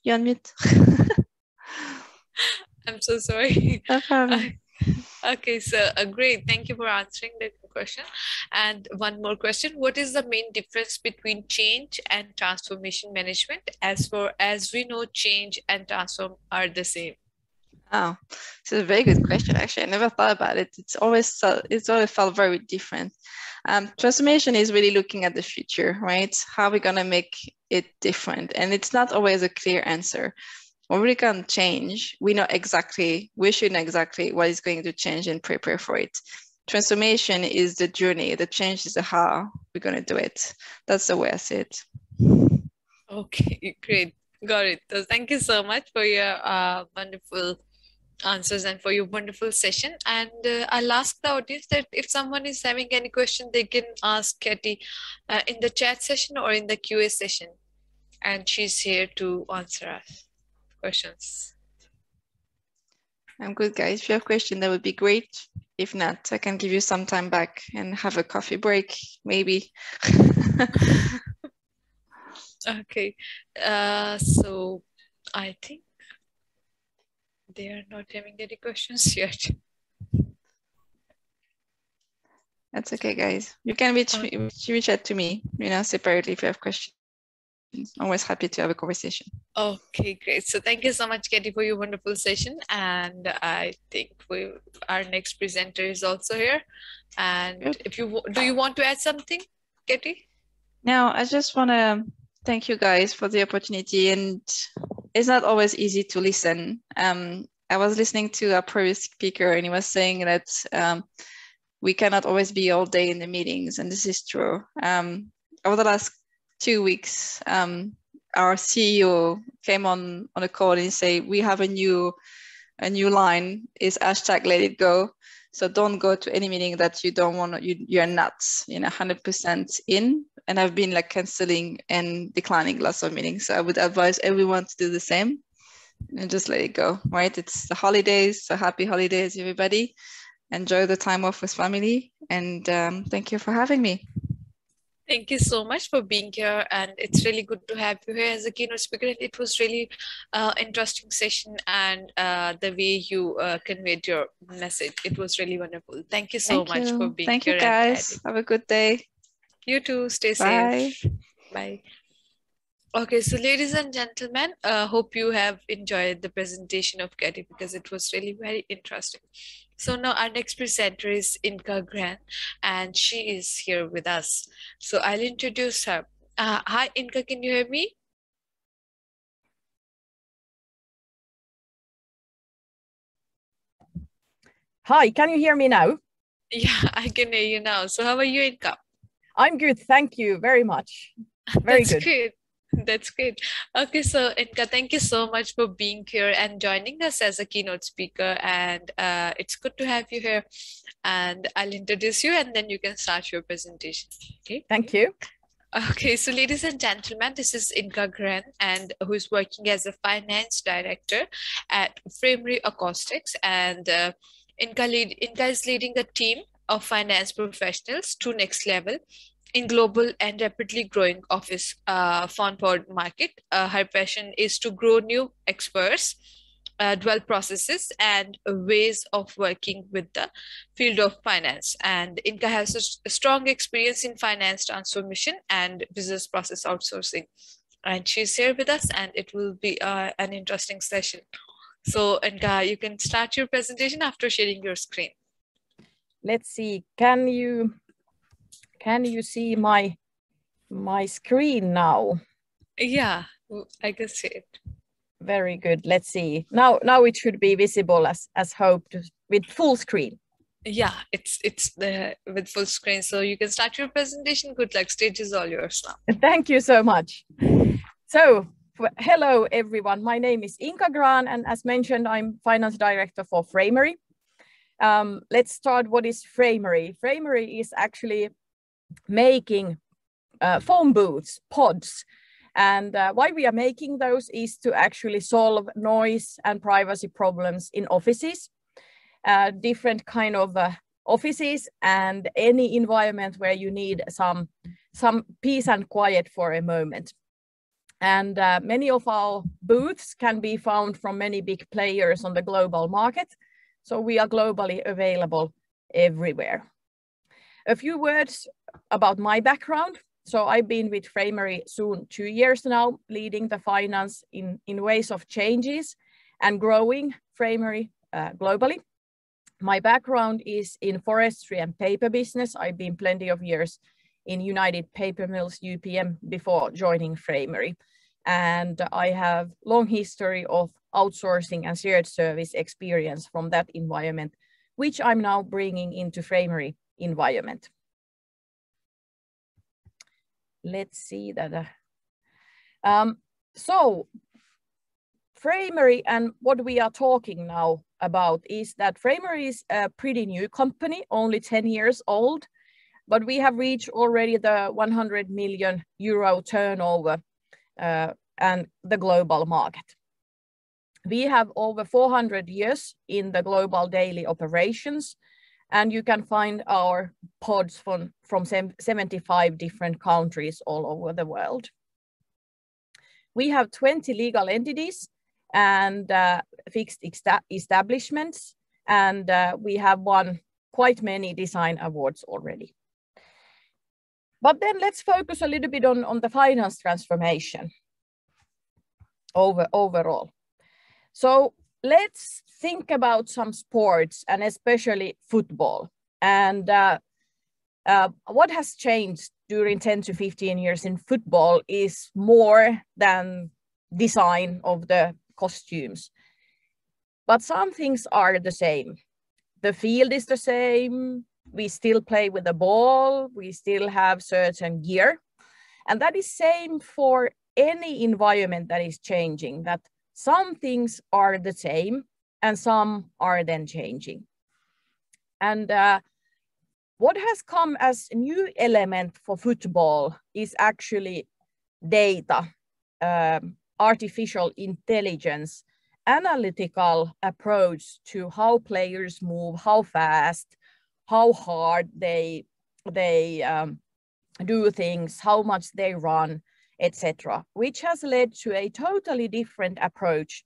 You on mute. I'm so sorry. No problem. okay, so uh, great. Thank you for answering the question. And one more question: What is the main difference between change and transformation management? As for as we know, change and transform are the same. Oh, it's a very good question. Actually, I never thought about it. It's always it's always felt very different. Um, transformation is really looking at the future, right? How are we gonna make it different? And it's not always a clear answer. When we can change, we know exactly, we should know exactly what is going to change and prepare for it. Transformation is the journey. The change is the how we're gonna do it. That's the way I see it. Okay, great. Got it. So thank you so much for your uh, wonderful answers and for your wonderful session. And uh, I'll ask the audience that if someone is having any question, they can ask Katie uh, in the chat session or in the QA session. And she's here to answer us questions. I'm good, guys. If you have questions, that would be great. If not, I can give you some time back and have a coffee break, maybe. okay. Uh, so I think they are not having any questions yet. That's okay, guys. You can reach me, reach out to me, you know, separately if you have questions. Always happy to have a conversation. Okay, great. So thank you so much, Katie, for your wonderful session. And I think we our next presenter is also here. And Good. if you do, you want to add something, Katie? No, I just want to thank you guys for the opportunity and it's not always easy to listen. Um, I was listening to a previous speaker and he was saying that um, we cannot always be all day in the meetings, and this is true. Um, over the last two weeks, um, our CEO came on on a call and say we have a new a new line is hashtag let it go. So don't go to any meeting that you don't want. You you're not you know 100% in and I've been like canceling and declining lots of meetings. So I would advise everyone to do the same and just let it go, right? It's the holidays, so happy holidays, everybody. Enjoy the time off with family, and um, thank you for having me. Thank you so much for being here, and it's really good to have you here as a keynote speaker. It was really uh, interesting session, and uh, the way you uh, conveyed your message, it was really wonderful. Thank you so Thank much you. for being Thank here. Thank you, guys. Have a good day. You too. Stay Bye. safe. Bye. Okay, so ladies and gentlemen, uh, hope you have enjoyed the presentation of Katie because it was really very interesting. So now our next presenter is Inka Gran and she is here with us. So I'll introduce her. Uh, hi, Inka, can you hear me? Hi, can you hear me now? Yeah, I can hear you now. So how are you, Inka? I'm good. Thank you very much. Very That's good. great. That's great. Okay, so Inka, thank you so much for being here and joining us as a keynote speaker. And uh, it's good to have you here. And I'll introduce you and then you can start your presentation. Okay. Thank you. Okay, so ladies and gentlemen, this is Inka Gren, and who is working as a finance director at Framery Acoustics. And uh, Inka, lead, Inka is leading a team of finance professionals to next level in global and rapidly growing office uh, board market. Uh, her passion is to grow new experts, uh, processes and ways of working with the field of finance. And Inka has a strong experience in finance transformation and business process outsourcing. And she's here with us and it will be uh, an interesting session. So Inka, you can start your presentation after sharing your screen let's see, can you, can you see my, my screen now? Yeah, I can see it. Very good. Let's see. Now, now it should be visible as, as hoped with full screen. Yeah, it's it's the with full screen. So you can start your presentation. Good luck. Stage is all yours now. Thank you so much. So hello everyone. My name is Inka Gran, and as mentioned, I'm finance director for Framery. Um, let's start what is Framery. Framery is actually making uh, phone booths, pods. And uh, why we are making those is to actually solve noise and privacy problems in offices, uh, different kind of uh, offices and any environment where you need some, some peace and quiet for a moment. And uh, many of our booths can be found from many big players on the global market. So we are globally available everywhere. A few words about my background. So I've been with Framery soon two years now, leading the finance in, in ways of changes and growing Framery uh, globally. My background is in forestry and paper business. I've been plenty of years in United Paper Mills, UPM, before joining Framery. And I have long history of outsourcing and shared service experience from that environment, which I'm now bringing into Framery environment. Let's see that. Um, so Framery and what we are talking now about is that Framery is a pretty new company, only 10 years old, but we have reached already the 100 million euro turnover uh, and the global market. We have over 400 years in the global daily operations, and you can find our pods from, from 75 different countries all over the world. We have 20 legal entities and uh, fixed establishments, and uh, we have won quite many design awards already. But then let's focus a little bit on, on the finance transformation over, overall. So let's think about some sports and especially football. And uh, uh, what has changed during 10 to 15 years in football is more than design of the costumes. But some things are the same. The field is the same. We still play with the ball. We still have certain gear. And that is same for any environment that is changing, that some things are the same and some are then changing. And uh, what has come as a new element for football is actually data, um, artificial intelligence, analytical approach to how players move, how fast, how hard they, they um, do things, how much they run, etc., which has led to a totally different approach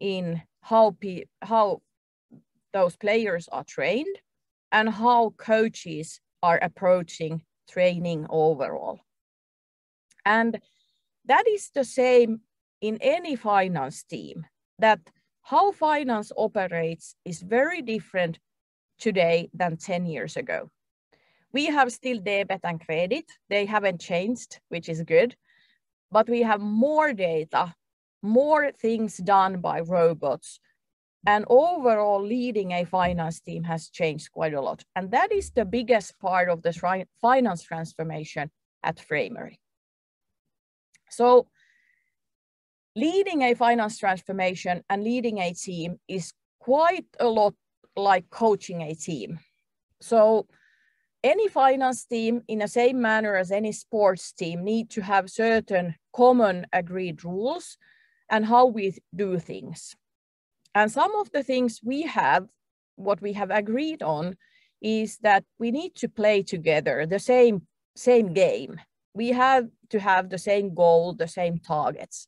in how, how those players are trained and how coaches are approaching training overall. And that is the same in any finance team, that how finance operates is very different today than 10 years ago. We have still debit and credit. They haven't changed, which is good but we have more data, more things done by robots. And overall, leading a finance team has changed quite a lot. And that is the biggest part of the finance transformation at Framery. So leading a finance transformation and leading a team is quite a lot like coaching a team. So any finance team in the same manner as any sports team need to have certain common agreed rules and how we do things. And some of the things we have, what we have agreed on is that we need to play together the same, same game. We have to have the same goal, the same targets.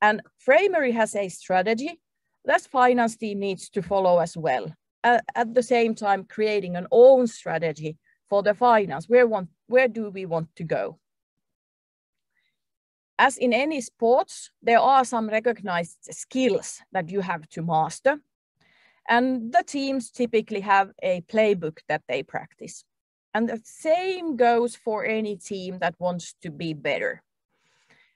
And Framery has a strategy that finance team needs to follow as well at the same time creating an own strategy for the finance. Where, want, where do we want to go? As in any sports, there are some recognized skills that you have to master. And the teams typically have a playbook that they practice. And the same goes for any team that wants to be better.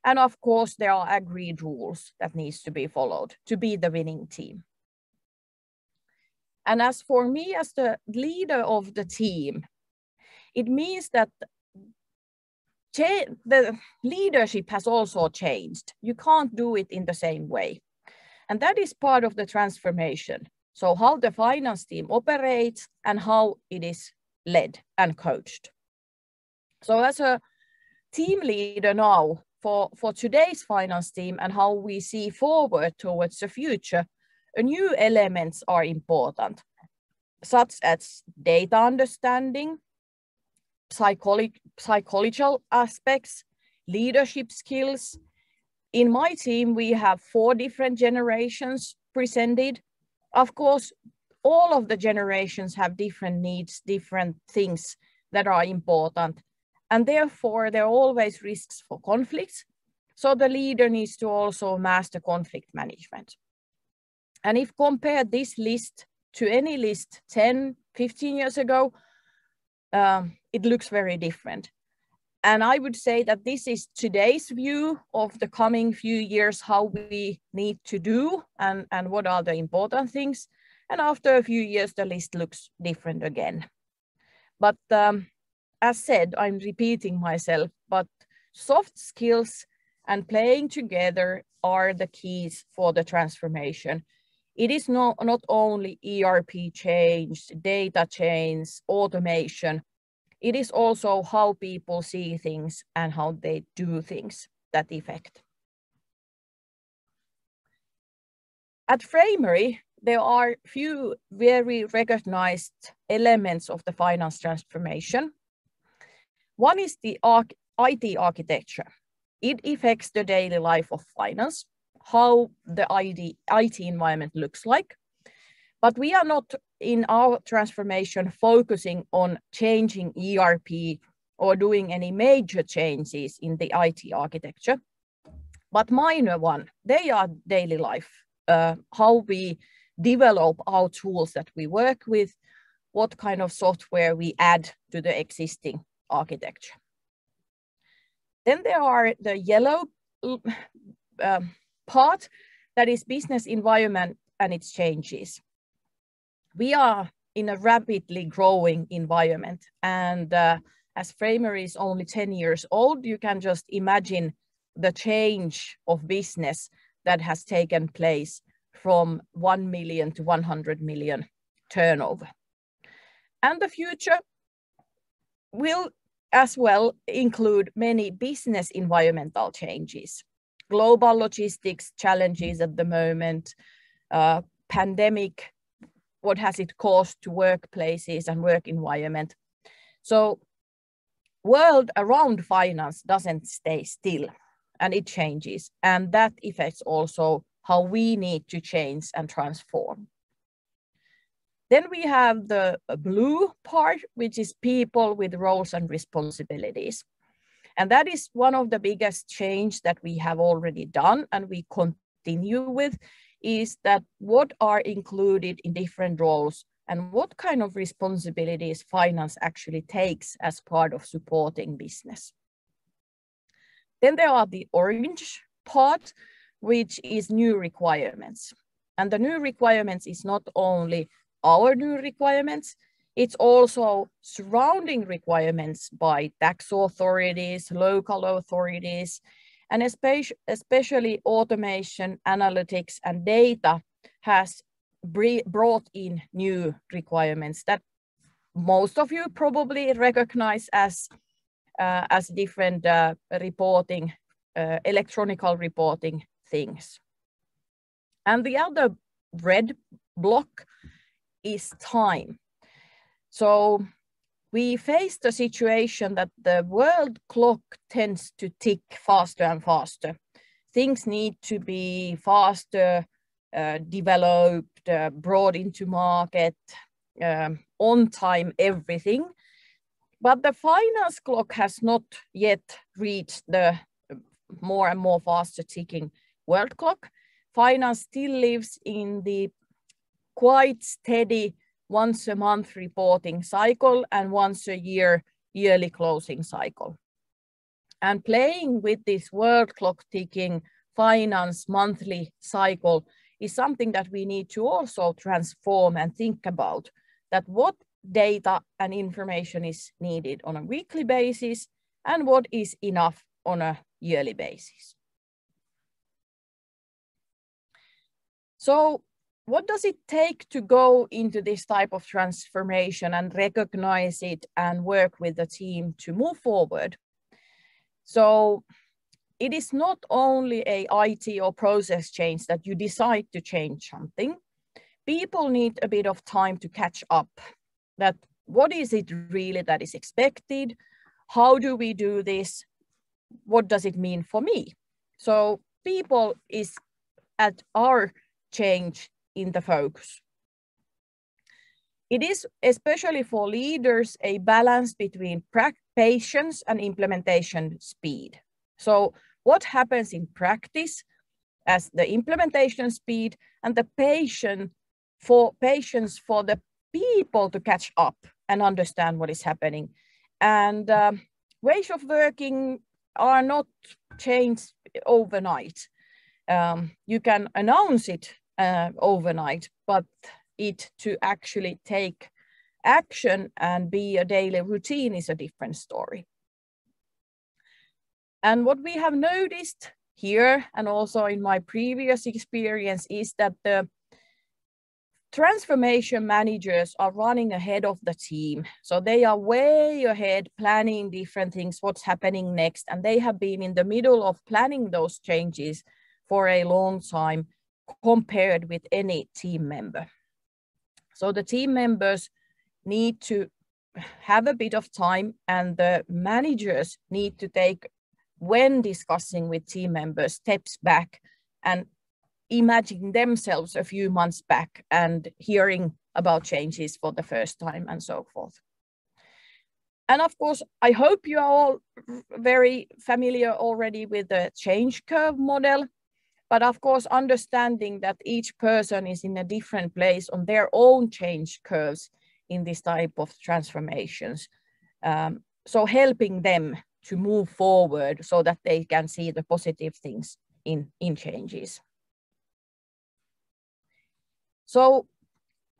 And of course, there are agreed rules that needs to be followed to be the winning team. And as for me as the leader of the team, it means that the leadership has also changed. You can't do it in the same way. And that is part of the transformation. So how the finance team operates and how it is led and coached. So as a team leader now for, for today's finance team and how we see forward towards the future, new elements are important, such as data understanding, psycholo psychological aspects, leadership skills. In my team, we have four different generations presented. Of course, all of the generations have different needs, different things that are important. And therefore, there are always risks for conflicts. So the leader needs to also master conflict management. And if compare this list to any list 10, 15 years ago, um, it looks very different. And I would say that this is today's view of the coming few years, how we need to do and, and what are the important things. And after a few years, the list looks different again. But um, as said, I'm repeating myself, but soft skills and playing together are the keys for the transformation. It is not, not only ERP change, data change, automation, it is also how people see things and how they do things that affect. At Framery, there are few very recognized elements of the finance transformation. One is the IT architecture. It affects the daily life of finance, how the IT environment looks like. But we are not in our transformation focusing on changing ERP or doing any major changes in the IT architecture, but minor one, they are daily life, uh, how we develop our tools that we work with, what kind of software we add to the existing architecture. Then there are the yellow uh, part that is business environment and its changes. We are in a rapidly growing environment and uh, as Framery is only 10 years old, you can just imagine the change of business that has taken place from 1 million to 100 million turnover. And the future will as well include many business environmental changes, global logistics challenges at the moment, uh, pandemic, what has it caused to workplaces and work environment. So world around finance doesn't stay still and it changes. And that affects also how we need to change and transform. Then we have the blue part, which is people with roles and responsibilities. And that is one of the biggest change that we have already done and we continue with is that what are included in different roles and what kind of responsibilities finance actually takes as part of supporting business. Then there are the orange part, which is new requirements. And the new requirements is not only our new requirements, it's also surrounding requirements by tax authorities, local authorities, and especially, automation, analytics, and data has brought in new requirements that most of you probably recognize as, uh, as different uh, reporting, uh, electronical reporting things. And the other red block is time. So we face the situation that the world clock tends to tick faster and faster. Things need to be faster, uh, developed, uh, brought into market, um, on time, everything. But the finance clock has not yet reached the more and more faster ticking world clock. Finance still lives in the quite steady once a month reporting cycle and once a year yearly closing cycle. And playing with this world clock ticking finance monthly cycle is something that we need to also transform and think about that what data and information is needed on a weekly basis and what is enough on a yearly basis. So what does it take to go into this type of transformation and recognize it and work with the team to move forward? So it is not only a IT or process change that you decide to change something. People need a bit of time to catch up that what is it really that is expected? How do we do this? What does it mean for me? So people is at our change in the focus. It is especially for leaders a balance between patience and implementation speed. So what happens in practice as the implementation speed and the patient for patience for the people to catch up and understand what is happening. And um, ways of working are not changed overnight. Um, you can announce it uh, overnight, but it to actually take action and be a daily routine is a different story. And what we have noticed here and also in my previous experience is that the transformation managers are running ahead of the team. So they are way ahead planning different things, what's happening next. And they have been in the middle of planning those changes for a long time compared with any team member. So the team members need to have a bit of time and the managers need to take when discussing with team members steps back and imagine themselves a few months back and hearing about changes for the first time and so forth. And of course, I hope you are all very familiar already with the change curve model. But of course, understanding that each person is in a different place on their own change curves in this type of transformations. Um, so helping them to move forward so that they can see the positive things in, in changes. So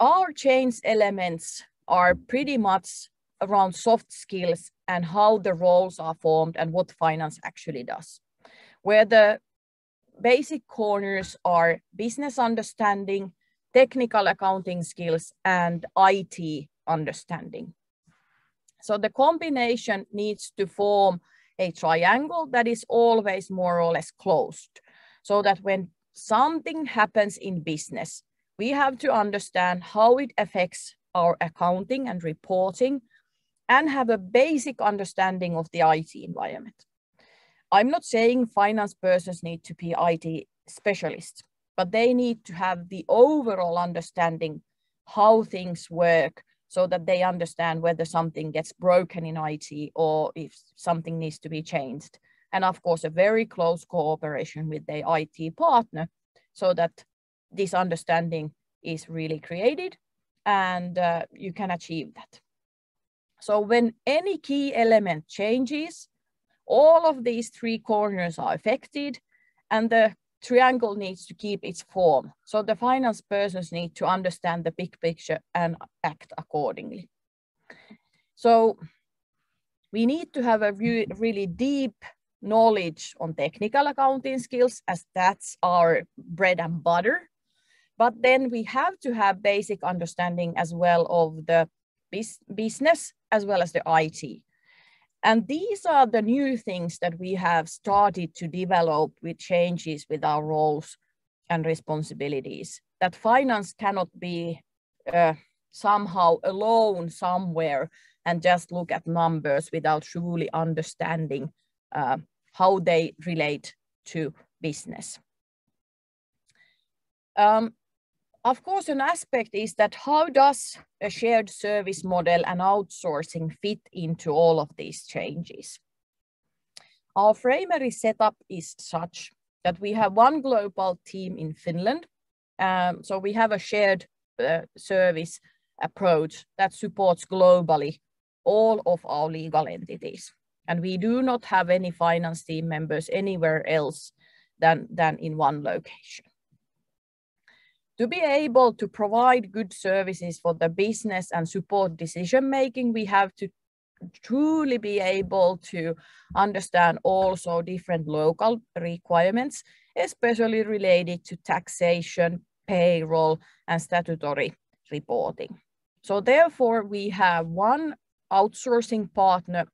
our change elements are pretty much around soft skills and how the roles are formed and what finance actually does. Where the basic corners are business understanding, technical accounting skills, and IT understanding. So the combination needs to form a triangle that is always more or less closed. So that when something happens in business, we have to understand how it affects our accounting and reporting and have a basic understanding of the IT environment. I'm not saying finance persons need to be IT specialists, but they need to have the overall understanding how things work so that they understand whether something gets broken in IT or if something needs to be changed. And of course, a very close cooperation with the IT partner so that this understanding is really created and uh, you can achieve that. So when any key element changes, all of these three corners are affected and the triangle needs to keep its form. So the finance persons need to understand the big picture and act accordingly. So we need to have a re really deep knowledge on technical accounting skills as that's our bread and butter. But then we have to have basic understanding as well of the business as well as the IT. And these are the new things that we have started to develop with changes with our roles and responsibilities. That finance cannot be uh, somehow alone somewhere and just look at numbers without truly understanding uh, how they relate to business. Um, of course, an aspect is that how does a shared service model and outsourcing fit into all of these changes? Our Framery setup is such that we have one global team in Finland. Um, so we have a shared uh, service approach that supports globally all of our legal entities. And we do not have any finance team members anywhere else than, than in one location to be able to provide good services for the business and support decision making, we have to truly be able to understand also different local requirements, especially related to taxation, payroll, and statutory reporting. So therefore, we have one outsourcing partner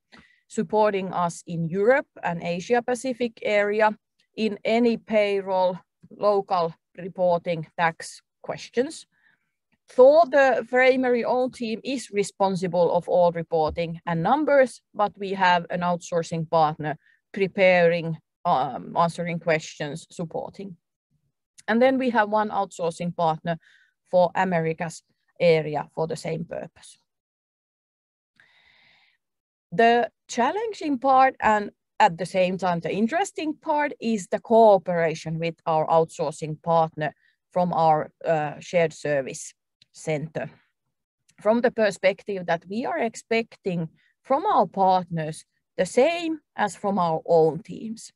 supporting us in Europe and Asia Pacific area in any payroll, local reporting tax questions. Though the Framery own team is responsible of all reporting and numbers, but we have an outsourcing partner preparing, um, answering questions, supporting. And then we have one outsourcing partner for Americas area for the same purpose. The challenging part and at the same time, the interesting part is the cooperation with our outsourcing partner from our uh, shared service center. From the perspective that we are expecting from our partners the same as from our own teams.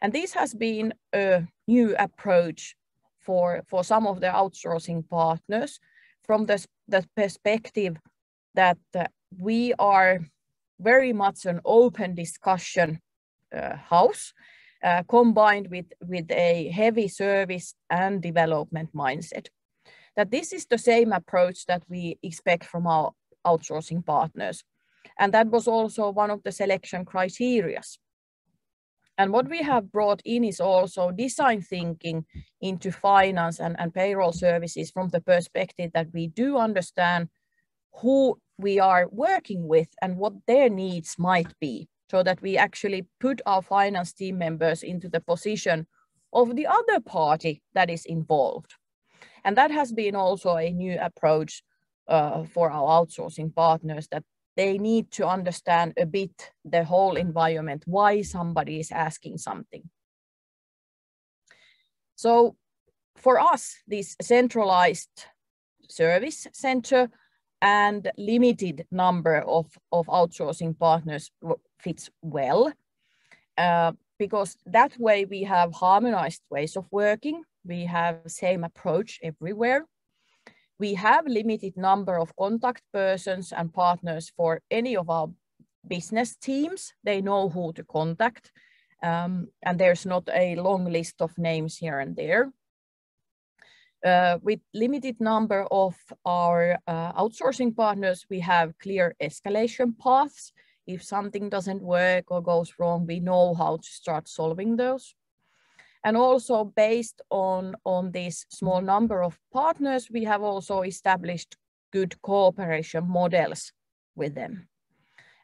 And this has been a new approach for, for some of the outsourcing partners from the, the perspective that uh, we are very much an open discussion uh, house uh, combined with, with a heavy service and development mindset. That this is the same approach that we expect from our outsourcing partners. And that was also one of the selection criteria. And what we have brought in is also design thinking into finance and, and payroll services from the perspective that we do understand who we are working with and what their needs might be so that we actually put our finance team members into the position of the other party that is involved. And that has been also a new approach uh, for our outsourcing partners that they need to understand a bit the whole environment, why somebody is asking something. So for us, this centralized service center and limited number of, of outsourcing partners fits well uh, because that way we have harmonized ways of working. We have same approach everywhere. We have limited number of contact persons and partners for any of our business teams. They know who to contact. Um, and there's not a long list of names here and there. Uh, with limited number of our uh, outsourcing partners, we have clear escalation paths. If something doesn't work or goes wrong, we know how to start solving those. And also based on, on this small number of partners, we have also established good cooperation models with them.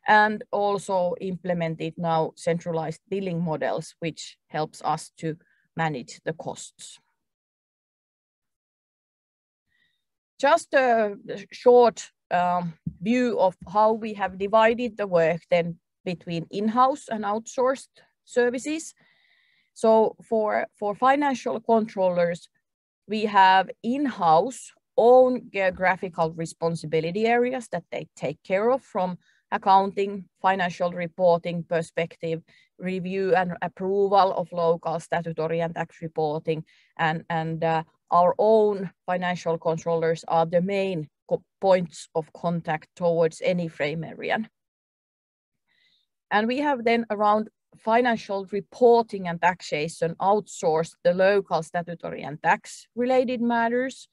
And also implemented now centralized billing models, which helps us to manage the costs. Just a short um, view of how we have divided the work then between in-house and outsourced services. So for, for financial controllers, we have in-house own geographical responsibility areas that they take care of from accounting, financial reporting perspective, review and approval of local statutory and tax reporting, and, and uh, our own financial controllers are the main points of contact towards any Framerian. And we have then around financial reporting and taxation outsourced the local statutory and tax related matters,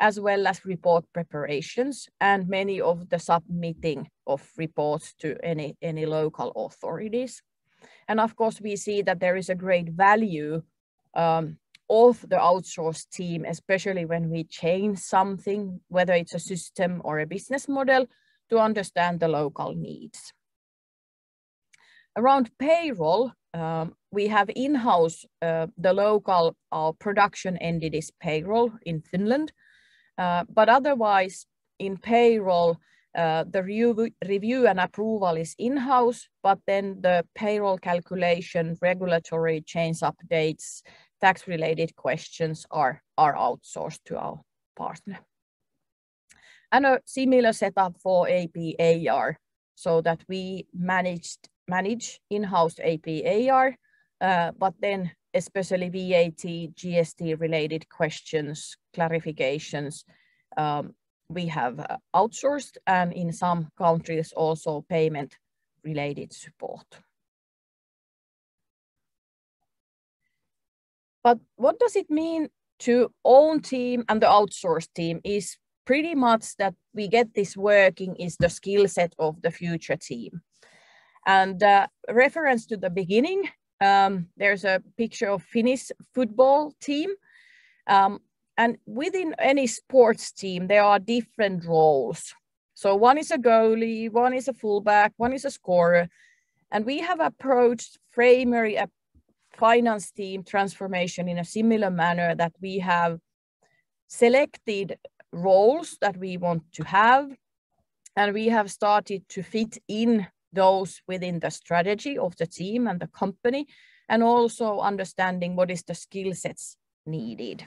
as well as report preparations and many of the submitting of reports to any, any local authorities. And of course, we see that there is a great value um, of the outsourced team, especially when we change something, whether it's a system or a business model, to understand the local needs. Around payroll, um, we have in-house uh, the local uh, production entities payroll in Finland, uh, but otherwise in payroll, uh, the review, review and approval is in-house, but then the payroll calculation, regulatory change updates, tax-related questions are, are outsourced to our partner. And a similar setup for APAR so that we managed manage in-house APAR, uh, but then especially VAT, GST related questions, clarifications, um, we have uh, outsourced and in some countries also payment related support. But what does it mean to own team and the outsource team is pretty much that we get this working is the skill set of the future team. And uh, reference to the beginning, um, there's a picture of Finnish football team. Um, and within any sports team, there are different roles. So one is a goalie, one is a fullback, one is a scorer. And we have approached Framery finance team transformation in a similar manner that we have selected roles that we want to have and we have started to fit in those within the strategy of the team and the company, and also understanding what is the skill sets needed.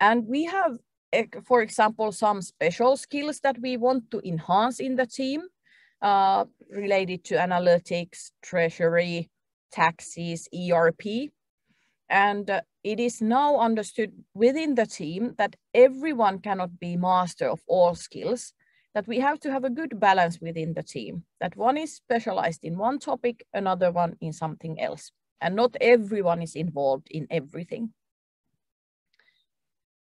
And we have, eh, for example, some special skills that we want to enhance in the team uh, related to analytics, treasury, taxes, ERP. And uh, it is now understood within the team that everyone cannot be master of all skills, that we have to have a good balance within the team, that one is specialized in one topic, another one in something else, and not everyone is involved in everything.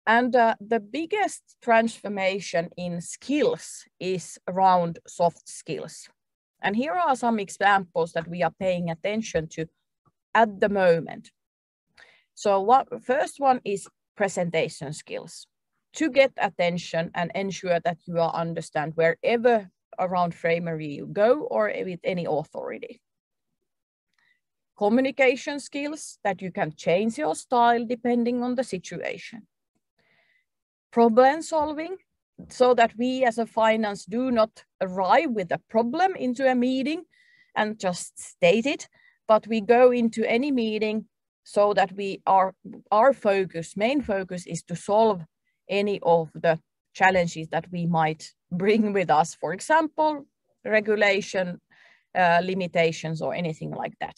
And uh, the biggest transformation in skills is around soft skills. And here are some examples that we are paying attention to at the moment. So what first one is presentation skills to get attention and ensure that you are understand wherever around Framery you go or with any authority. Communication skills that you can change your style depending on the situation problem solving so that we as a finance do not arrive with a problem into a meeting and just state it, but we go into any meeting so that we are our focus, main focus is to solve any of the challenges that we might bring with us, for example, regulation, uh, limitations or anything like that.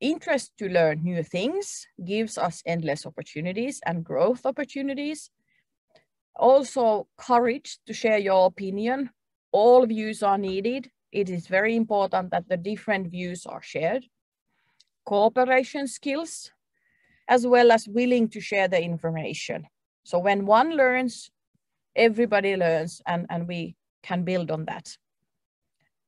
Interest to learn new things gives us endless opportunities and growth opportunities. Also, courage to share your opinion. All views are needed. It is very important that the different views are shared. Cooperation skills, as well as willing to share the information. So when one learns, everybody learns and, and we can build on that.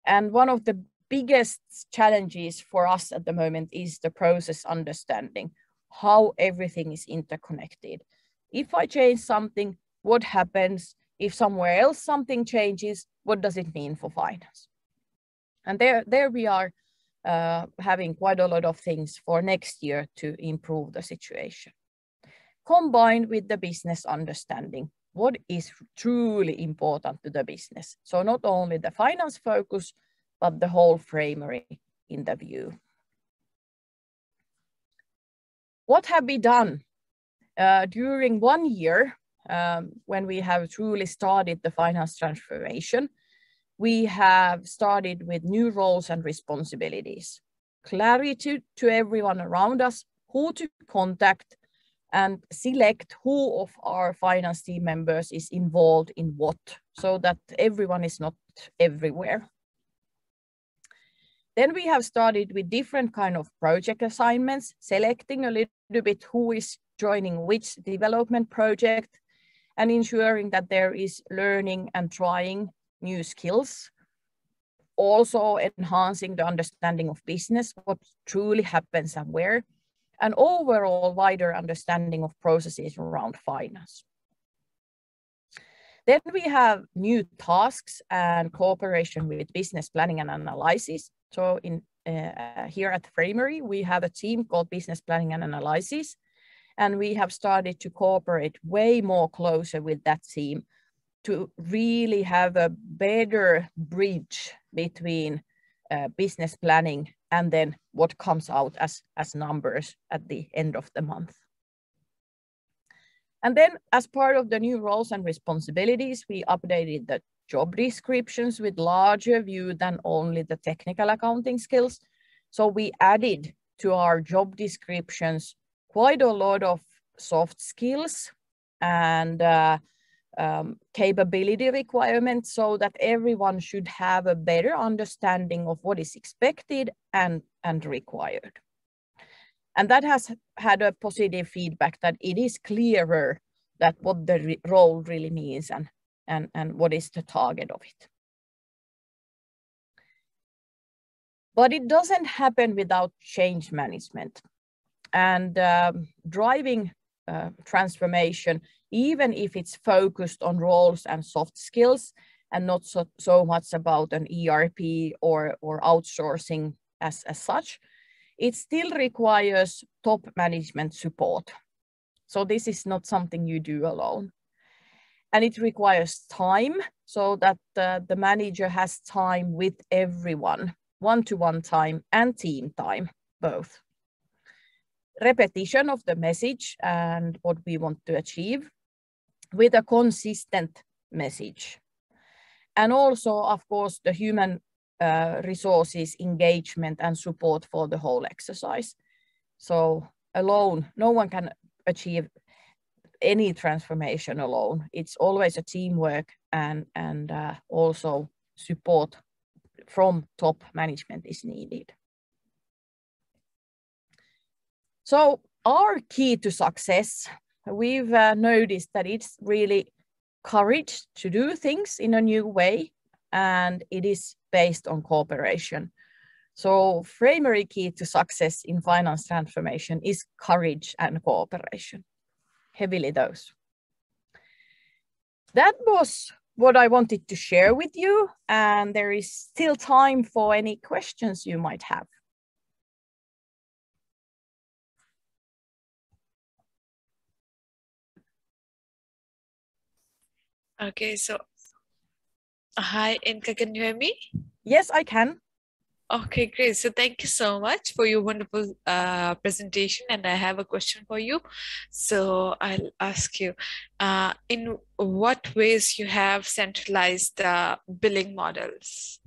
And one of the biggest challenges for us at the moment is the process understanding, how everything is interconnected. If I change something, what happens? If somewhere else something changes, what does it mean for finance? And there, there we are uh, having quite a lot of things for next year to improve the situation. Combined with the business understanding, what is truly important to the business. So not only the finance focus, but the whole framery in the view. What have we done uh, during one year um, when we have truly started the finance transformation? We have started with new roles and responsibilities, clarity to everyone around us, who to contact, and select who of our finance team members is involved in what so that everyone is not everywhere. Then we have started with different kind of project assignments, selecting a little bit who is joining which development project and ensuring that there is learning and trying new skills. Also enhancing the understanding of business, what truly happens and where, and overall wider understanding of processes around finance. Then we have new tasks and cooperation with business planning and analysis. So in uh, here at Framery, we have a team called Business Planning and Analysis, and we have started to cooperate way more closer with that team to really have a better bridge between uh, business planning and then what comes out as, as numbers at the end of the month. And then as part of the new roles and responsibilities, we updated the job descriptions with larger view than only the technical accounting skills. So we added to our job descriptions quite a lot of soft skills and uh, um, capability requirements so that everyone should have a better understanding of what is expected and, and required. And that has had a positive feedback that it is clearer that what the role really means and, and, and what is the target of it. But it doesn't happen without change management. And um, driving uh, transformation, even if it's focused on roles and soft skills and not so, so much about an ERP or, or outsourcing as, as such, it still requires top management support. So this is not something you do alone. And it requires time so that uh, the manager has time with everyone, one-to-one -one time and team time, both. Repetition of the message and what we want to achieve with a consistent message. And also, of course, the human uh, resources engagement and support for the whole exercise. So alone, no one can achieve any transformation alone. It's always a teamwork and, and uh, also support from top management is needed. So our key to success, we've uh, noticed that it's really courage to do things in a new way and it is based on cooperation. So Framery key to success in finance transformation is courage and cooperation heavily those. That was what I wanted to share with you, and there is still time for any questions you might have. Okay, so hi, Inka, can you hear me? Yes, I can. Okay, great. So thank you so much for your wonderful uh, presentation. And I have a question for you. So I'll ask you, uh, in what ways you have centralized uh, billing models?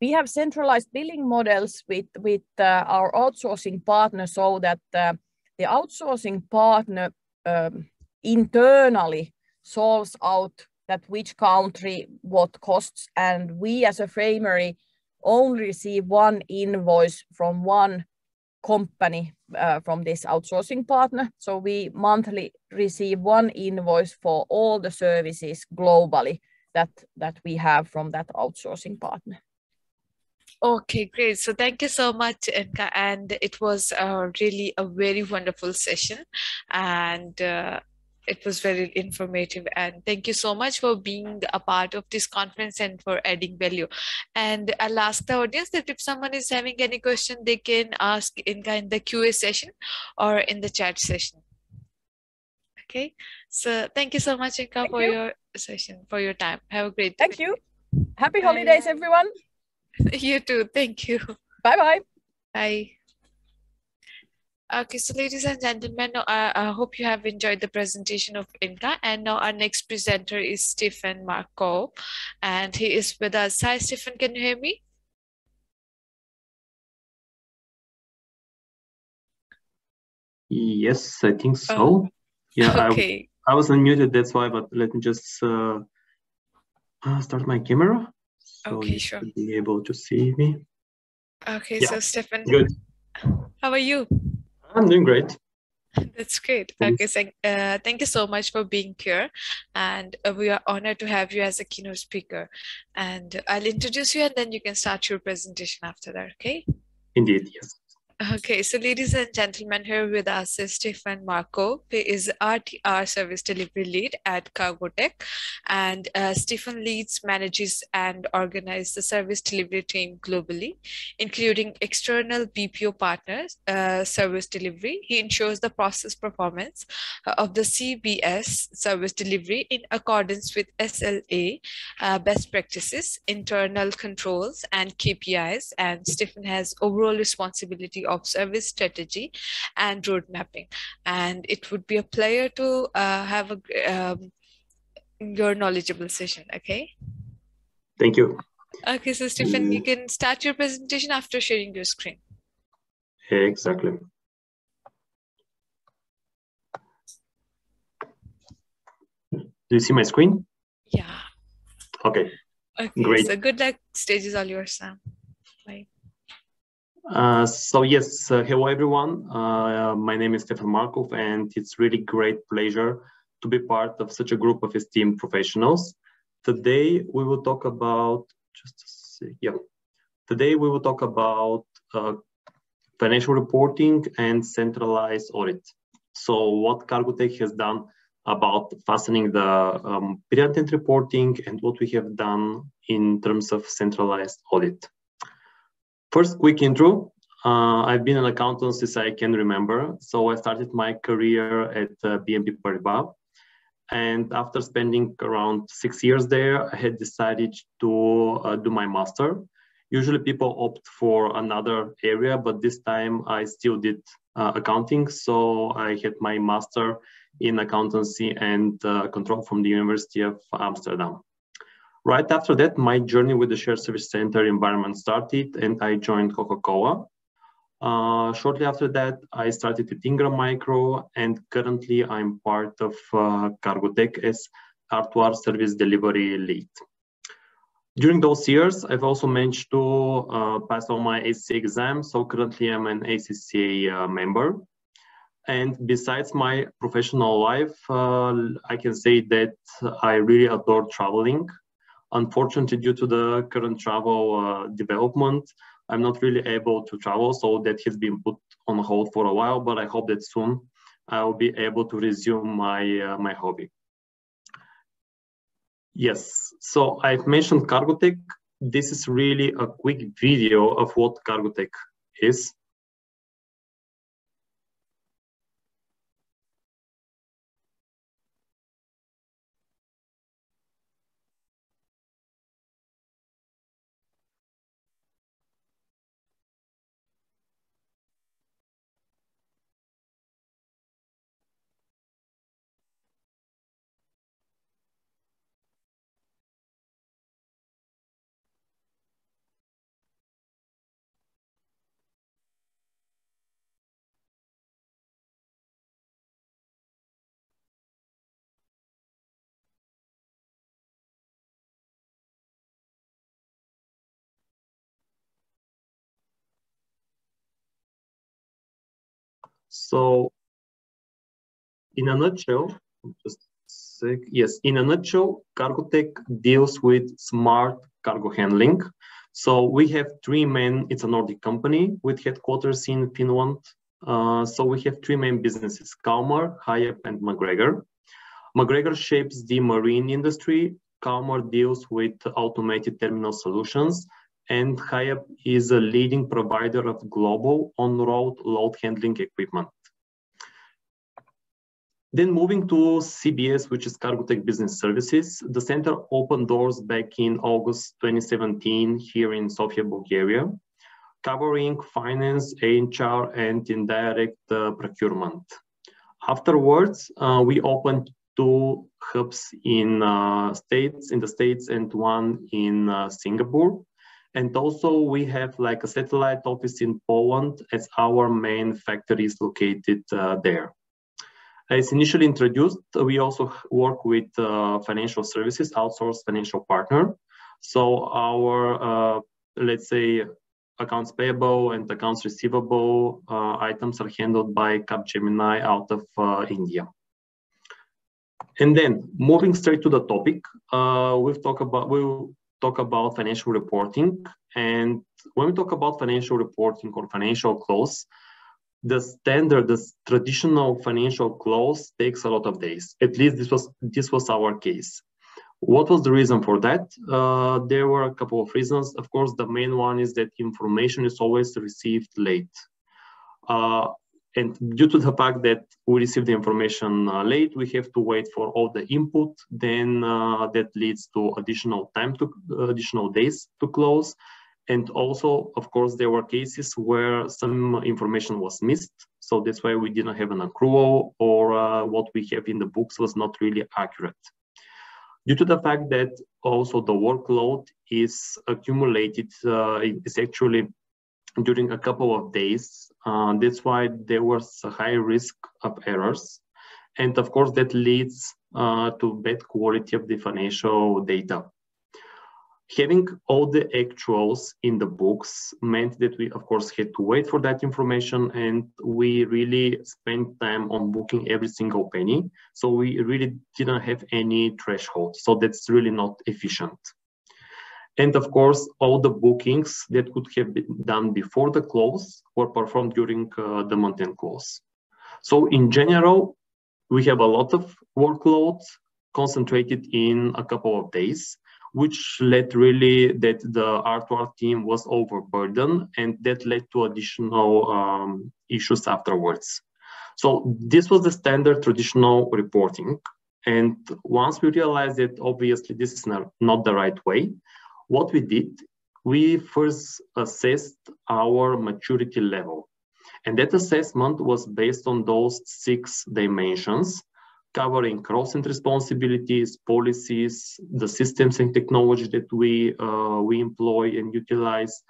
We have centralized billing models with, with uh, our outsourcing partner so that uh, the outsourcing partner um, internally solves out that which country, what costs, and we as a framery only receive one invoice from one company uh, from this outsourcing partner. So we monthly receive one invoice for all the services globally that, that we have from that outsourcing partner. Okay, great. So thank you so much, Inka. And it was uh, really a very wonderful session. And uh, it was very informative. And thank you so much for being a part of this conference and for adding value. And i'll ask the audience that if someone is having any question they can ask in, in the qa session or in the chat session. Okay. So thank you so much Inka, for you. your session for your time. Have a great day. thank you. Happy holidays everyone. You too. Thank you. Bye bye bye Okay, so ladies and gentlemen, I, I, hope you have enjoyed the presentation of Inka. And now our next presenter is Stephen Marco, and he is with us. Hi, Stephen, can you hear me? Yes, I think so. Oh. Yeah, okay. I, I was unmuted, that's why, but let me just uh, uh, start my camera. So okay, sure. Be able to see me. Okay, yeah. so Stephen, good. How are you? I'm doing great. That's great. Okay, so, uh, thank you so much for being here. And uh, we are honored to have you as a keynote speaker. And I'll introduce you and then you can start your presentation after that, okay? Indeed, yes. Okay, so ladies and gentlemen, here with us is Stefan Marco. He is RTR service delivery lead at Cargotec. And uh, Stephen leads, manages, and organizes the service delivery team globally, including external BPO partners, uh, service delivery. He ensures the process performance uh, of the CBS service delivery in accordance with SLA uh, best practices, internal controls, and KPIs. And Stephen has overall responsibility of service strategy and road mapping. And it would be a pleasure to uh, have a, um, your knowledgeable session, okay? Thank you. Okay, so Stephen, you can start your presentation after sharing your screen. Exactly. Do you see my screen? Yeah. Okay. Okay, Great. so good luck. Stage is all yours, Sam. Uh, so yes, uh, hello everyone. Uh, my name is Stefan Markov, and it's really great pleasure to be part of such a group of esteemed professionals. Today we will talk about just yeah. Today we will talk about uh, financial reporting and centralized audit. So what Cargotec has done about fastening the um, period reporting and what we have done in terms of centralized audit. First, quick intro. Uh, I've been an accountant since I can remember. So I started my career at uh, BNP Paribas. And after spending around six years there, I had decided to uh, do my master. Usually people opt for another area, but this time I still did uh, accounting. So I had my master in accountancy and uh, control from the University of Amsterdam. Right after that, my journey with the Shared Service Center environment started and I joined Coca-Cola. Uh, shortly after that, I started at Ingram Micro and currently I'm part of uh, Cargotec as R2R service delivery lead. During those years, I've also managed to uh, pass all my ACCA exams. So currently I'm an ACCA uh, member. And besides my professional life, uh, I can say that I really adore traveling. Unfortunately, due to the current travel uh, development, I'm not really able to travel. So that has been put on hold for a while, but I hope that soon I'll be able to resume my, uh, my hobby. Yes, so I've mentioned Cargotec. This is really a quick video of what Cargotec is. So in a nutshell, just sec, yes, in a nutshell, Cargotec deals with smart cargo handling. So we have three main, it's a Nordic company with headquarters in Finland. Uh, so we have three main businesses, Kalmar, Hiab, and MacGregor. MacGregor shapes the marine industry. Kalmar deals with automated terminal solutions and Hiab is a leading provider of global on-road load handling equipment. Then moving to CBS, which is Cargotec Business Services, the center opened doors back in August 2017 here in Sofia, Bulgaria, covering finance, HR, and indirect uh, procurement. Afterwards, uh, we opened two hubs in uh, states, in the States and one in uh, Singapore. And also we have like a satellite office in Poland as our main factory is located uh, there. As initially introduced, we also work with uh, financial services, outsourced financial partner. So our, uh, let's say, accounts payable and accounts receivable uh, items are handled by Capgemini out of uh, India. And then moving straight to the topic, uh, we've talked about, we'll talk about financial reporting. And when we talk about financial reporting or financial close, the standard, the traditional financial close takes a lot of days. At least this was this was our case. What was the reason for that? Uh, there were a couple of reasons. Of course, the main one is that information is always received late. Uh, and due to the fact that we receive the information uh, late, we have to wait for all the input. Then uh, that leads to additional time to uh, additional days to close. And also, of course, there were cases where some information was missed. So that's why we didn't have an accrual or uh, what we have in the books was not really accurate. Due to the fact that also the workload is accumulated, uh, it's actually during a couple of days. Uh, that's why there was a high risk of errors. And of course, that leads uh, to bad quality of the financial data. Having all the actuals in the books meant that we, of course, had to wait for that information and we really spent time on booking every single penny. So we really didn't have any threshold. So that's really not efficient. And of course, all the bookings that could have been done before the close were performed during uh, the month-end close. So in general, we have a lot of workloads concentrated in a couple of days, which led really that the R2R team was overburdened and that led to additional um, issues afterwards. So this was the standard traditional reporting. And once we realized that obviously this is not the right way, what we did, we first assessed our maturity level. And that assessment was based on those six dimensions, covering roles and responsibilities, policies, the systems and technology that we, uh, we employ and utilize,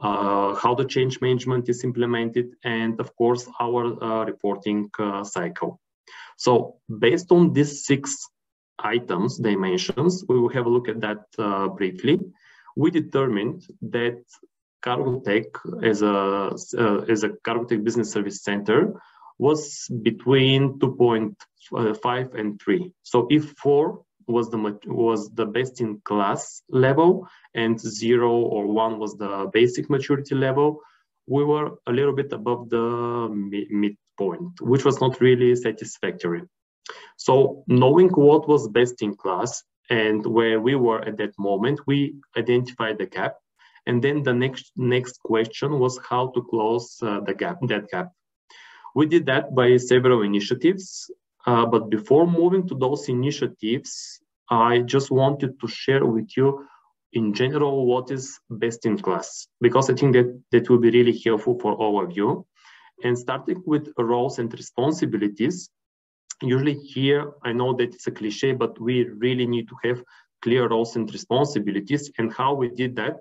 uh, how the change management is implemented, and of course, our uh, reporting uh, cycle. So based on these six items, dimensions, we will have a look at that uh, briefly. We determined that Cargotec as a, uh, as a Cargotec Business Service Center was between 2.5 and 3. So if 4 was the was the best in class level and 0 or 1 was the basic maturity level, we were a little bit above the midpoint, which was not really satisfactory. So knowing what was best in class and where we were at that moment, we identified the gap. And then the next next question was how to close uh, the gap, that gap. We did that by several initiatives. Uh, but before moving to those initiatives, I just wanted to share with you in general what is best in class because i think that that will be really helpful for all of you and starting with roles and responsibilities usually here i know that it's a cliche but we really need to have clear roles and responsibilities. And how we did that?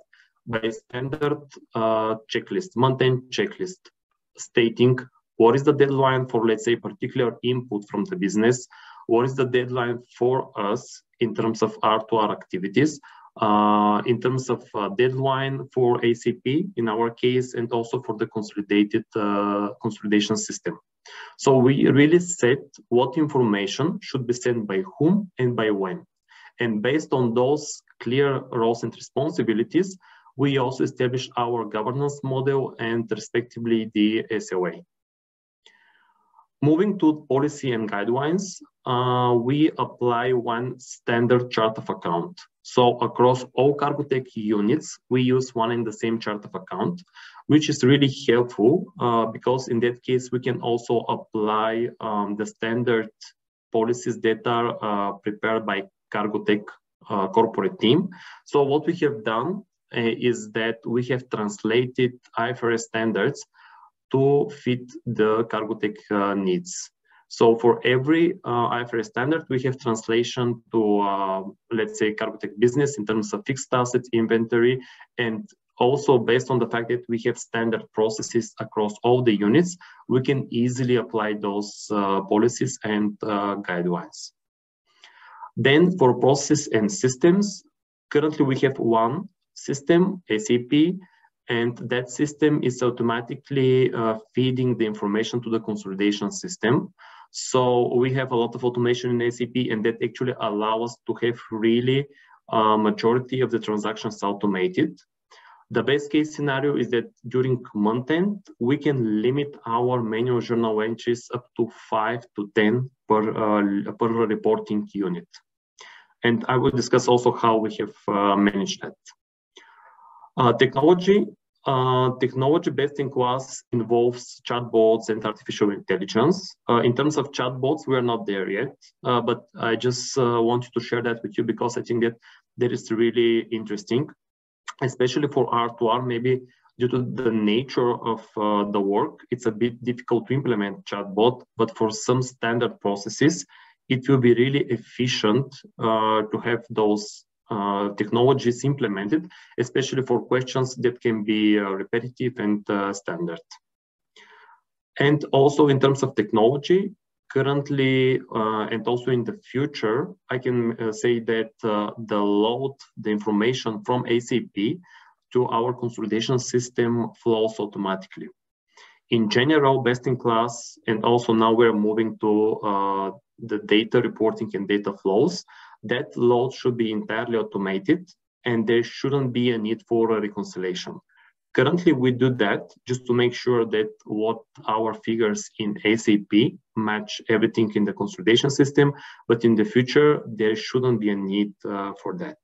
By standard uh, checklist maintain checklist stating what is the deadline for let's say particular input from the business? What is the deadline for us in terms of r2r activities in terms of uh, deadline for SAP in our case, and also for the consolidated uh, consolidation system. So we really set what information should be sent by whom and by when. And based on those clear roles and responsibilities, we also established our governance model and respectively the SLA. Moving to policy and guidelines, uh, we apply one standard chart of account. So across all Cargotec units, we use one and the same chart of account, which is really helpful uh, because in that case, we can also apply um, the standard policies that are uh, prepared by Cargotec uh, corporate team. So what we have done uh, is that we have translated IFRS standards to fit the Cargotec uh, needs. So for every uh, IFRS standard, we have translation to, uh, let's say, Cargotec business in terms of fixed assets, inventory, and also based on the fact that we have standard processes across all the units, we can easily apply those uh, policies and uh, guidelines. Then for process and systems, currently we have one system, SAP, and that system is automatically uh, feeding the information to the consolidation system. So we have a lot of automation in SAP and that actually allow us to have really a majority of the transactions automated. The best case scenario is that during month end, we can limit our manual journal entries up to five to 10 per, uh, per reporting unit. And I will discuss also how we have uh, managed that. Uh, technology uh, technology best in class involves chatbots and artificial intelligence. Uh, in terms of chatbots, we are not there yet, uh, but I just uh, wanted to share that with you because I think that that is really interesting, especially for R2R, maybe due to the nature of uh, the work, it's a bit difficult to implement chatbot, but for some standard processes, it will be really efficient uh, to have those uh, technologies implemented, especially for questions that can be uh, repetitive and uh, standard. And also in terms of technology, currently uh, and also in the future, I can uh, say that uh, the load, the information from SAP to our consolidation system flows automatically. In general, best in class, and also now we're moving to the data reporting and data flows that load should be entirely automated and there shouldn't be a need for a reconciliation. Currently, we do that just to make sure that what our figures in SAP match everything in the consolidation system, but in the future, there shouldn't be a need uh, for that.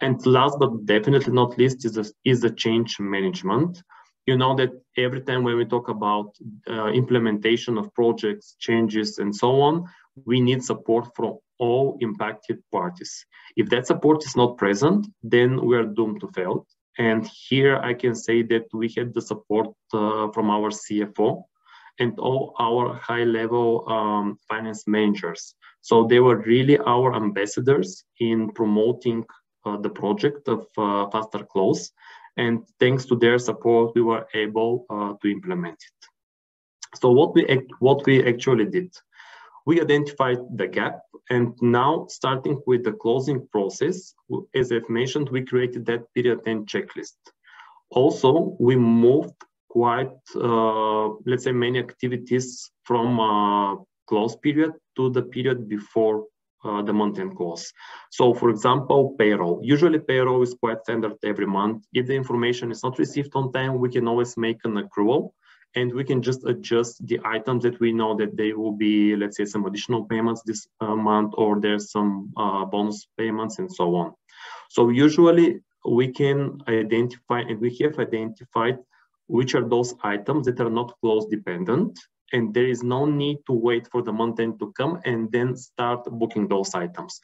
And last but definitely not least is the, is the change management. You know that every time when we talk about uh, implementation of projects, changes, and so on, we need support from all impacted parties. If that support is not present, then we are doomed to fail. And here I can say that we had the support uh, from our CFO and all our high level um, finance managers. So they were really our ambassadors in promoting uh, the project of uh, Faster Close. And thanks to their support, we were able uh, to implement it. So what we, what we actually did, we identified the gap and now starting with the closing process, as I've mentioned, we created that period end checklist. Also, we moved quite, uh, let's say, many activities from uh, close period to the period before uh, the month-end close. So, for example, payroll. Usually, payroll is quite standard every month. If the information is not received on time, we can always make an accrual and we can just adjust the items that we know that they will be, let's say, some additional payments this uh, month, or there's some uh, bonus payments and so on. So usually we can identify, and we have identified which are those items that are not close dependent, and there is no need to wait for the month end to come and then start booking those items.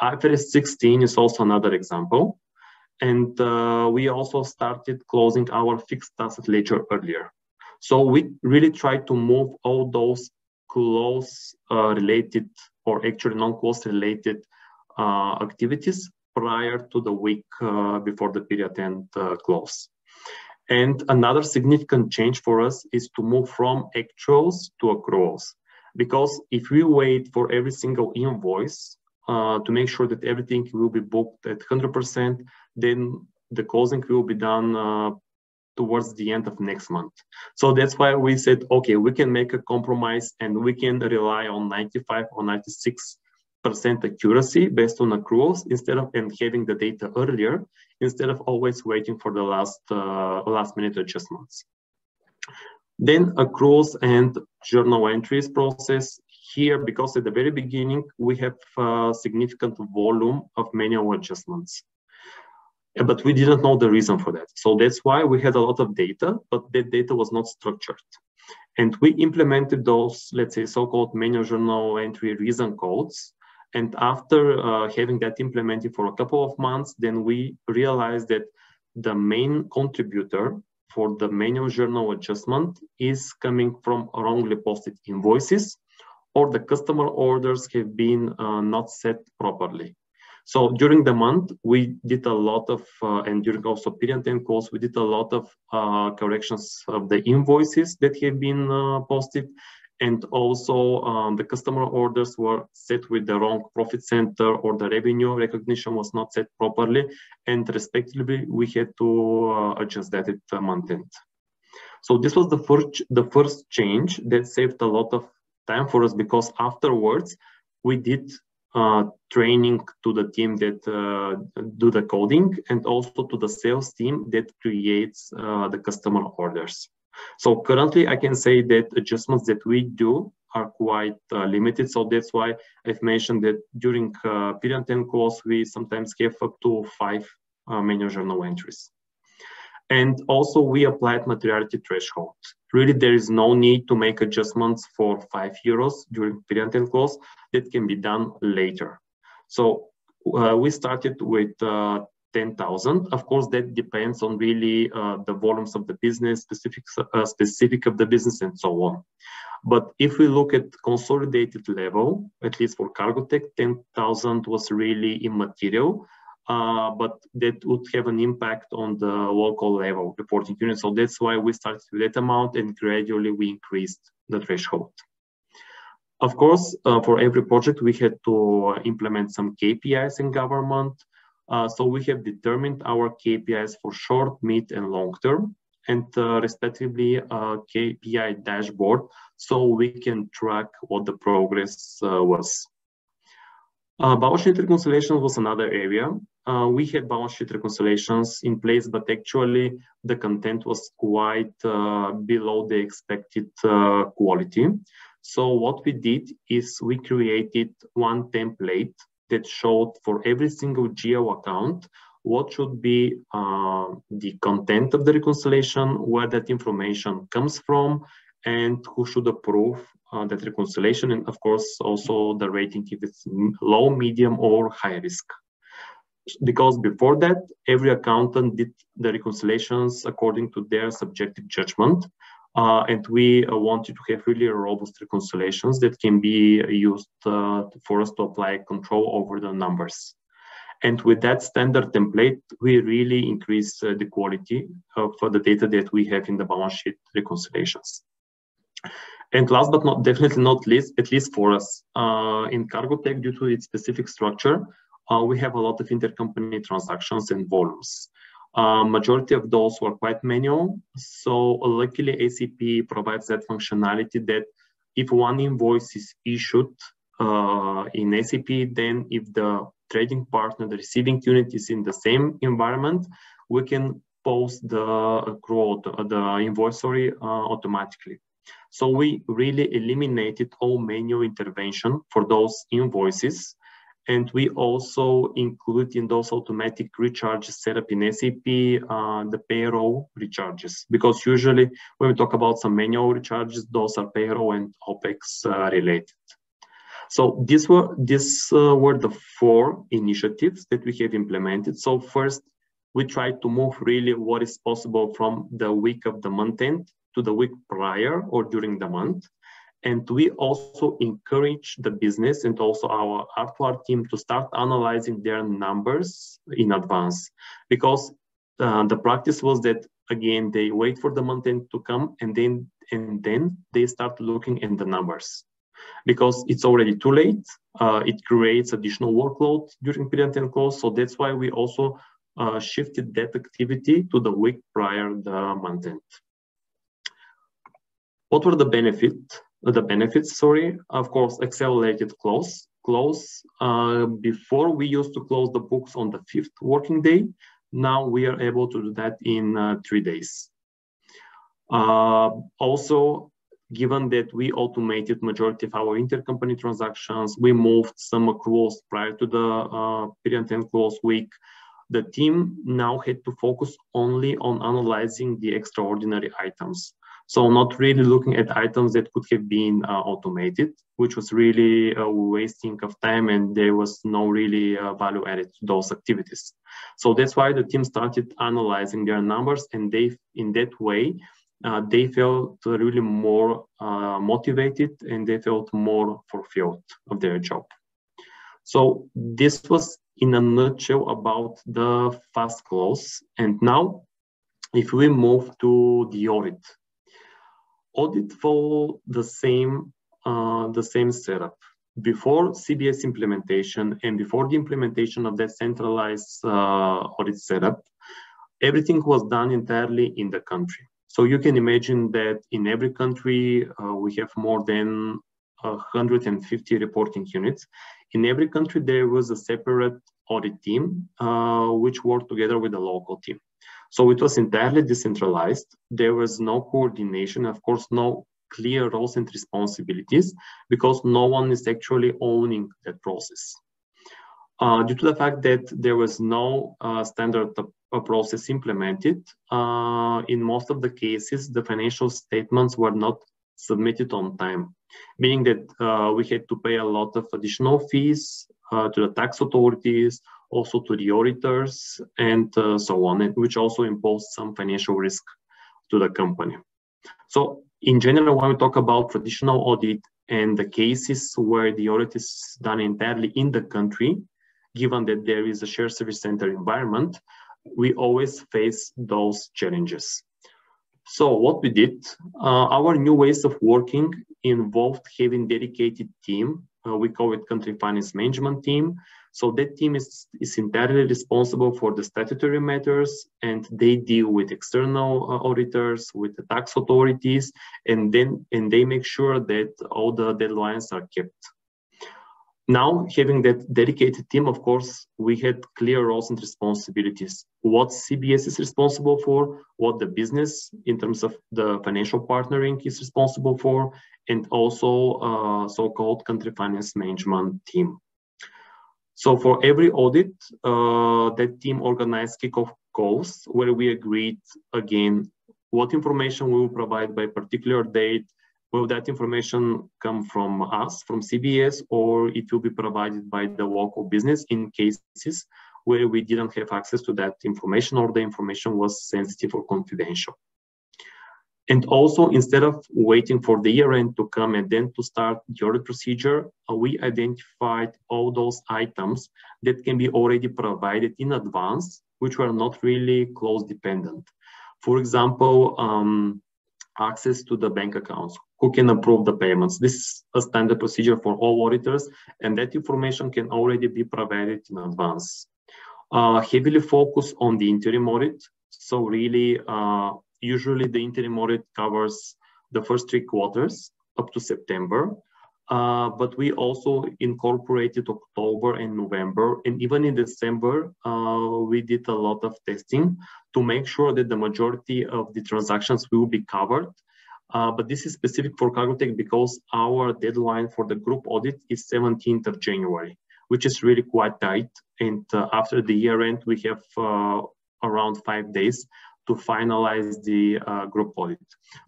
IFRS 16 is also another example. And uh, we also started closing our fixed asset ledger earlier. So we really try to move all those close uh, related or actually non-close related uh, activities prior to the week uh, before the period end uh, close. And another significant change for us is to move from actuals to accruals. Because if we wait for every single invoice uh, to make sure that everything will be booked at 100%, then the closing will be done uh, towards the end of next month. So that's why we said, okay, we can make a compromise and we can rely on 95 or 96 percent accuracy based on accruals instead of and having the data earlier instead of always waiting for the last uh, last minute adjustments. Then accruals and journal entries process here because at the very beginning we have a significant volume of manual adjustments but we didn't know the reason for that. So that's why we had a lot of data, but that data was not structured. And we implemented those, let's say, so-called manual journal entry reason codes. And after uh, having that implemented for a couple of months, then we realized that the main contributor for the manual journal adjustment is coming from wrongly posted invoices or the customer orders have been uh, not set properly. So during the month, we did a lot of, uh, and during also period end calls, we did a lot of uh, corrections of the invoices that have been uh, posted. And also um, the customer orders were set with the wrong profit center or the revenue recognition was not set properly. And respectively, we had to uh, adjust that at the month end. So this was the first, the first change that saved a lot of time for us because afterwards we did uh, training to the team that uh, do the coding and also to the sales team that creates uh, the customer orders. So currently I can say that adjustments that we do are quite uh, limited. So that's why I've mentioned that during uh, period end calls, we sometimes have up to five manual journal entries. And also we applied materiality threshold. Really, there is no need to make adjustments for five euros during period end close. That can be done later. So uh, we started with uh, 10,000. Of course, that depends on really uh, the volumes of the business, specific, uh, specific of the business and so on. But if we look at consolidated level, at least for Cargotec, 10,000 was really immaterial uh, but that would have an impact on the local level reporting unit. So that's why we started with that amount and gradually we increased the threshold. Of course, uh, for every project, we had to implement some KPIs in government. Uh, so we have determined our KPIs for short, mid, and long term, and uh, respectively a KPI dashboard, so we can track what the progress uh, was. Uh, balance sheet reconciliation was another area. Uh, we had balance sheet reconciliations in place, but actually the content was quite uh, below the expected uh, quality. So what we did is we created one template that showed for every single GL account what should be uh, the content of the reconciliation, where that information comes from, and who should approve uh, that reconciliation, and of course also the rating if it's low, medium, or high risk. Because before that, every accountant did the reconciliations according to their subjective judgment, uh, and we uh, wanted to have really robust reconciliations that can be used uh, for us to apply control over the numbers. And with that standard template, we really increase uh, the quality of the data that we have in the balance sheet reconciliations. And last but not definitely not least, at least for us, uh, in Cargotec, due to its specific structure, uh, we have a lot of intercompany transactions and volumes. Uh, majority of those were quite manual. So luckily SAP provides that functionality that if one invoice is issued uh, in SAP, then if the trading partner, the receiving unit is in the same environment, we can post the accrual, the invoice sorry, uh, automatically. So we really eliminated all manual intervention for those invoices. And we also include in those automatic recharges set up in SAP uh, the payroll recharges, because usually when we talk about some manual recharges, those are payroll and OPEX uh, related. So these were these uh, were the four initiatives that we have implemented. So first, we tried to move really what is possible from the week of the month end to the week prior or during the month. And we also encourage the business and also our R2R team to start analyzing their numbers in advance because uh, the practice was that again they wait for the month end to come and then and then they start looking at the numbers because it's already too late. Uh, it creates additional workload during period end close. So that's why we also uh, shifted that activity to the week prior the month end. What were the benefit? The benefits, sorry, of course, accelerated close. Close. Uh, before we used to close the books on the fifth working day. Now we are able to do that in uh, three days. Uh, also, given that we automated majority of our intercompany transactions, we moved some accruals prior to the uh, period end close week. The team now had to focus only on analyzing the extraordinary items. So not really looking at items that could have been uh, automated, which was really a wasting of time and there was no really uh, value added to those activities. So that's why the team started analyzing their numbers and they, in that way, uh, they felt really more uh, motivated and they felt more fulfilled of their job. So this was in a nutshell about the fast close. And now if we move to the audit, audit follow the same uh, the same setup. Before CBS implementation and before the implementation of that centralized uh, audit setup, everything was done entirely in the country. So you can imagine that in every country, uh, we have more than 150 reporting units. In every country, there was a separate audit team, uh, which worked together with the local team. So it was entirely decentralized. There was no coordination, of course, no clear roles and responsibilities because no one is actually owning that process. Uh, due to the fact that there was no uh, standard process implemented, uh, in most of the cases, the financial statements were not submitted on time, meaning that uh, we had to pay a lot of additional fees uh, to the tax authorities also to the auditors and uh, so on, which also impose some financial risk to the company. So in general, when we talk about traditional audit and the cases where the audit is done entirely in the country, given that there is a shared service center environment, we always face those challenges. So what we did, uh, our new ways of working involved having dedicated team. Uh, we call it country finance management team so that team is, is entirely responsible for the statutory matters and they deal with external uh, auditors, with the tax authorities, and then and they make sure that all the deadlines are kept. Now, having that dedicated team, of course, we had clear roles and responsibilities. What CBS is responsible for, what the business in terms of the financial partnering is responsible for, and also uh, so-called country finance management team. So for every audit, uh, that team organized kickoff calls where we agreed again what information we will provide by particular date, will that information come from us, from CBS, or it will be provided by the local business in cases where we didn't have access to that information or the information was sensitive or confidential. And also, instead of waiting for the year end to come and then to start the audit procedure, uh, we identified all those items that can be already provided in advance, which were not really close dependent. For example, um, access to the bank accounts, who can approve the payments. This is a standard procedure for all auditors, and that information can already be provided in advance. Uh, heavily focus on the interim audit. So really, uh, usually the interim audit covers the first three quarters up to September. Uh, but we also incorporated October and November, and even in December, uh, we did a lot of testing to make sure that the majority of the transactions will be covered. Uh, but this is specific for Cargotec because our deadline for the group audit is 17th of January, which is really quite tight. And uh, after the year end, we have uh, around five days to finalize the uh, group audit.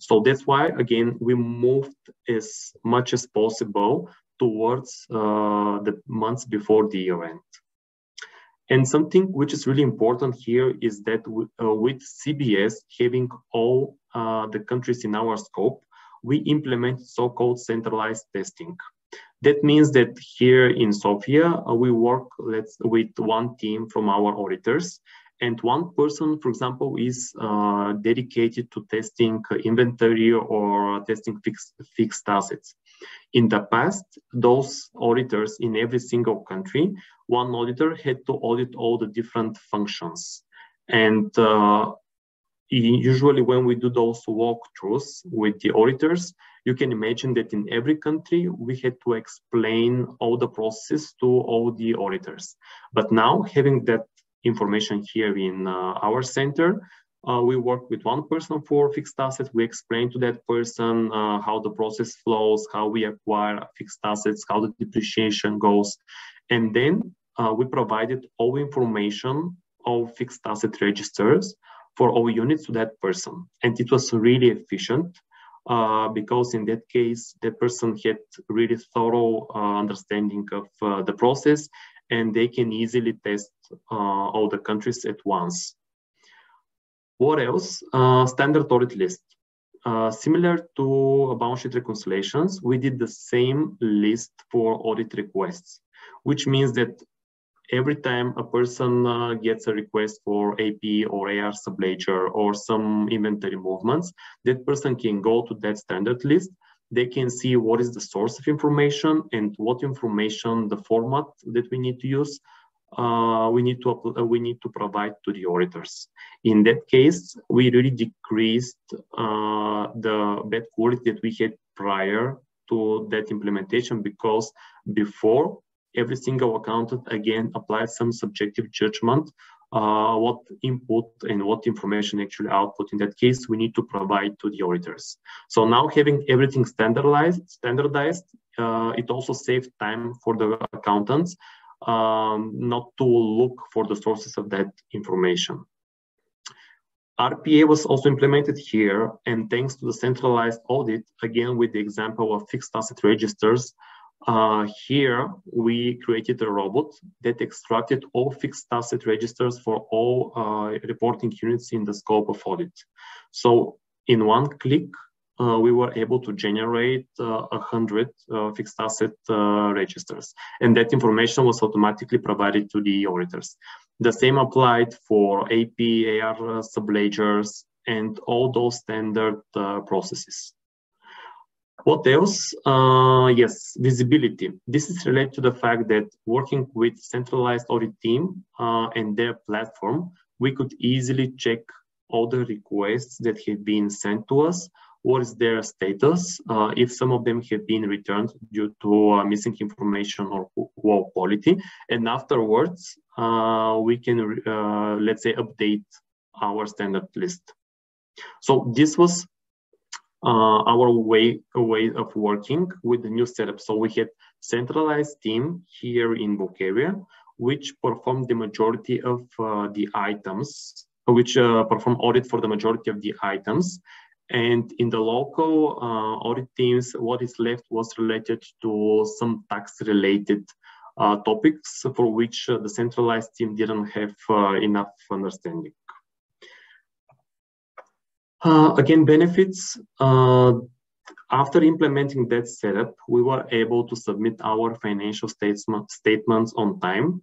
So that's why, again, we moved as much as possible towards uh, the months before the year end. And something which is really important here is that uh, with CBS having all uh, the countries in our scope, we implement so-called centralized testing. That means that here in Sofia, uh, we work let's, with one team from our auditors and one person, for example, is uh, dedicated to testing inventory or testing fixed, fixed assets. In the past, those auditors in every single country, one auditor had to audit all the different functions. And uh, usually when we do those walkthroughs with the auditors, you can imagine that in every country, we had to explain all the processes to all the auditors. But now having that information here in uh, our center. Uh, we work with one person for fixed assets. We explain to that person uh, how the process flows, how we acquire fixed assets, how the depreciation goes. And then we provided all information, all fixed asset registers for all units to that person. And it was really efficient uh, because in that case, the person had really thorough uh, understanding of uh, the process and they can easily test uh, all the countries at once. What else? Uh, standard audit list. Uh, similar to balance sheet reconciliations, we did the same list for audit requests, which means that every time a person uh, gets a request for AP or AR subledger or some inventory movements, that person can go to that standard list they can see what is the source of information and what information, the format that we need to use, uh, we need to uh, we need to provide to the auditors. In that case, we really decreased uh, the bad quality that we had prior to that implementation because before every single accountant again applies some subjective judgment uh, what input and what information actually output. In that case, we need to provide to the auditors. So now having everything standardized, standardized, uh, it also saves time for the accountants um, not to look for the sources of that information. RPA was also implemented here, and thanks to the centralized audit, again with the example of fixed asset registers, uh, here, we created a robot that extracted all fixed asset registers for all uh, reporting units in the scope of audit. So in one click, uh, we were able to generate uh, a hundred uh, fixed asset uh, registers, and that information was automatically provided to the auditors. The same applied for AP, AR subledgers, and all those standard processes. What else? Uh, yes, visibility. This is related to the fact that working with centralized audit team uh, and their platform, we could easily check all the requests that have been sent to us. What is their status? Uh, if some of them have been returned due to uh, missing information or poor quality, and afterwards uh, we can, uh, let's say, update our standard list. So this was uh, our way way of working with the new setup. So we had centralized team here in Bulgaria, which performed the majority of uh, the items which uh, perform audit for the majority of the items. And in the local uh, audit teams, what is left was related to some tax-related uh, topics for which uh, the centralized team didn't have enough understanding. Uh, again, benefits. Uh, after implementing that setup, we were able to submit our financial statements on time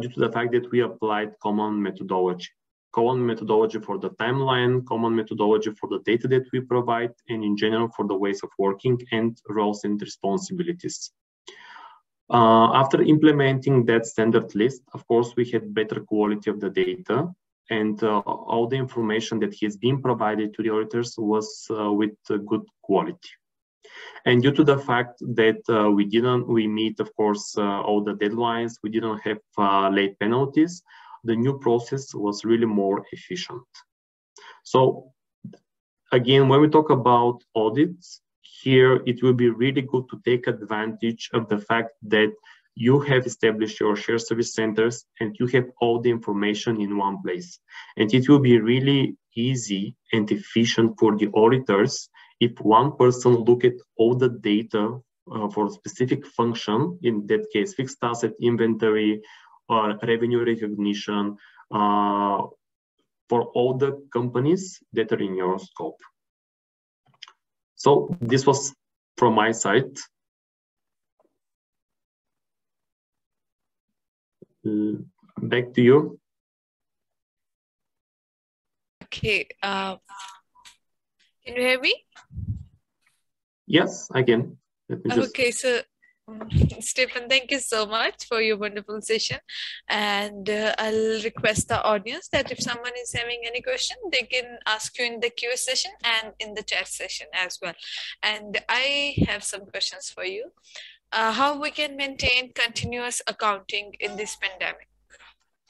due to the fact that we applied common methodology common methodology for the timeline, common methodology for the data that we provide, and in general for the ways of working and roles and responsibilities. Uh, after implementing that standard list, of course, we had better quality of the data and uh, all the information that has been provided to the auditors was uh, with good quality. And due to the fact that uh, we didn't, we meet, of course, uh, all the deadlines, we didn't have uh, late penalties, the new process was really more efficient. So again, when we talk about audits, here it will be really good to take advantage of the fact that you have established your shared service centers and you have all the information in one place. And it will be really easy and efficient for the auditors if one person look at all the data uh, for specific function, in that case, fixed asset inventory, or revenue recognition uh, for all the companies that are in your scope. So this was from my side. Back to you. Okay. Uh, can you hear me? Yes, I can. Okay, so Stephen, thank you so much for your wonderful session. And uh, I'll request the audience that if someone is having any question, they can ask you in the Q session and in the chat session as well. And I have some questions for you. Uh, how we can maintain continuous accounting in this pandemic?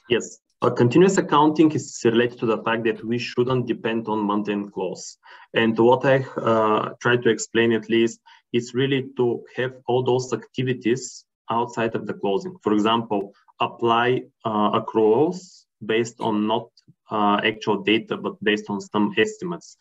Yes, a continuous accounting is related to the fact that we shouldn't depend on month-end close. And what I uh, try to explain at least is really to have all those activities outside of the closing. For example, apply uh, accruals based on not uh, actual data, but based on some estimates.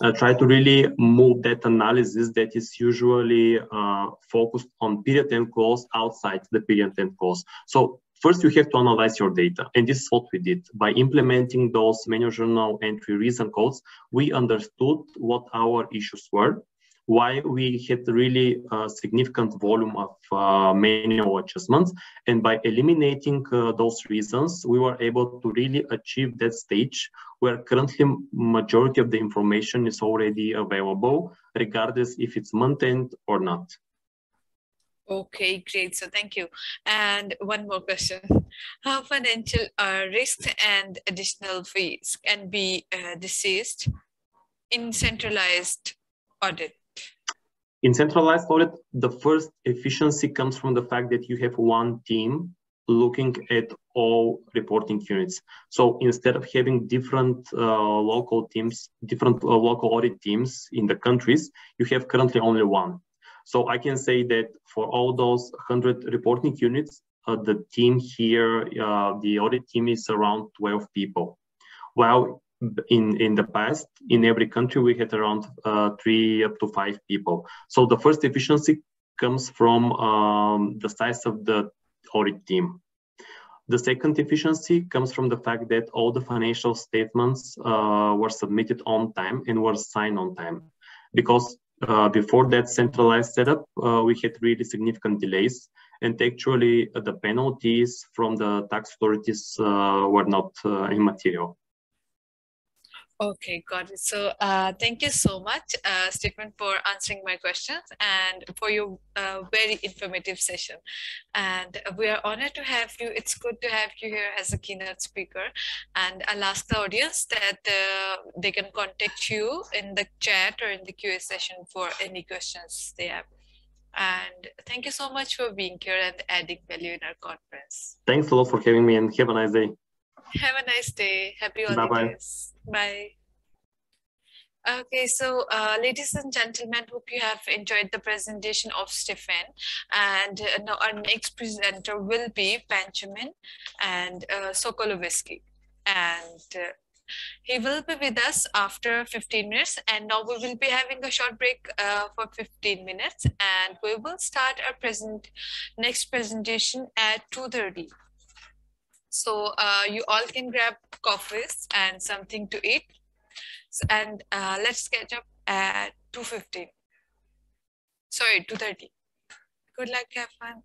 Uh, try to really move that analysis that is usually uh, focused on period end close outside the period end close. So first you have to analyze your data. And this is what we did. By implementing those manual journal entry reason codes, we understood what our issues were why we had really a significant volume of uh, manual adjustments. And by eliminating uh, those reasons, we were able to really achieve that stage where currently majority of the information is already available, regardless if it's month-end or not. Okay, great. So thank you. And one more question. How financial uh, risks and additional fees can be uh, deceased in centralized audit? In centralized audit, the first efficiency comes from the fact that you have one team looking at all reporting units. So instead of having different uh, local teams, different uh, local audit teams in the countries, you have currently only one. So I can say that for all those 100 reporting units, uh, the team here, uh, the audit team is around 12 people. While in in the past in every country we had around uh, three up to five people. So the first efficiency comes from um, the size of the audit team. The second efficiency comes from the fact that all the financial statements uh, were submitted on time and were signed on time. Because uh, before that centralized setup uh, we had really significant delays and actually uh, the penalties from the tax authorities uh, were not immaterial Okay, got it. So uh, thank you so much, uh, Stephen, for answering my questions and for your uh, very informative session. And we are honored to have you. It's good to have you here as a keynote speaker. And I'll ask the audience that uh, they can contact you in the chat or in the QA session for any questions they have. And thank you so much for being here and adding value in our conference. Thanks a lot for having me and have a nice day. Have a nice day. Happy holidays. Bye-bye. Bye. Okay, so uh, ladies and gentlemen, hope you have enjoyed the presentation of Stefan. And uh, now our next presenter will be Benjamin and uh, Sokolovsky. And uh, He will be with us after 15 minutes and now we will be having a short break uh, for 15 minutes and we will start our present next presentation at 2.30. So uh, you all can grab coffees and something to eat. And uh, let's catch up at 2.15. Sorry, 2.30. Good luck, have fun.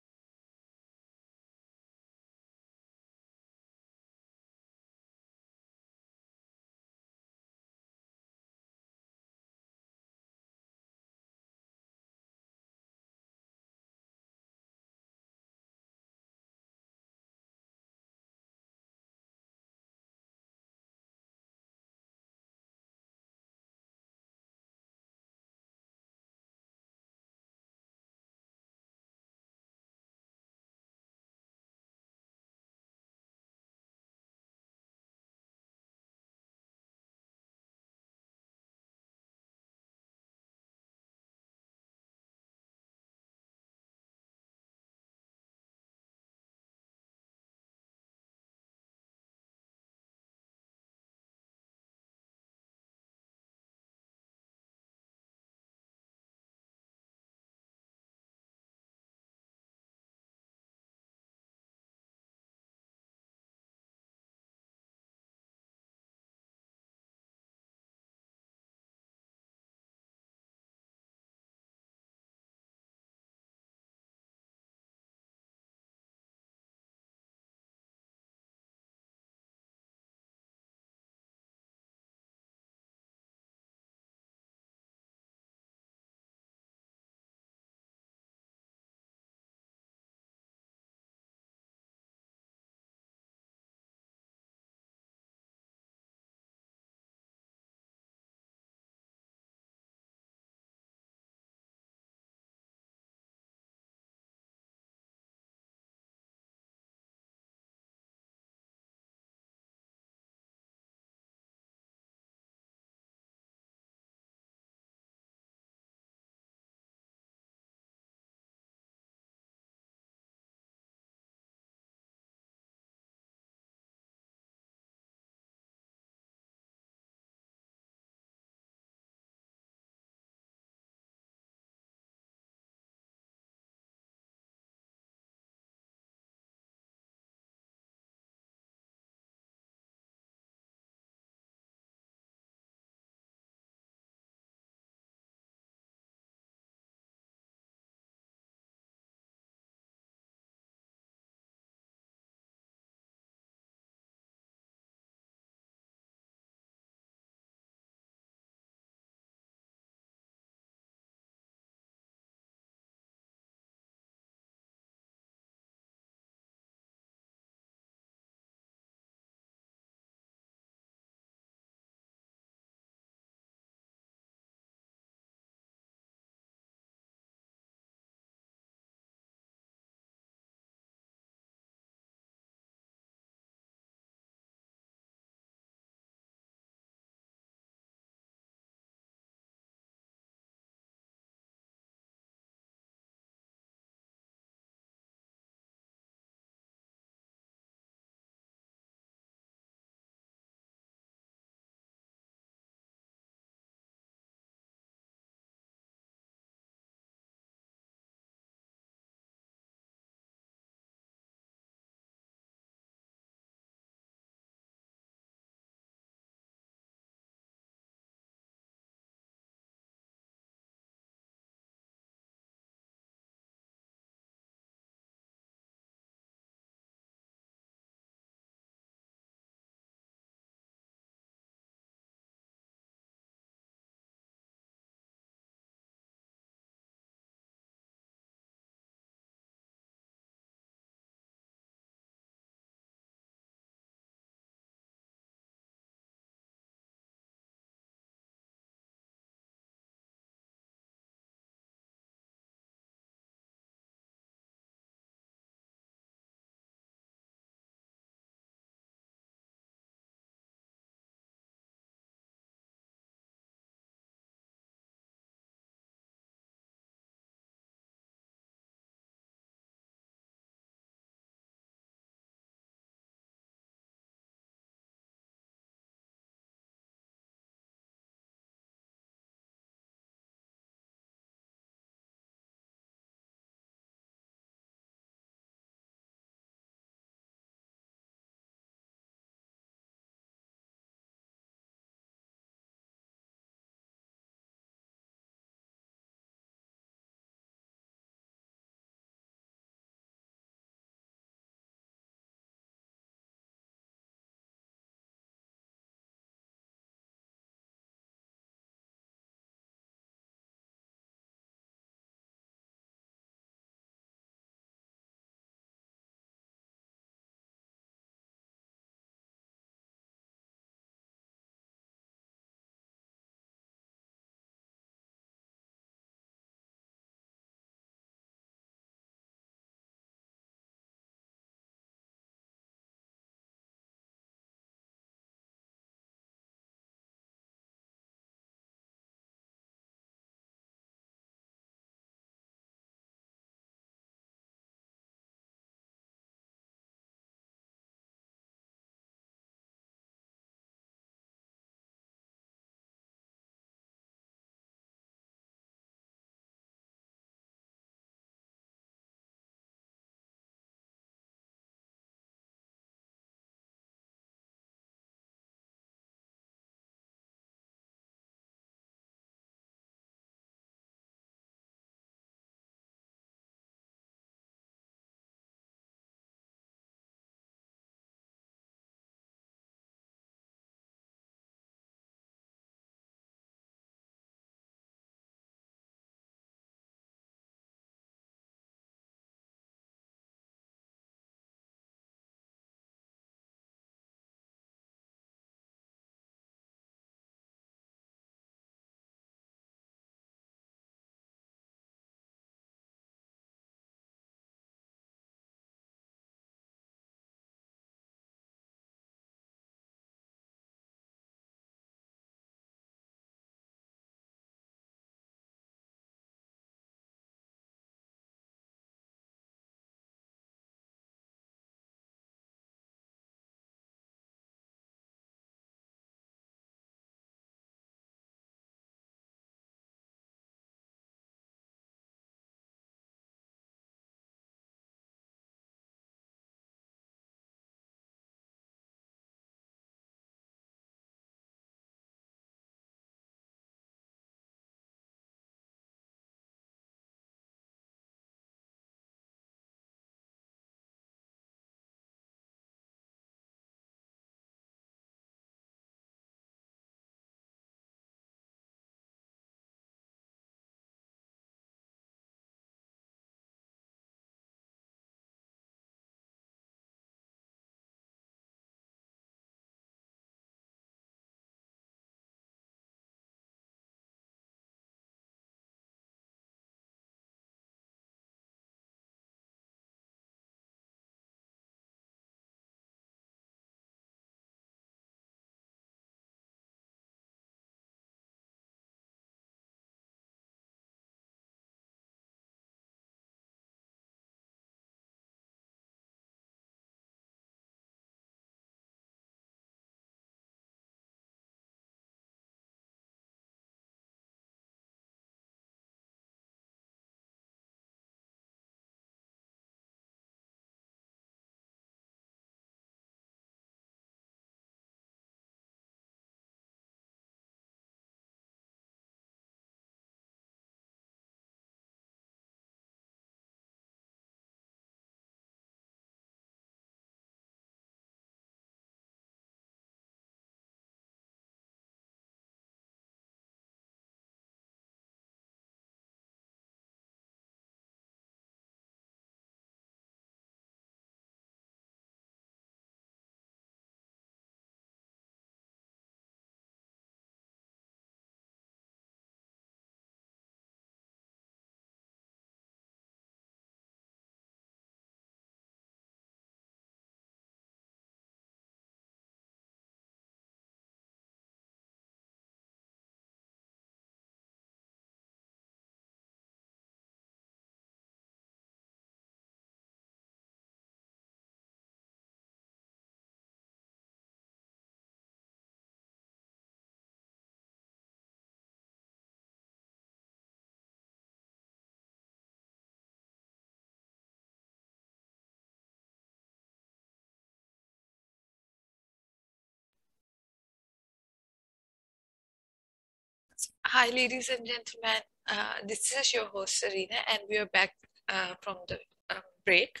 Hi, ladies and gentlemen. Uh, this is your host, Serena, and we are back uh, from the um, break.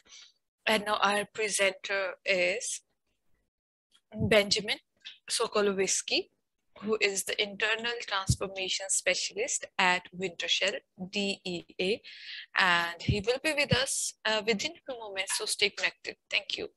And now our presenter is Benjamin Sokolowiecki, who is the Internal Transformation Specialist at Wintershall DEA. And he will be with us uh, within a few moments, so stay connected. Thank you.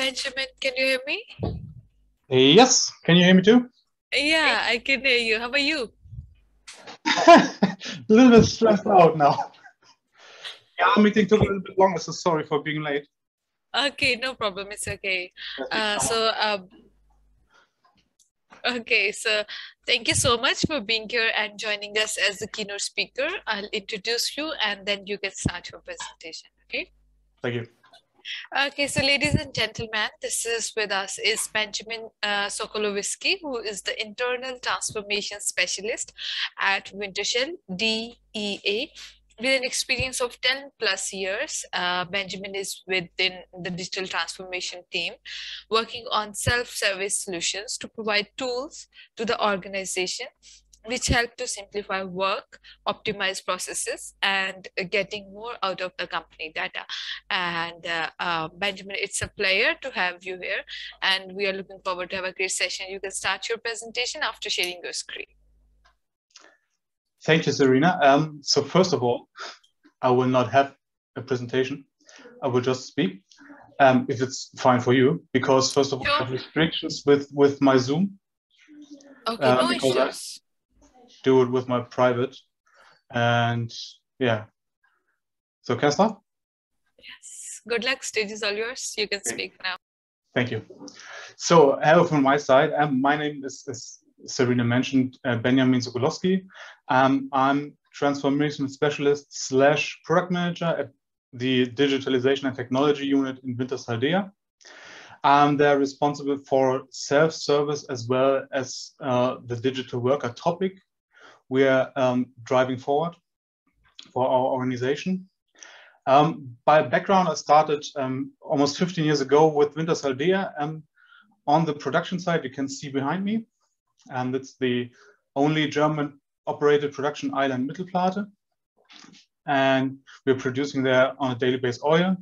Benjamin. Can you hear me? Yes. Can you hear me too? Yeah, I can hear you. How about you? a little bit stressed out now. Yeah, our meeting took a little bit longer, so sorry for being late. Okay, no problem. It's okay. Uh, so, um, okay, so thank you so much for being here and joining us as the keynote speaker. I'll introduce you and then you can start your presentation. Okay. Thank you. Okay, so ladies and gentlemen, this is with us is Benjamin uh, Sokolowiecki, who is the Internal Transformation Specialist at Wintershall DEA. With an experience of 10 plus years, uh, Benjamin is within the digital transformation team, working on self-service solutions to provide tools to the organization which help to simplify work, optimize processes, and getting more out of the company data. And uh, uh, Benjamin, it's a pleasure to have you here, and we are looking forward to have a great session. You can start your presentation after sharing your screen. Thank you, Serena. Um, so first of all, I will not have a presentation. I will just speak, um, if it's fine for you, because first of all, I have restrictions with, with my Zoom. Okay, um, no issues do it with my private. And yeah. So start? Yes. Good luck. Stage is all yours. You can speak now. Thank you. So hello from my side. Um, my name is, as Serena mentioned, uh, Benjamin Sokolowski. Um, I'm transformation specialist slash product manager at the digitalization and technology unit in Wintershall Dea. Um, they're responsible for self-service as well as uh, the digital worker topic we're um, driving forward for our organization. Um, by background, I started um, almost 15 years ago with Wintershall Dea. Um, on the production side, you can see behind me, and it's the only German operated production island Mittelplate. And we're producing there on a daily basis oil.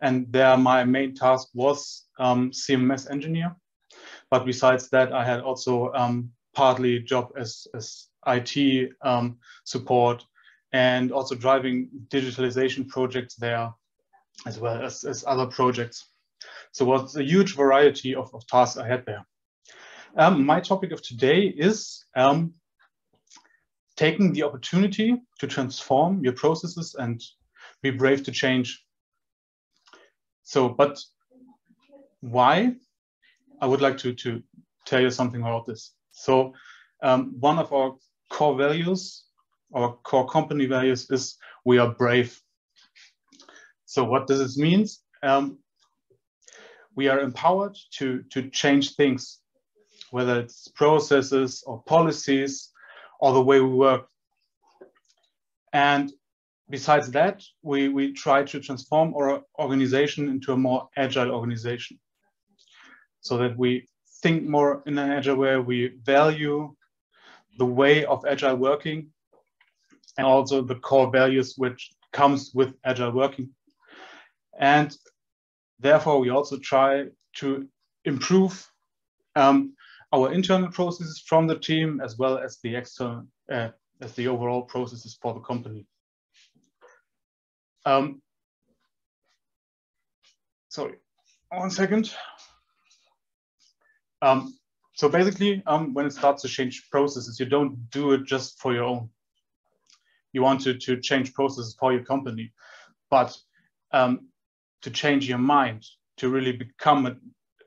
And there my main task was um, CMS engineer. But besides that, I had also um, partly job as, as IT um, support and also driving digitalization projects there as well as, as other projects. So was a huge variety of, of tasks I had there. Um, my topic of today is um, taking the opportunity to transform your processes and be brave to change. So, but why? I would like to, to tell you something about this. So um, one of our core values, our core company values is we are brave. So what does this mean? Um, we are empowered to, to change things, whether it's processes or policies or the way we work. And besides that, we, we try to transform our organization into a more agile organization so that we think more in an agile way, we value the way of agile working and also the core values which comes with agile working. And therefore, we also try to improve um, our internal processes from the team as well as the external, uh, as the overall processes for the company. Um, sorry, one second. Um, so basically, um, when it starts to change processes, you don't do it just for your own. You want to, to change processes for your company, but um, to change your mind, to really become a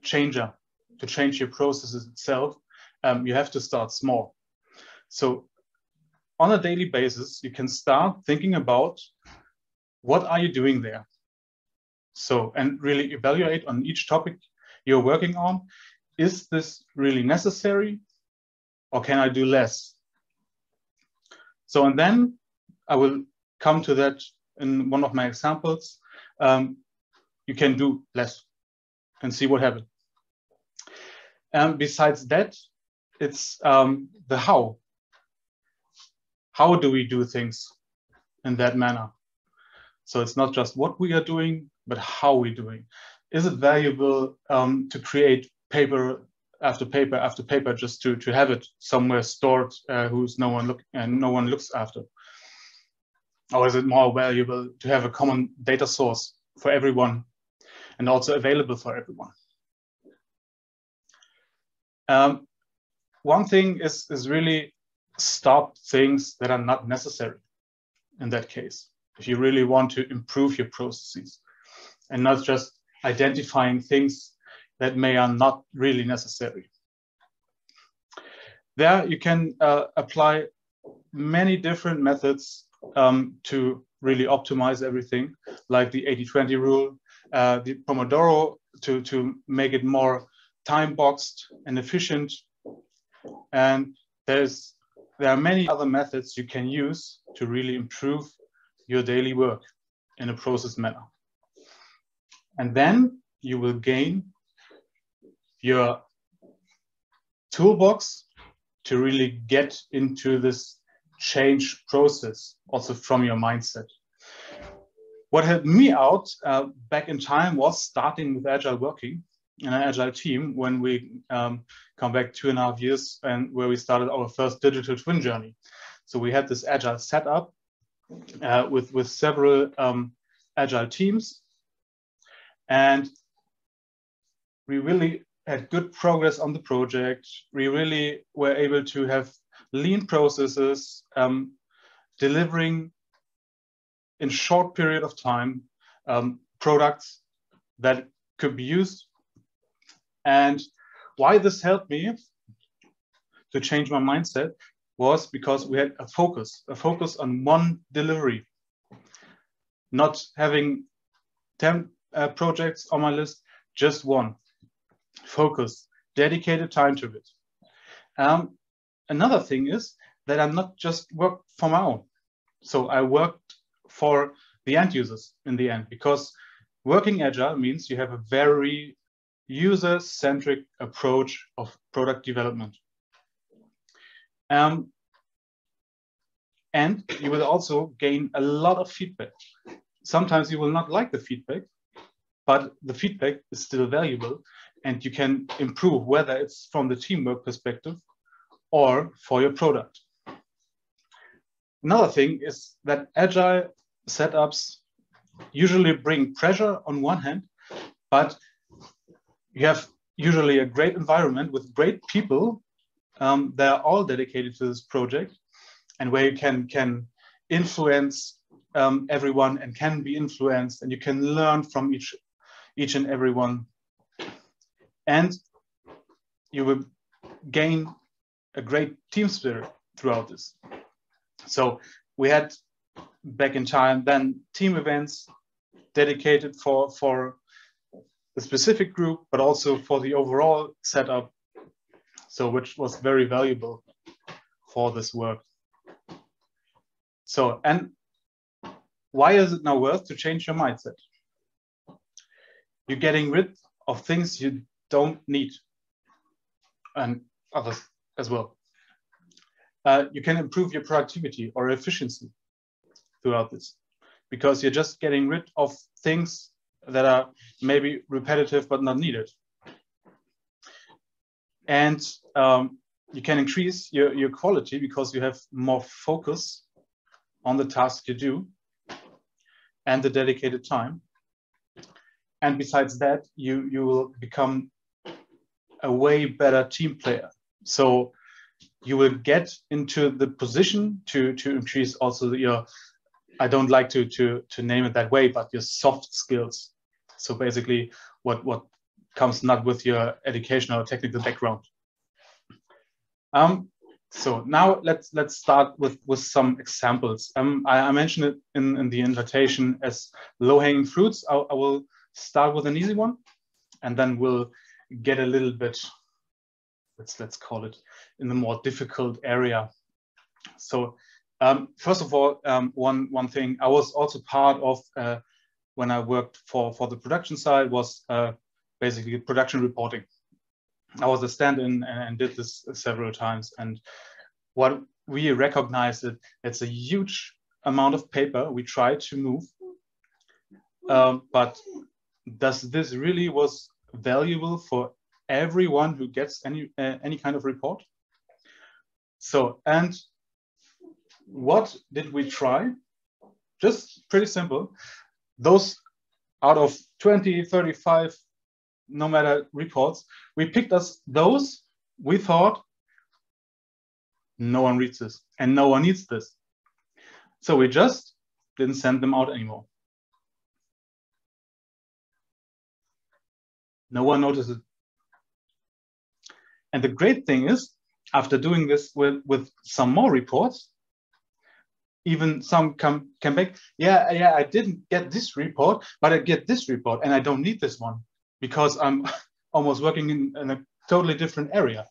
changer, to change your processes itself, um, you have to start small. So on a daily basis, you can start thinking about what are you doing there? So, and really evaluate on each topic you're working on. Is this really necessary or can I do less? So, and then I will come to that in one of my examples. Um, you can do less and see what happens. And besides that, it's um, the how. How do we do things in that manner? So it's not just what we are doing, but how we're doing. Is it valuable um, to create paper after paper after paper just to, to have it somewhere stored uh, who's no one look and no one looks after? Or is it more valuable to have a common data source for everyone and also available for everyone? Um, one thing is, is really stop things that are not necessary in that case. If you really want to improve your processes and not just identifying things that may are not really necessary. There you can uh, apply many different methods um, to really optimize everything, like the 80-20 rule, uh, the Pomodoro to, to make it more time boxed and efficient. And there's, there are many other methods you can use to really improve your daily work in a process manner. And then you will gain your toolbox to really get into this change process also from your mindset. What helped me out uh, back in time was starting with agile working in an agile team when we um, come back two and a half years and where we started our first digital twin journey. So we had this agile setup uh, with, with several um, agile teams. And we really had good progress on the project. We really were able to have lean processes, um, delivering in short period of time um, products that could be used And why this helped me to change my mindset was because we had a focus, a focus on one delivery, not having 10 uh, projects on my list, just one. Focus, dedicated time to it. Um, another thing is that I'm not just work for my own. So I worked for the end users in the end because working agile means you have a very user-centric approach of product development. Um, and you will also gain a lot of feedback. Sometimes you will not like the feedback, but the feedback is still valuable and you can improve whether it's from the teamwork perspective or for your product. Another thing is that agile setups usually bring pressure on one hand, but you have usually a great environment with great people um, that are all dedicated to this project and where you can, can influence um, everyone and can be influenced and you can learn from each, each and everyone. And you will gain a great team spirit throughout this. So we had back in time then team events dedicated for, for the specific group, but also for the overall setup. So which was very valuable for this work. So, and why is it now worth to change your mindset? You're getting rid of things you don't need and others as well. Uh, you can improve your productivity or efficiency throughout this because you're just getting rid of things that are maybe repetitive but not needed. And um, you can increase your, your quality because you have more focus on the task you do and the dedicated time. And besides that, you, you will become a way better team player. So you will get into the position to, to increase also your, I don't like to, to, to name it that way, but your soft skills. So basically what, what comes not with your educational or technical background. Um, so now let's let's start with with some examples. Um, I, I mentioned it in, in the invitation as low-hanging fruits. I, I will start with an easy one, and then we'll get a little bit, let's let's call it, in the more difficult area. So um, first of all, um, one one thing I was also part of uh, when I worked for for the production side was uh, basically production reporting. I was a stand-in and did this several times. And what we recognize that it's a huge amount of paper we try to move. Um, but does this really was valuable for everyone who gets any uh, any kind of report? So, and what did we try? Just pretty simple. Those out of 20, 35 no matter reports, we picked us those we thought no one reads this and no one needs this. So we just didn't send them out anymore. No one notices. And the great thing is, after doing this with, with some more reports, even some come, come back, yeah, yeah, I didn't get this report, but I get this report and I don't need this one because I'm almost working in, in, a totally different area.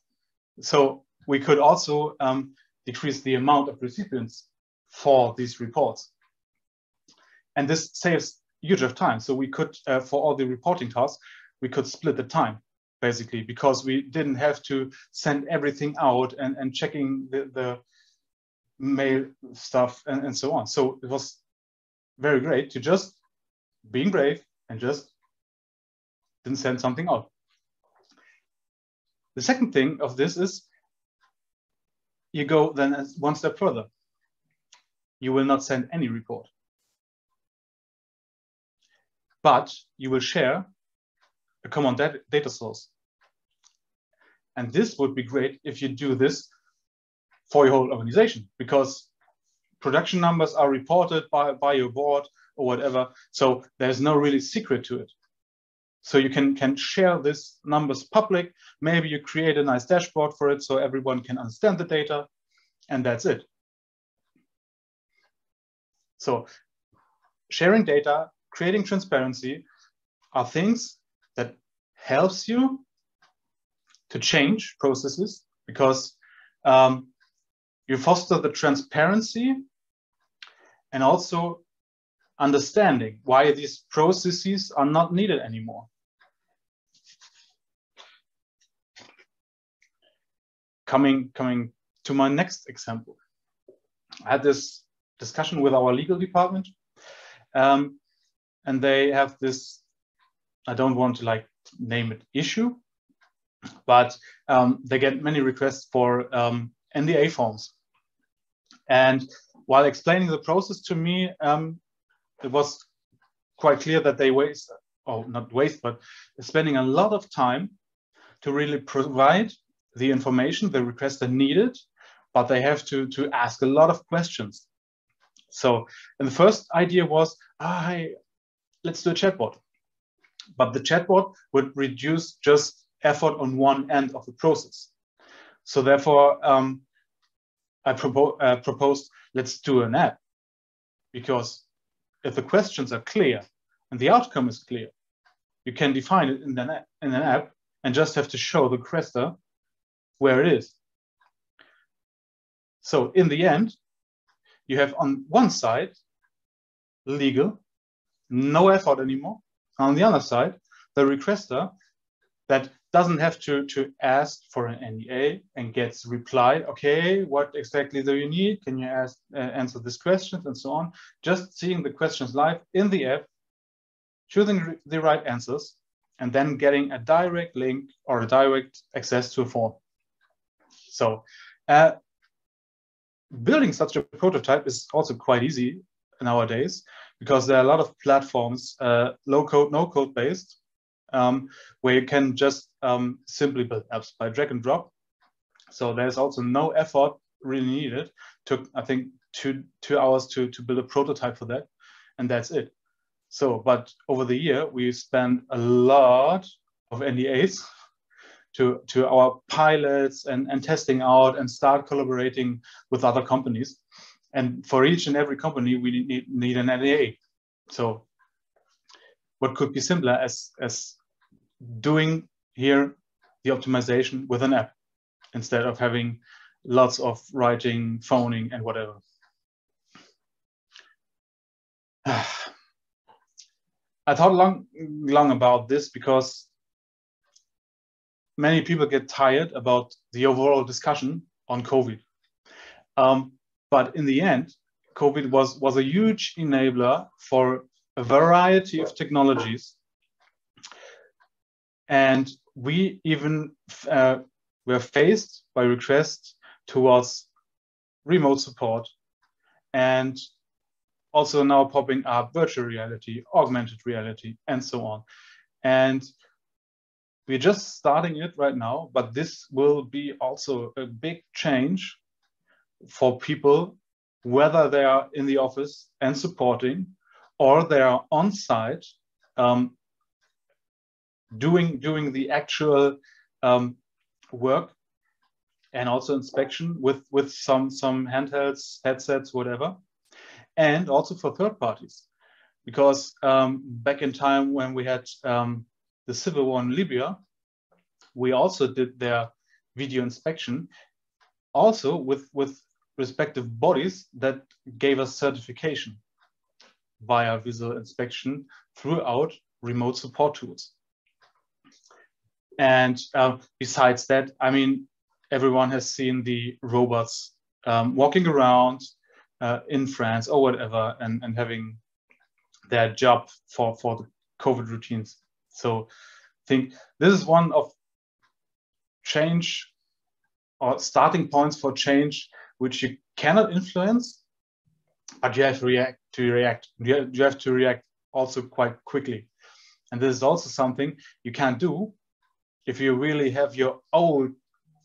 So we could also um, decrease the amount of recipients for these reports. And this saves huge of time. So we could, uh, for all the reporting tasks, we could split the time basically because we didn't have to send everything out and, and checking the, the mail stuff and, and so on. So it was very great to just being brave and just didn't send something out. The second thing of this is you go then one step further. You will not send any report. But you will share a common data source. And this would be great if you do this for your whole organization because production numbers are reported by, by your board or whatever. So there's no really secret to it. So you can, can share this numbers public. Maybe you create a nice dashboard for it so everyone can understand the data and that's it. So sharing data, creating transparency are things helps you to change processes because um, you foster the transparency and also understanding why these processes are not needed anymore. Coming, coming to my next example. I had this discussion with our legal department um, and they have this, I don't want to like name it issue, but um, they get many requests for um, NDA forms. And while explaining the process to me, um, it was quite clear that they waste, or not waste, but spending a lot of time to really provide the information the requester needed, but they have to, to ask a lot of questions. So, and the first idea was, ah, hey, let's do a chatbot. But the chatbot would reduce just effort on one end of the process. So therefore, um, I propo uh, proposed let's do an app because if the questions are clear and the outcome is clear, you can define it in an, app, in an app and just have to show the requester where it is. So in the end, you have on one side legal, no effort anymore. On the other side, the requester that doesn't have to, to ask for an NDA and gets replied, okay, what exactly do you need? Can you ask, uh, answer this question and so on? Just seeing the questions live in the app, choosing the right answers, and then getting a direct link or a direct access to a form. So uh, building such a prototype is also quite easy nowadays because there are a lot of platforms, uh, low code, no code based, um, where you can just um, simply build apps by drag and drop. So there's also no effort really needed. Took I think two two hours to to build a prototype for that, and that's it. So, but over the year we spent a lot of NDAs to to our pilots and and testing out and start collaborating with other companies. And for each and every company, we need need an NDA. So what could be simpler as as doing here the optimization with an app instead of having lots of writing, phoning, and whatever. I thought long, long about this because many people get tired about the overall discussion on COVID. Um, but in the end, COVID was, was a huge enabler for a variety of technologies and we even uh, were faced by requests towards remote support and also now popping up virtual reality, augmented reality, and so on. And we're just starting it right now, but this will be also a big change for people, whether they are in the office and supporting, or they are on site um, doing doing the actual um, work and also inspection with with some some handhelds, headsets, whatever, and also for third parties, because um, back in time when we had um, the civil war in Libya, we also did their video inspection, also with with respective bodies that gave us certification via visual inspection throughout remote support tools. And uh, besides that, I mean, everyone has seen the robots um, walking around uh, in France or whatever and, and having their job for, for the COVID routines. So I think this is one of change or starting points for change, which you cannot influence, but you have to react to react. You have to react also quite quickly. And this is also something you can't do if you really have your old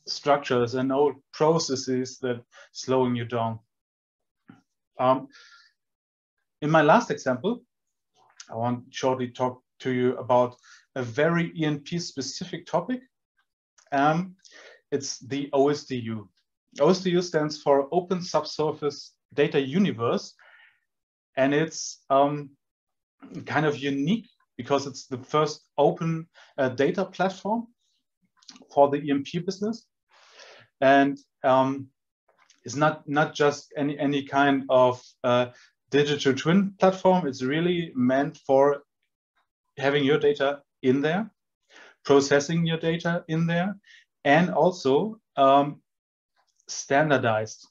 structures and old processes that slowing you down. Um, in my last example, I want shortly talk to you about a very E&P specific topic. Um, it's the OSDU. OSDU stands for Open Subsurface Data Universe, and it's um, kind of unique because it's the first open uh, data platform for the E&P business. And um, it's not, not just any, any kind of uh, digital twin platform. It's really meant for having your data in there, processing your data in there, and also um, standardized.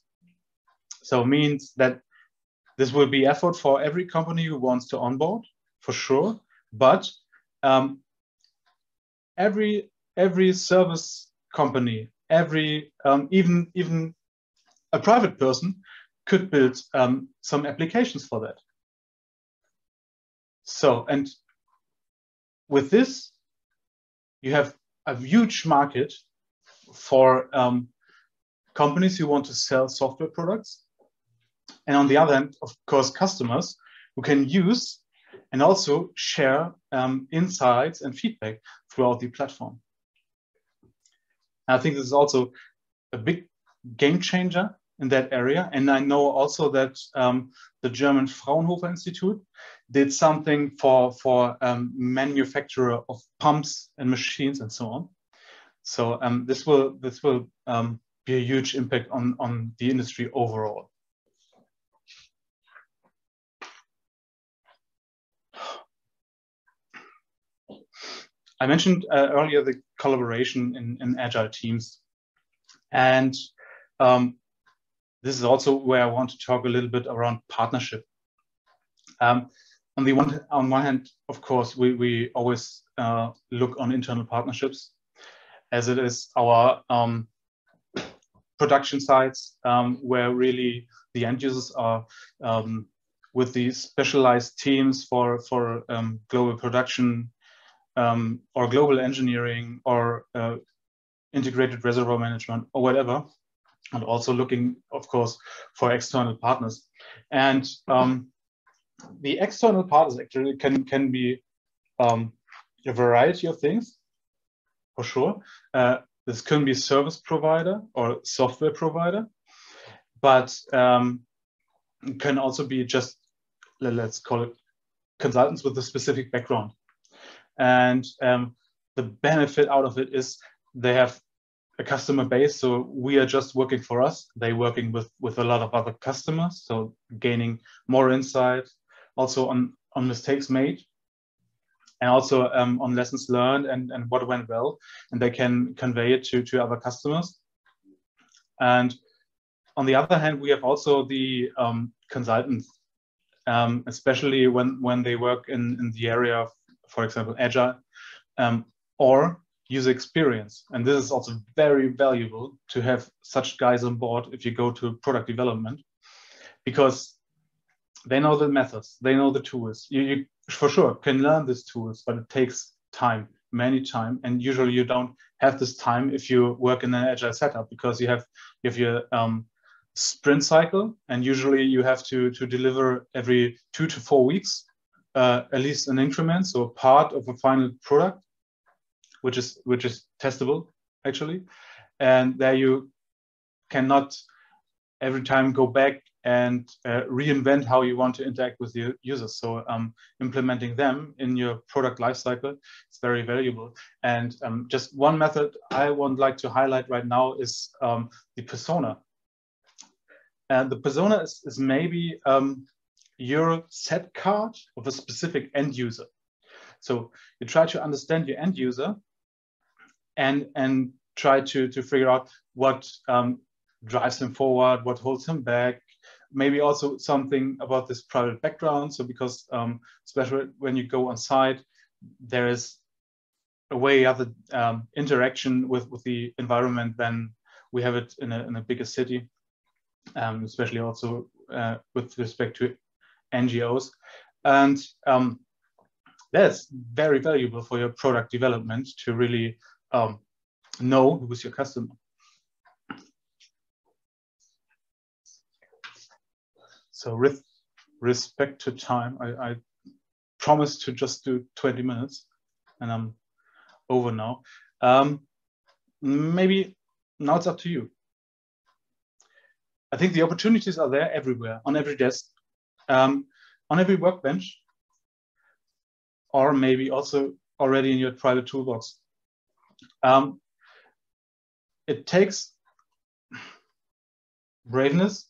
So means that this will be effort for every company who wants to onboard, for sure. But um, every every service company, every um, even even a private person could build um, some applications for that. So and with this, you have a huge market for um, companies who want to sell software products. And on the other hand, of course, customers who can use and also share um, insights and feedback throughout the platform. I think this is also a big game changer in that area. And I know also that um, the German Fraunhofer Institute did something for, for um, manufacturer of pumps and machines and so on. So um, this will, this will um, be a huge impact on, on the industry overall. I mentioned uh, earlier the collaboration in, in agile teams. And um, this is also where I want to talk a little bit around partnership. Um, on the one on one hand, of course, we, we always uh, look on internal partnerships as it is our um, production sites um, where really the end users are um, with these specialized teams for, for um, global production um, or global engineering or uh, integrated reservoir management or whatever. And also looking, of course, for external partners. And um, the external partners actually can, can be um, a variety of things, for sure. Uh, this can be service provider or software provider, but um, can also be just, let's call it consultants with a specific background. And um, the benefit out of it is they have a customer base. So we are just working for us. They're working with, with a lot of other customers. So gaining more insight also on, on mistakes made and also um, on lessons learned and, and what went well. And they can convey it to, to other customers. And on the other hand, we have also the um, consultants, um, especially when, when they work in, in the area of for example, agile, um, or user experience. And this is also very valuable to have such guys on board if you go to product development, because they know the methods, they know the tools. You, you for sure can learn these tools, but it takes time, many time, and usually you don't have this time if you work in an agile setup because you have you have your um, sprint cycle, and usually you have to to deliver every two to four weeks uh, at least an increment, so part of a final product, which is which is testable actually, and there you cannot every time go back and uh, reinvent how you want to interact with your users. So um, implementing them in your product lifecycle is very valuable. And um, just one method I would like to highlight right now is um, the persona. And the persona is, is maybe um, your set card of a specific end user. So you try to understand your end user and, and try to, to figure out what um, drives him forward, what holds him back, maybe also something about this private background. So because um, especially when you go on site, there is a way other um, interaction with, with the environment than we have it in a, in a bigger city, um, especially also uh, with respect to NGOs. And um, that's very valuable for your product development to really um, know who's your customer. So with respect to time, I, I promised to just do 20 minutes. and I'm over now. Um, maybe now it's up to you. I think the opportunities are there everywhere, on every desk, um, on every workbench, or maybe also already in your private toolbox. Um, it takes braveness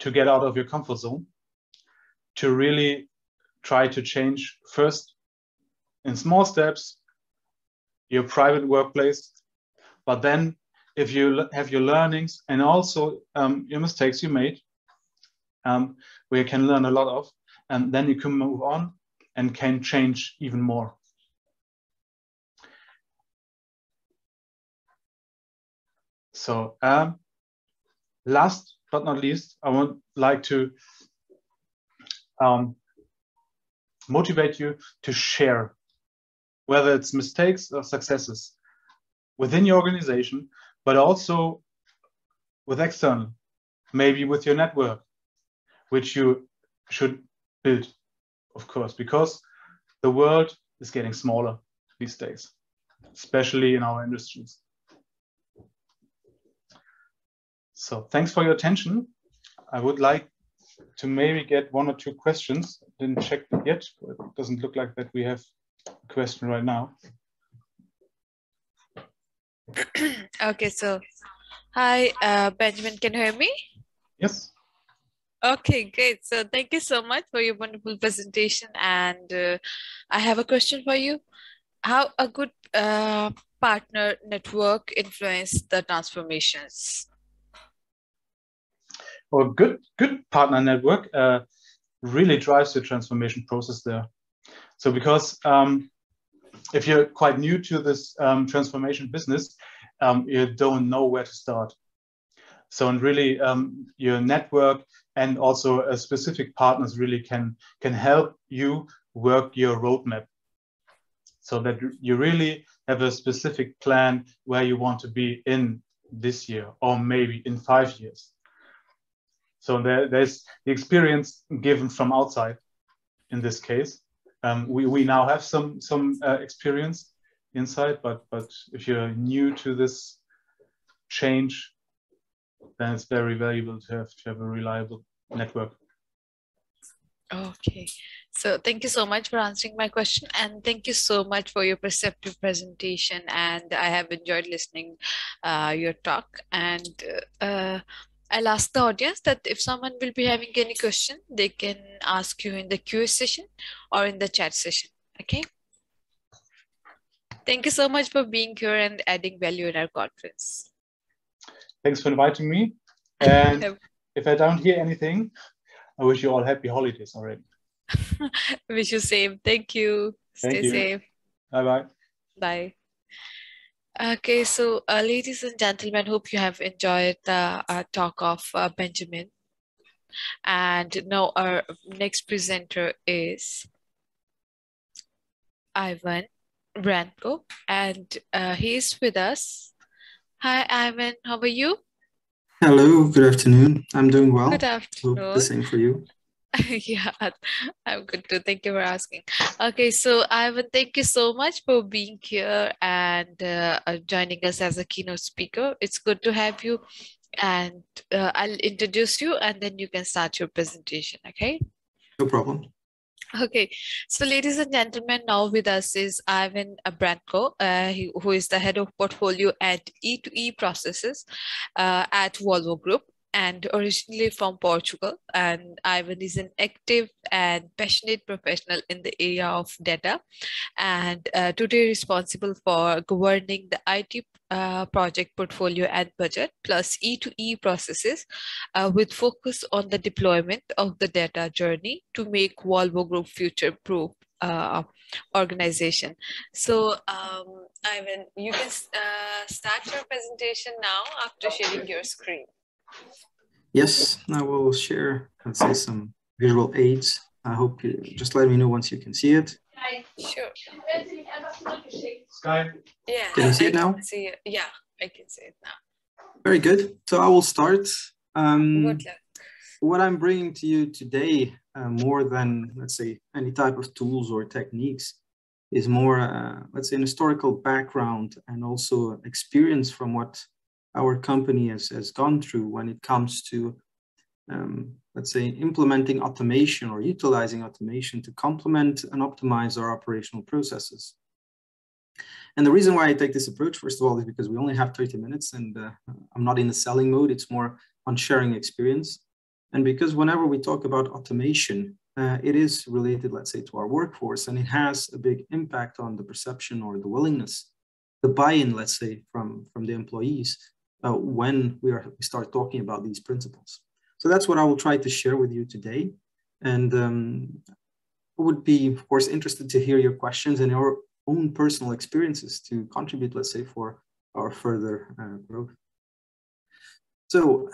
to get out of your comfort zone, to really try to change first in small steps your private workplace, but then if you have your learnings and also um, your mistakes you made, um, where you can learn a lot of, and then you can move on and can change even more. So um, last but not least, I would like to um, motivate you to share, whether it's mistakes or successes within your organization, but also with external, maybe with your network, which you should build, of course, because the world is getting smaller these days, especially in our industries. So thanks for your attention. I would like to maybe get one or two questions. Didn't check it yet. It doesn't look like that we have a question right now. okay, so hi, uh, Benjamin, can you hear me? Yes. Okay, great. So thank you so much for your wonderful presentation. And uh, I have a question for you. How a good uh, partner network influence the transformations? Well, good, good partner network uh, really drives the transformation process there. So because um, if you're quite new to this um, transformation business, um, you don't know where to start. So and really um, your network and also uh, specific partners really can can help you work your roadmap so that you really have a specific plan where you want to be in this year or maybe in five years. So there, there's the experience given from outside in this case. Um, we, we now have some some uh, experience inside, but but if you're new to this change, then it's very valuable to have to have a reliable network. Okay, so thank you so much for answering my question, and thank you so much for your perceptive presentation. And I have enjoyed listening uh, your talk. And uh, I'll ask the audience that if someone will be having any question, they can ask you in the QA session or in the chat session. Okay. Thank you so much for being here and adding value in our conference. Thanks for inviting me. And if I don't hear anything, I wish you all happy holidays already. wish you same. Thank you. Thank Stay you. safe. Bye-bye. Bye. Okay, so uh, ladies and gentlemen, hope you have enjoyed the uh, talk of uh, Benjamin. And now our next presenter is Ivan Branko, and uh, he is with us. Hi, Ivan. How are you? Hello. Good afternoon. I'm doing well. Good Hope afternoon. the same for you. yeah, I'm good too. Thank you for asking. Okay, so Ivan, thank you so much for being here and uh, joining us as a keynote speaker. It's good to have you, and uh, I'll introduce you, and then you can start your presentation. Okay. No problem. Okay, so ladies and gentlemen, now with us is Ivan Branko, uh, he- who is the head of portfolio at E2E processes uh, at Volvo Group and originally from Portugal. And Ivan is an active and passionate professional in the area of data and uh, today responsible for governing the IT uh, project portfolio and budget plus E2E processes uh, with focus on the deployment of the data journey to make Volvo Group future-proof uh, organization. So um, Ivan, you can uh, start your presentation now after sharing your screen. Yes, I will share, let's say, some visual aids. I hope you just let me know once you can see it. Sure. Sky. Yeah. Can you see I it now? can See it. Yeah, I can see it now. Very good. So I will start. Um, Good luck. what I'm bringing to you today, uh, more than, let's say, any type of tools or techniques, is more, uh, let's say, an historical background and also experience from what our company has, has gone through when it comes to, um, let's say, implementing automation or utilizing automation to complement and optimize our operational processes. And the reason why I take this approach, first of all, is because we only have 30 minutes and uh, I'm not in the selling mode. It's more on sharing experience. And because whenever we talk about automation, uh, it is related, let's say, to our workforce, and it has a big impact on the perception or the willingness, the buy-in, let's say, from, from the employees uh, when we, are, we start talking about these principles. So that's what I will try to share with you today. And um, I would be, of course, interested to hear your questions and your own personal experiences to contribute, let's say, for our further uh, growth. So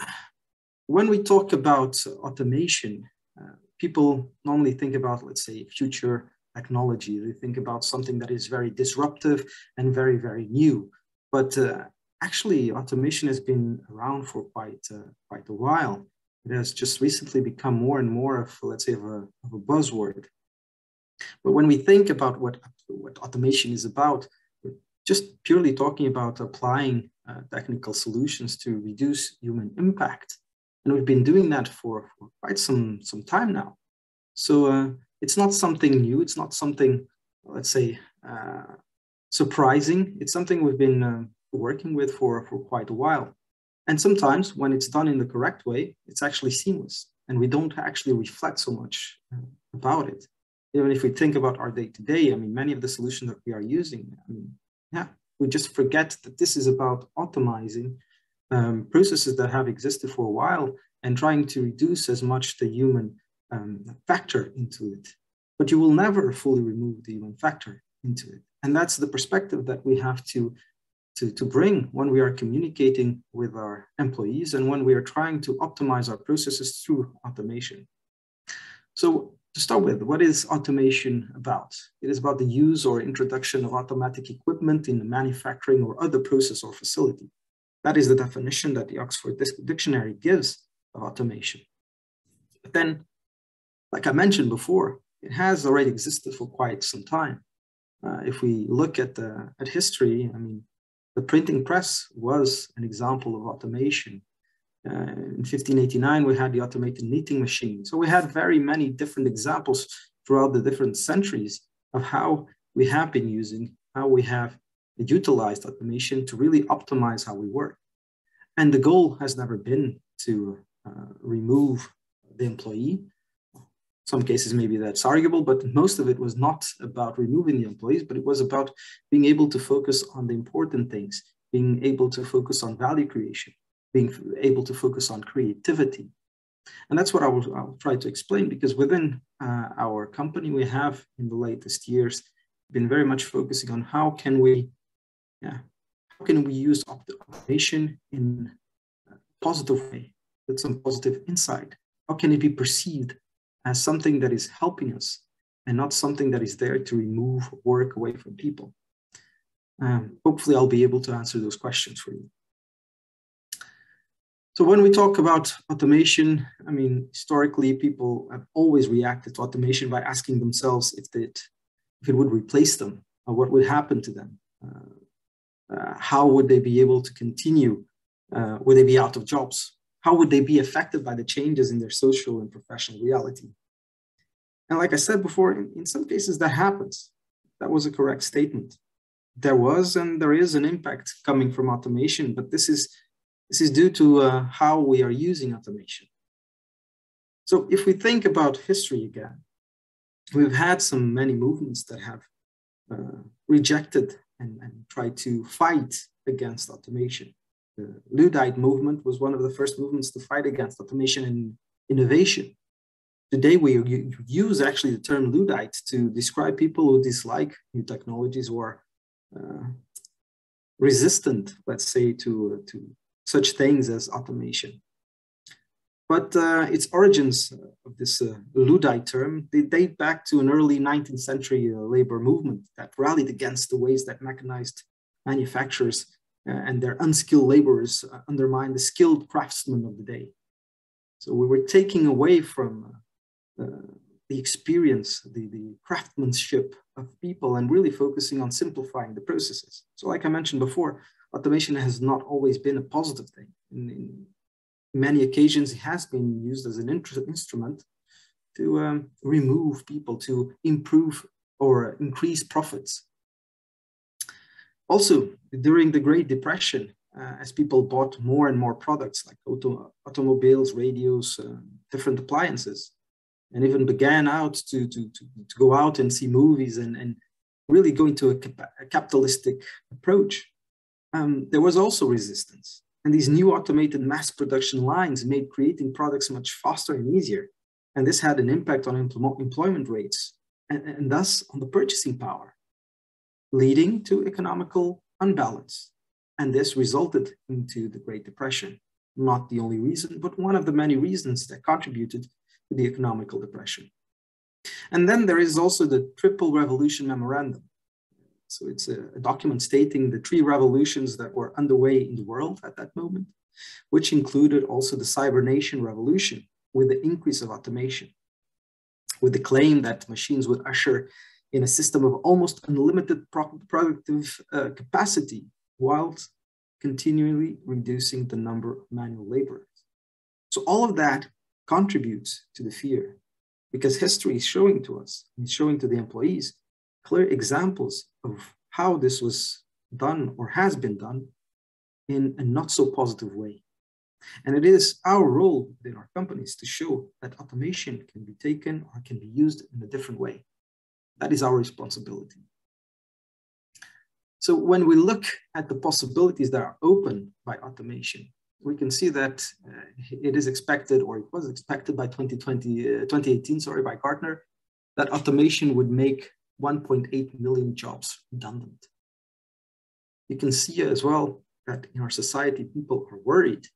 when we talk about automation, uh, people normally think about, let's say, future technology. They think about something that is very disruptive and very, very new. But uh, actually, automation has been around for quite, uh, quite a while. It has just recently become more and more of, let's say, of a, of a buzzword. But when we think about what, what automation is about, just purely talking about applying uh, technical solutions to reduce human impact. And we've been doing that for, for quite some, some time now. So uh, it's not something new. It's not something, let's say, uh, surprising. It's something we've been uh, working with for, for quite a while. And sometimes when it's done in the correct way, it's actually seamless and we don't actually reflect so much uh, about it. Even if we think about our day to day, I mean, many of the solutions that we are using, I mean, yeah, we just forget that this is about optimizing um, processes that have existed for a while and trying to reduce as much the human um, factor into it. But you will never fully remove the human factor into it. And that's the perspective that we have to, to, to bring when we are communicating with our employees and when we are trying to optimize our processes through automation. So to start with, what is automation about? It is about the use or introduction of automatic equipment in the manufacturing or other process or facility. That is the definition that the Oxford Dictionary gives of automation. But then, like I mentioned before, it has already existed for quite some time. Uh, if we look at, the, at history, I mean, the printing press was an example of automation. Uh, in 1589, we had the automated knitting machine. So we had very many different examples throughout the different centuries of how we have been using, how we have utilized automation to really optimize how we work. And the goal has never been to uh, remove the employee. Some cases maybe that's arguable, but most of it was not about removing the employees, but it was about being able to focus on the important things, being able to focus on value creation, being able to focus on creativity. And that's what I will, I will try to explain because within uh, our company, we have in the latest years been very much focusing on how can we yeah, how can we use automation in a positive way with some positive insight? How can it be perceived as something that is helping us and not something that is there to remove work away from people? Um, hopefully, I'll be able to answer those questions for you. So when we talk about automation, I mean, historically, people have always reacted to automation by asking themselves if it, if it would replace them or what would happen to them. Uh, uh, how would they be able to continue? Uh, would they be out of jobs? How would they be affected by the changes in their social and professional reality? And like I said before, in, in some cases that happens. That was a correct statement. There was and there is an impact coming from automation, but this is this is due to uh, how we are using automation. So if we think about history again, we've had some many movements that have uh, rejected and, and try to fight against automation. The Luddite movement was one of the first movements to fight against automation and innovation. Today, we use actually the term Luddite to describe people who dislike new technologies or uh, resistant, let's say, to, to such things as automation. But uh, its origins of this uh, Luddite term, they date back to an early 19th century uh, labor movement that rallied against the ways that mechanized manufacturers uh, and their unskilled laborers uh, undermined the skilled craftsmen of the day. So we were taking away from uh, the experience, the, the craftsmanship of people and really focusing on simplifying the processes. So like I mentioned before, automation has not always been a positive thing. In, in many occasions, it has been used as an instrument to um, remove people, to improve or increase profits. Also, during the Great Depression, uh, as people bought more and more products like auto, automobiles, radios, uh, different appliances, and even began out to, to, to, to, go out and see movies and, and really go into a, cap a capitalistic approach, um, there was also resistance. And these new automated mass production lines made creating products much faster and easier. And this had an impact on employment rates and, and thus on the purchasing power, leading to economical unbalance. And this resulted into the Great Depression. Not the only reason, but one of the many reasons that contributed the economical depression. And then there is also the Triple Revolution Memorandum. So it's a, a, document stating the three revolutions that were underway in the world at that moment, which included also the cybernation revolution with the increase of automation, with the claim that machines would usher in a system of almost unlimited productive uh, capacity whilst continually reducing the number of manual laborers. So all of that contributes to the fear because history is showing to us, it's showing to the employees clear examples of how this was done or has been done in a not so positive way. And it is our role within our companies to show that automation can be taken or can be used in a different way. That is our responsibility. So when we look at the possibilities that are open by automation, we can see that uh, it is expected, or it was expected by 2020, uh, 2018, sorry, by Gartner, that automation would make 1.8 million jobs redundant. You can see as well that in our society, people are worried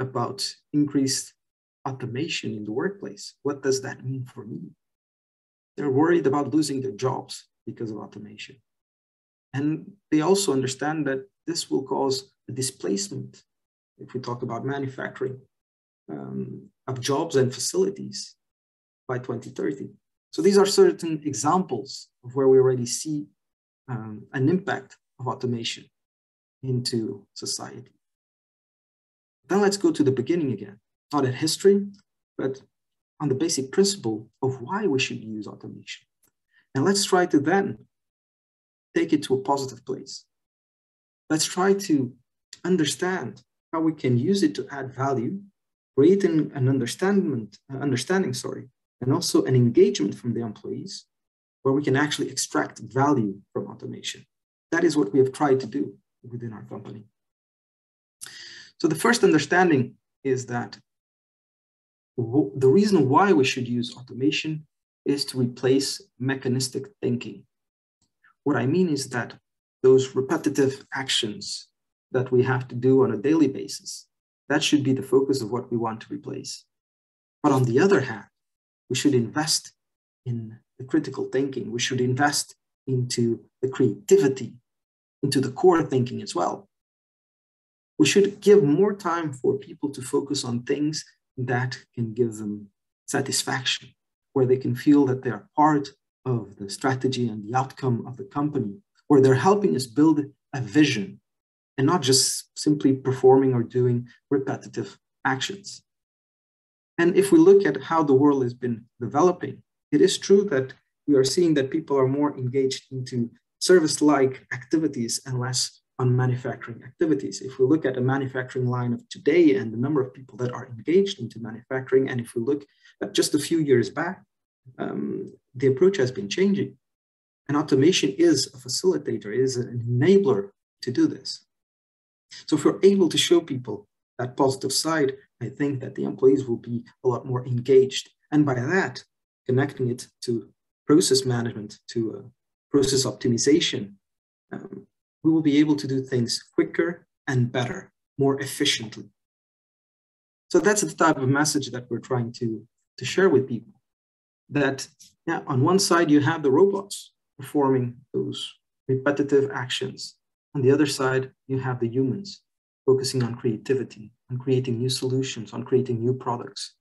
about increased automation in the workplace. What does that mean for me? They're worried about losing their jobs because of automation. And they also understand that this will cause a displacement if we talk about manufacturing, um, of jobs and facilities by 2030. So these are certain examples of where we already see um, an impact of automation into society. Then let's go to the beginning again, not at history, but on the basic principle of why we should use automation. And let's try to then take it to a positive place. Let's try to understand how we can use it to add value, creating an understanding, uh, understanding, sorry, and also an engagement from the employees where we can actually extract value from automation. That is what we have tried to do within our company. So the first understanding is that the reason why we should use automation is to replace mechanistic thinking. What I mean is that those repetitive actions that we have to do on a daily basis. That should be the focus of what we want to replace. But on the other hand, we should invest in the critical thinking. We should invest into the creativity, into the core thinking as well. We should give more time for people to focus on things that can give them satisfaction, where they can feel that they are part of the strategy and the outcome of the company, where they're helping us build a vision and not just simply performing or doing repetitive actions. And if we look at how the world has been developing, it is true that we are seeing that people are more engaged into service-like activities and less on manufacturing activities. If we look at a manufacturing line of today and the number of people that are engaged into manufacturing, and if we look at just a few years back, um, the approach has been changing. And automation is a facilitator, is an enabler to do this. So if we're able to show people that positive side, I think that the employees will be a lot more engaged. And by that, connecting it to process management, to uh, process optimization, um, we will be able to do things quicker and better, more efficiently. So that's the type of message that we're trying to, to share with people. That yeah, on one side, you have the robots performing those repetitive actions on the other side, you have the humans focusing on creativity, on creating new solutions, on creating new products,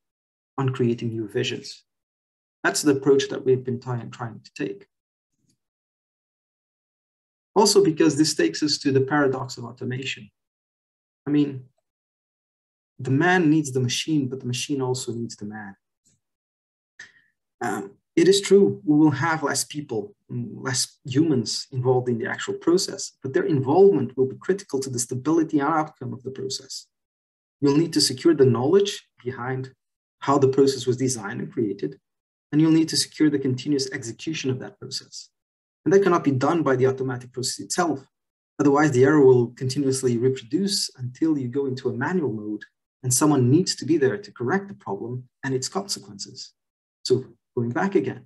on creating new visions. That's the approach that we've been trying, to take. Also because this takes us to the paradox of automation. I mean, the man needs the machine, but the machine also needs the man. Um, it is true, we will have less people, mm, less humans involved in the actual process, but their involvement will be critical to the stability and outcome of the process. You'll need to secure the knowledge behind how the process was designed and created, and you'll need to secure the continuous execution of that process. And that cannot be done by the automatic process itself. Otherwise, the error will continuously reproduce until you go into a manual mode and someone needs to be there to correct the problem and its consequences. So going back again,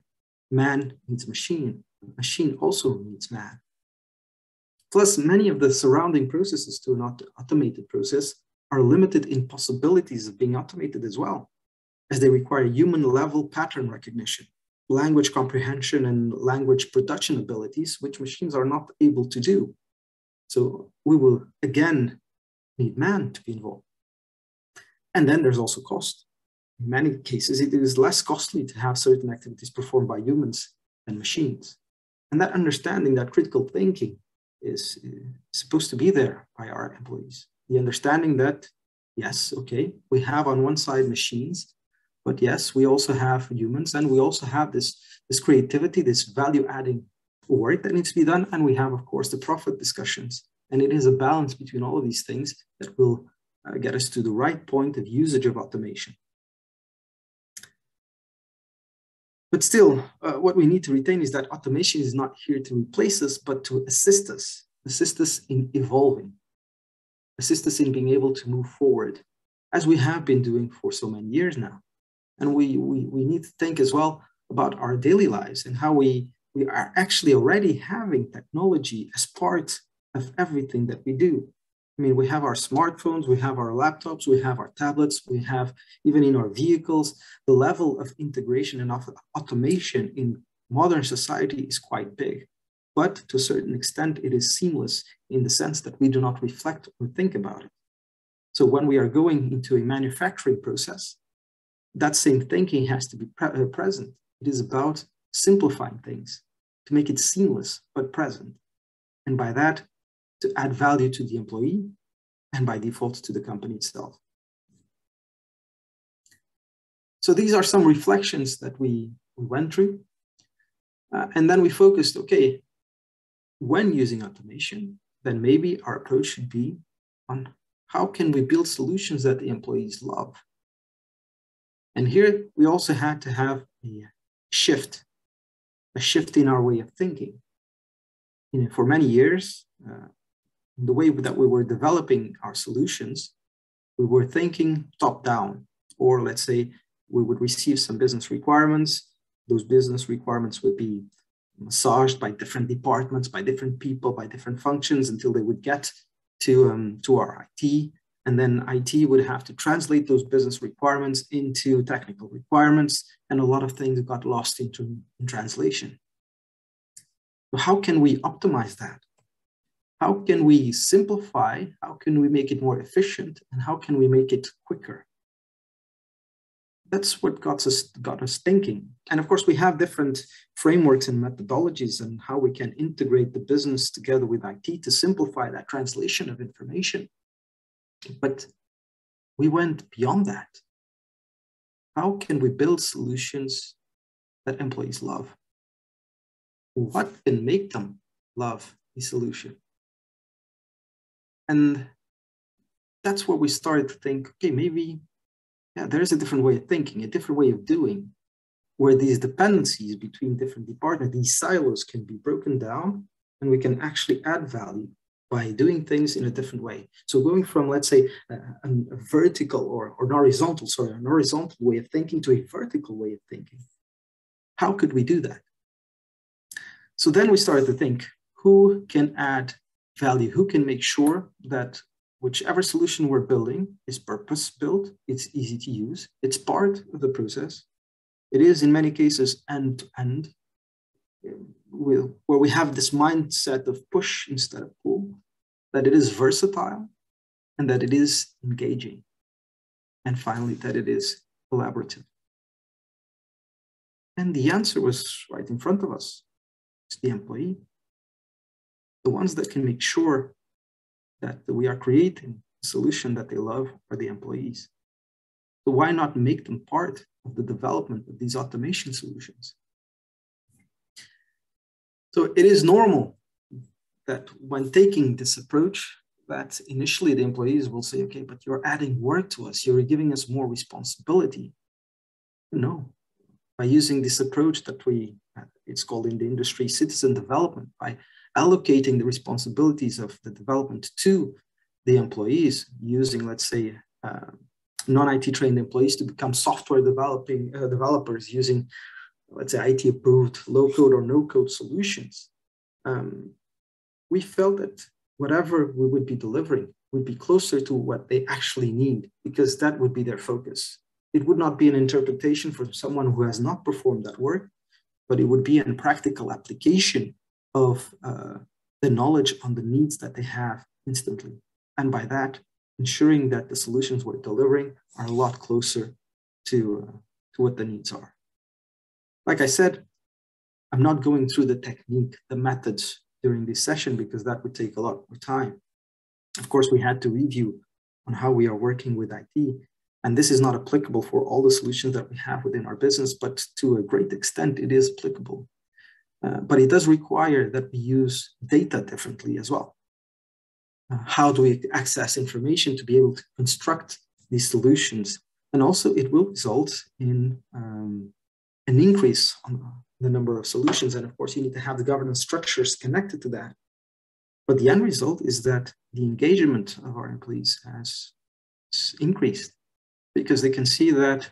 man needs machine, machine also needs man. Plus, many of the surrounding processes to an automated process are limited in possibilities of being automated as well, as they require human level pattern recognition, language comprehension, and language production abilities, which machines are not able to do. So we will again need man to be involved. And then there's also cost in many cases, it is less costly to have certain activities performed by humans than machines. And that understanding, that critical thinking is, is supposed to be there by our employees. The understanding that, yes, okay, we have on one side machines, but yes, we also have humans and we also have this, this creativity, this value adding work that needs to be done. And we have, of course, the profit discussions. And it is a balance between all of these things that will uh, get us to the right point of usage of automation. But still, uh, what we need to retain is that automation is not here to replace us, but to assist us, assist us in evolving, assist us in being able to move forward, as we have been doing for so many years now. And we, we, we need to think as well about our daily lives and how we, we are actually already having technology as part of everything that we do. I mean, we have our smartphones, we have our laptops, we have our tablets, we have even in our vehicles, the level of integration and of automation in modern society is quite big. But to a certain extent, it is seamless in the sense that we do not reflect or think about it. So when we are going into a manufacturing process, that same thinking has to be pre uh, present. It is about simplifying things to make it seamless but present. And by that, to add value to the employee and by default to the company itself. So these are some reflections that we, we went through. Uh, and then we focused, okay, when using automation, then maybe our approach should be on how can we build solutions that the employees love? And here we also had to have a shift, a shift in our way of thinking. You know, for many years, uh, the way that we were developing our solutions, we were thinking top down, or let's say we would receive some business requirements. Those business requirements would be massaged by different departments, by different people, by different functions until they would get to, um, to our IT. And then IT would have to translate those business requirements into technical requirements. And a lot of things got lost into in translation. So how can we optimize that? How can we simplify, how can we make it more efficient, and how can we make it quicker? That's what got us, got us thinking. And of course, we have different frameworks and methodologies and how we can integrate the business together with IT to simplify that translation of information. But we went beyond that. How can we build solutions that employees love? What can make them love a solution? And that's where we started to think, okay, maybe yeah, there is a different way of thinking, a different way of doing, where these dependencies between different departments, these silos can be broken down and we can actually add value by doing things in a different way. So going from, let's say, a, a vertical or, or an horizontal, sorry, an horizontal way of thinking to a vertical way of thinking. How could we do that? So then we started to think, who can add value, who can make sure that whichever solution we're building is purpose built, it's easy to use, it's part of the process. It is in many cases end to end, where we have this mindset of push instead of pull, that it is versatile and that it is engaging. And finally, that it is collaborative. And the answer was right in front of us. It's the employee. The ones that can make sure that we are creating a solution that they love are the employees. So why not make them part of the development of these automation solutions? So it is normal that when taking this approach, that initially the employees will say, okay, but you're adding work to us, you're giving us more responsibility. No, by using this approach that we, it's called in the industry citizen development, by allocating the responsibilities of the development to the employees using, let's say, uh, non-IT trained employees to become software developing uh, developers using, let's say, IT approved low code or no code solutions. Um, we felt that whatever we would be delivering would be closer to what they actually need because that would be their focus. It would not be an interpretation for someone who has not performed that work, but it would be a practical application of uh, the knowledge on the needs that they have instantly. And by that, ensuring that the solutions we're delivering are a lot closer to, uh, to what the needs are. Like I said, I'm not going through the technique, the methods during this session because that would take a lot more time. Of course, we had to review on how we are working with IT. And this is not applicable for all the solutions that we have within our business, but to a great extent, it is applicable. Uh, but it does require that we use data differently as well. Uh, how do we access information to be able to construct these solutions? And also it will result in um, an increase on the number of solutions. And of course, you need to have the governance structures connected to that. But the end result is that the engagement of our employees has increased because they can see that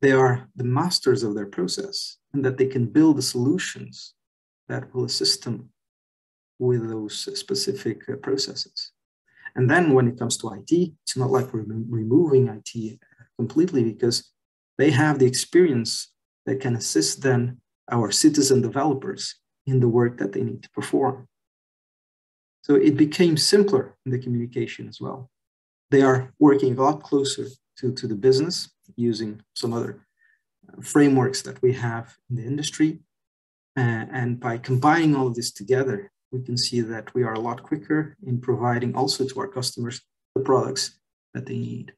they are the masters of their process and that they can build the solutions that will assist them with those specific uh, processes. And then when it comes to IT, it's not like we're removing IT completely because they have the experience that can assist then our citizen developers in the work that they need to perform. So it became simpler in the communication as well. They are working a lot closer to, to the business using some other uh, frameworks that we have in the industry. Uh, and by combining all of this together, we can see that we are a lot quicker in providing also to our customers the products that they need.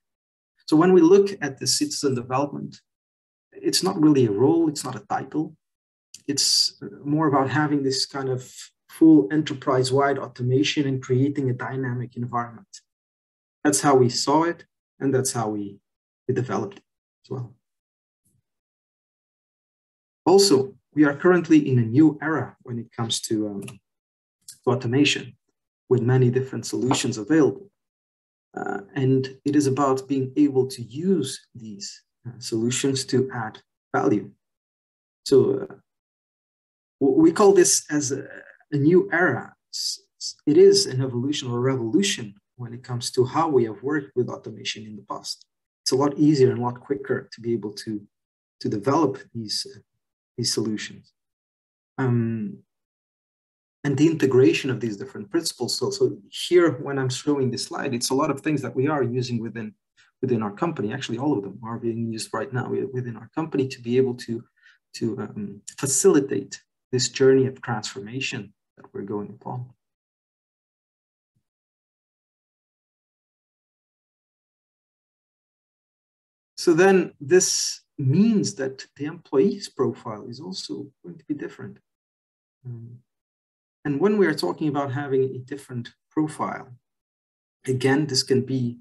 So when we look at the citizen development, it's not really a role, it's not a title. It's more about having this kind of full enterprise-wide automation and creating a dynamic environment. That's how we saw it, and that's how we, we developed it as well. Also, we are currently in a new era when it comes to, um, to automation with many different solutions available. Uh, and it is about being able to use these uh, solutions to add value. So uh, we call this as a, a new era. It is an evolution or revolution when it comes to how we have worked with automation in the past. It's a lot easier and a lot quicker to be able to, to develop these, uh, these solutions. Um, and the integration of these different principles. So, so here, when I'm showing this slide, it's a lot of things that we are using within, within our company. Actually, all of them are being used right now within our company to be able to, to um, facilitate this journey of transformation that we're going upon. So then this means that the employee's profile is also going to be different. Um, and when we are talking about having a different profile, again, this can be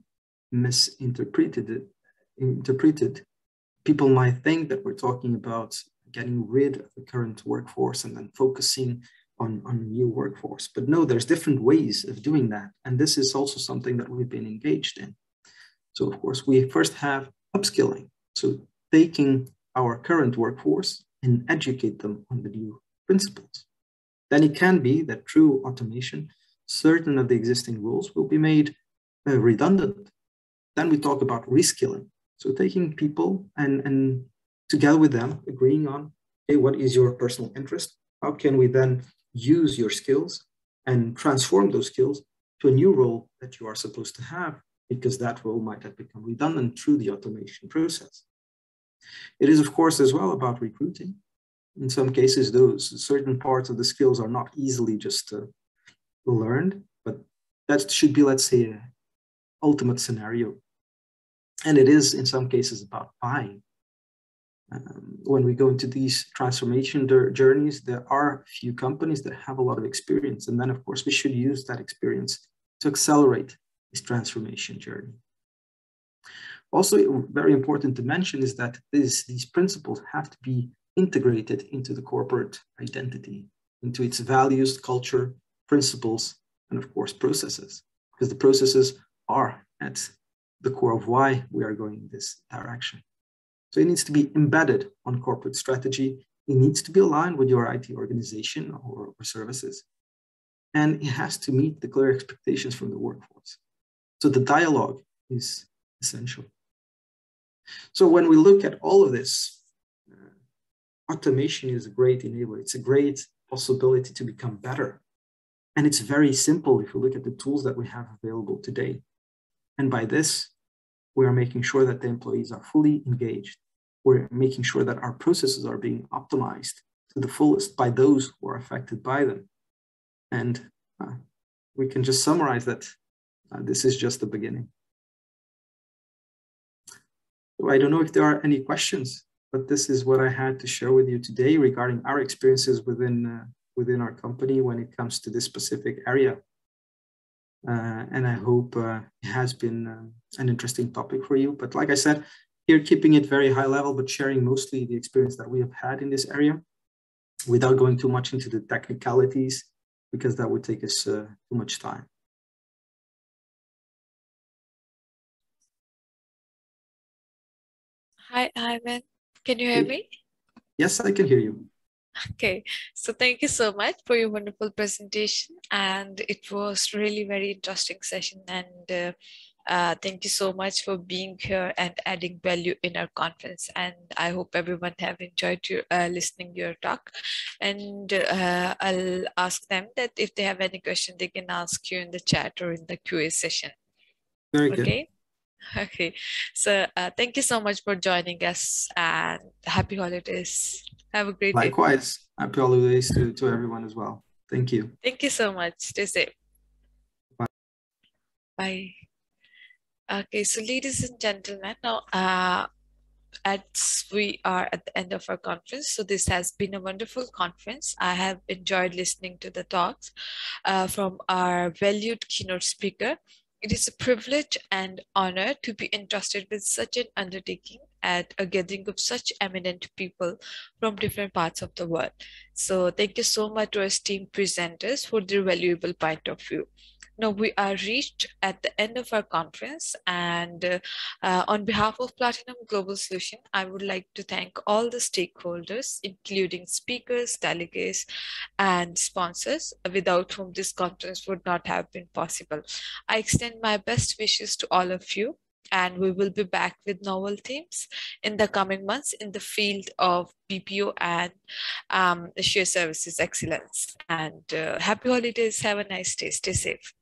misinterpreted. Interpreted. People might think that we're talking about getting rid of the current workforce and then focusing on, on a new workforce. But no, there's different ways of doing that. And this is also something that we've been engaged in. So of course, we first have upskilling. So taking our current workforce and educate them on the new principles. Then it can be that through automation, certain of the existing rules will be made uh, redundant. Then we talk about reskilling. So taking people and, and together with them, agreeing on, hey, what is your personal interest? How can we then use your skills and transform those skills to a new role that you are supposed to have because that role might have become redundant through the automation process. It is, of course, as well about recruiting. In some cases, those certain parts of the skills are not easily just uh, learned, but that should be, let's say, a ultimate scenario. And it is in some cases about buying. Um, when we go into these transformation journeys, there are few companies that have a lot of experience. And then, of course, we should use that experience to accelerate this transformation journey. Also, very important to mention is that this, these principles have to be integrated into the corporate identity, into its values, culture, principles, and of course, processes, because the processes are at the core of why we are going in this direction. So it needs to be embedded on corporate strategy. It needs to be aligned with your IT organization or, or services. And it has to meet the clear expectations from the workforce. So the dialogue is essential. So when we look at all of this, uh, automation is a great enabler. It's a great possibility to become better. And it's very simple if you look at the tools that we have available today. And by this, we are making sure that the employees are fully engaged. We're making sure that our processes are being optimized to the fullest by those who are affected by them. And uh, we can just summarize that uh, this is just the beginning. So I don't know if there are any questions, but this is what I had to share with you today regarding our experiences within, uh, within our company when it comes to this specific area. Uh, and I hope uh, it has been uh, an interesting topic for you. But like I said, here keeping it very high level, but sharing mostly the experience that we have had in this area without going too much into the technicalities, because that would take us uh, too much time. Hi, Ivan. Can you hear me? Yes, I can hear you. Okay, so thank you so much for your wonderful presentation, and it was really very interesting session. And uh, uh, thank you so much for being here and adding value in our conference. And I hope everyone have enjoyed your uh, listening your talk. And uh, I'll ask them that if they have any question, they can ask you in the chat or in the QA session. Very good. Okay. So uh, thank you so much for joining us and happy holidays. Have a great Likewise. day. Happy holidays to, to everyone as well. Thank you. Thank you so much. Stay safe. Bye. Bye. Okay, so ladies and gentlemen, now uh, as we are at the end of our conference, so this has been a wonderful conference. I have enjoyed listening to the talks uh, from our valued keynote speaker. It is a privilege and honor to be entrusted with such an undertaking at a gathering of such eminent people from different parts of the world. So thank you so much to our esteemed presenters for their valuable point of view. Now we are reached at the end of our conference and uh, uh, on behalf of Platinum Global Solution, I would like to thank all the stakeholders, including speakers, delegates, and sponsors, without whom this conference would not have been possible. I extend my best wishes to all of you and we will be back with novel themes in the coming months in the field of BPO and um, services excellence. And uh, happy holidays. Have a nice day. Stay safe.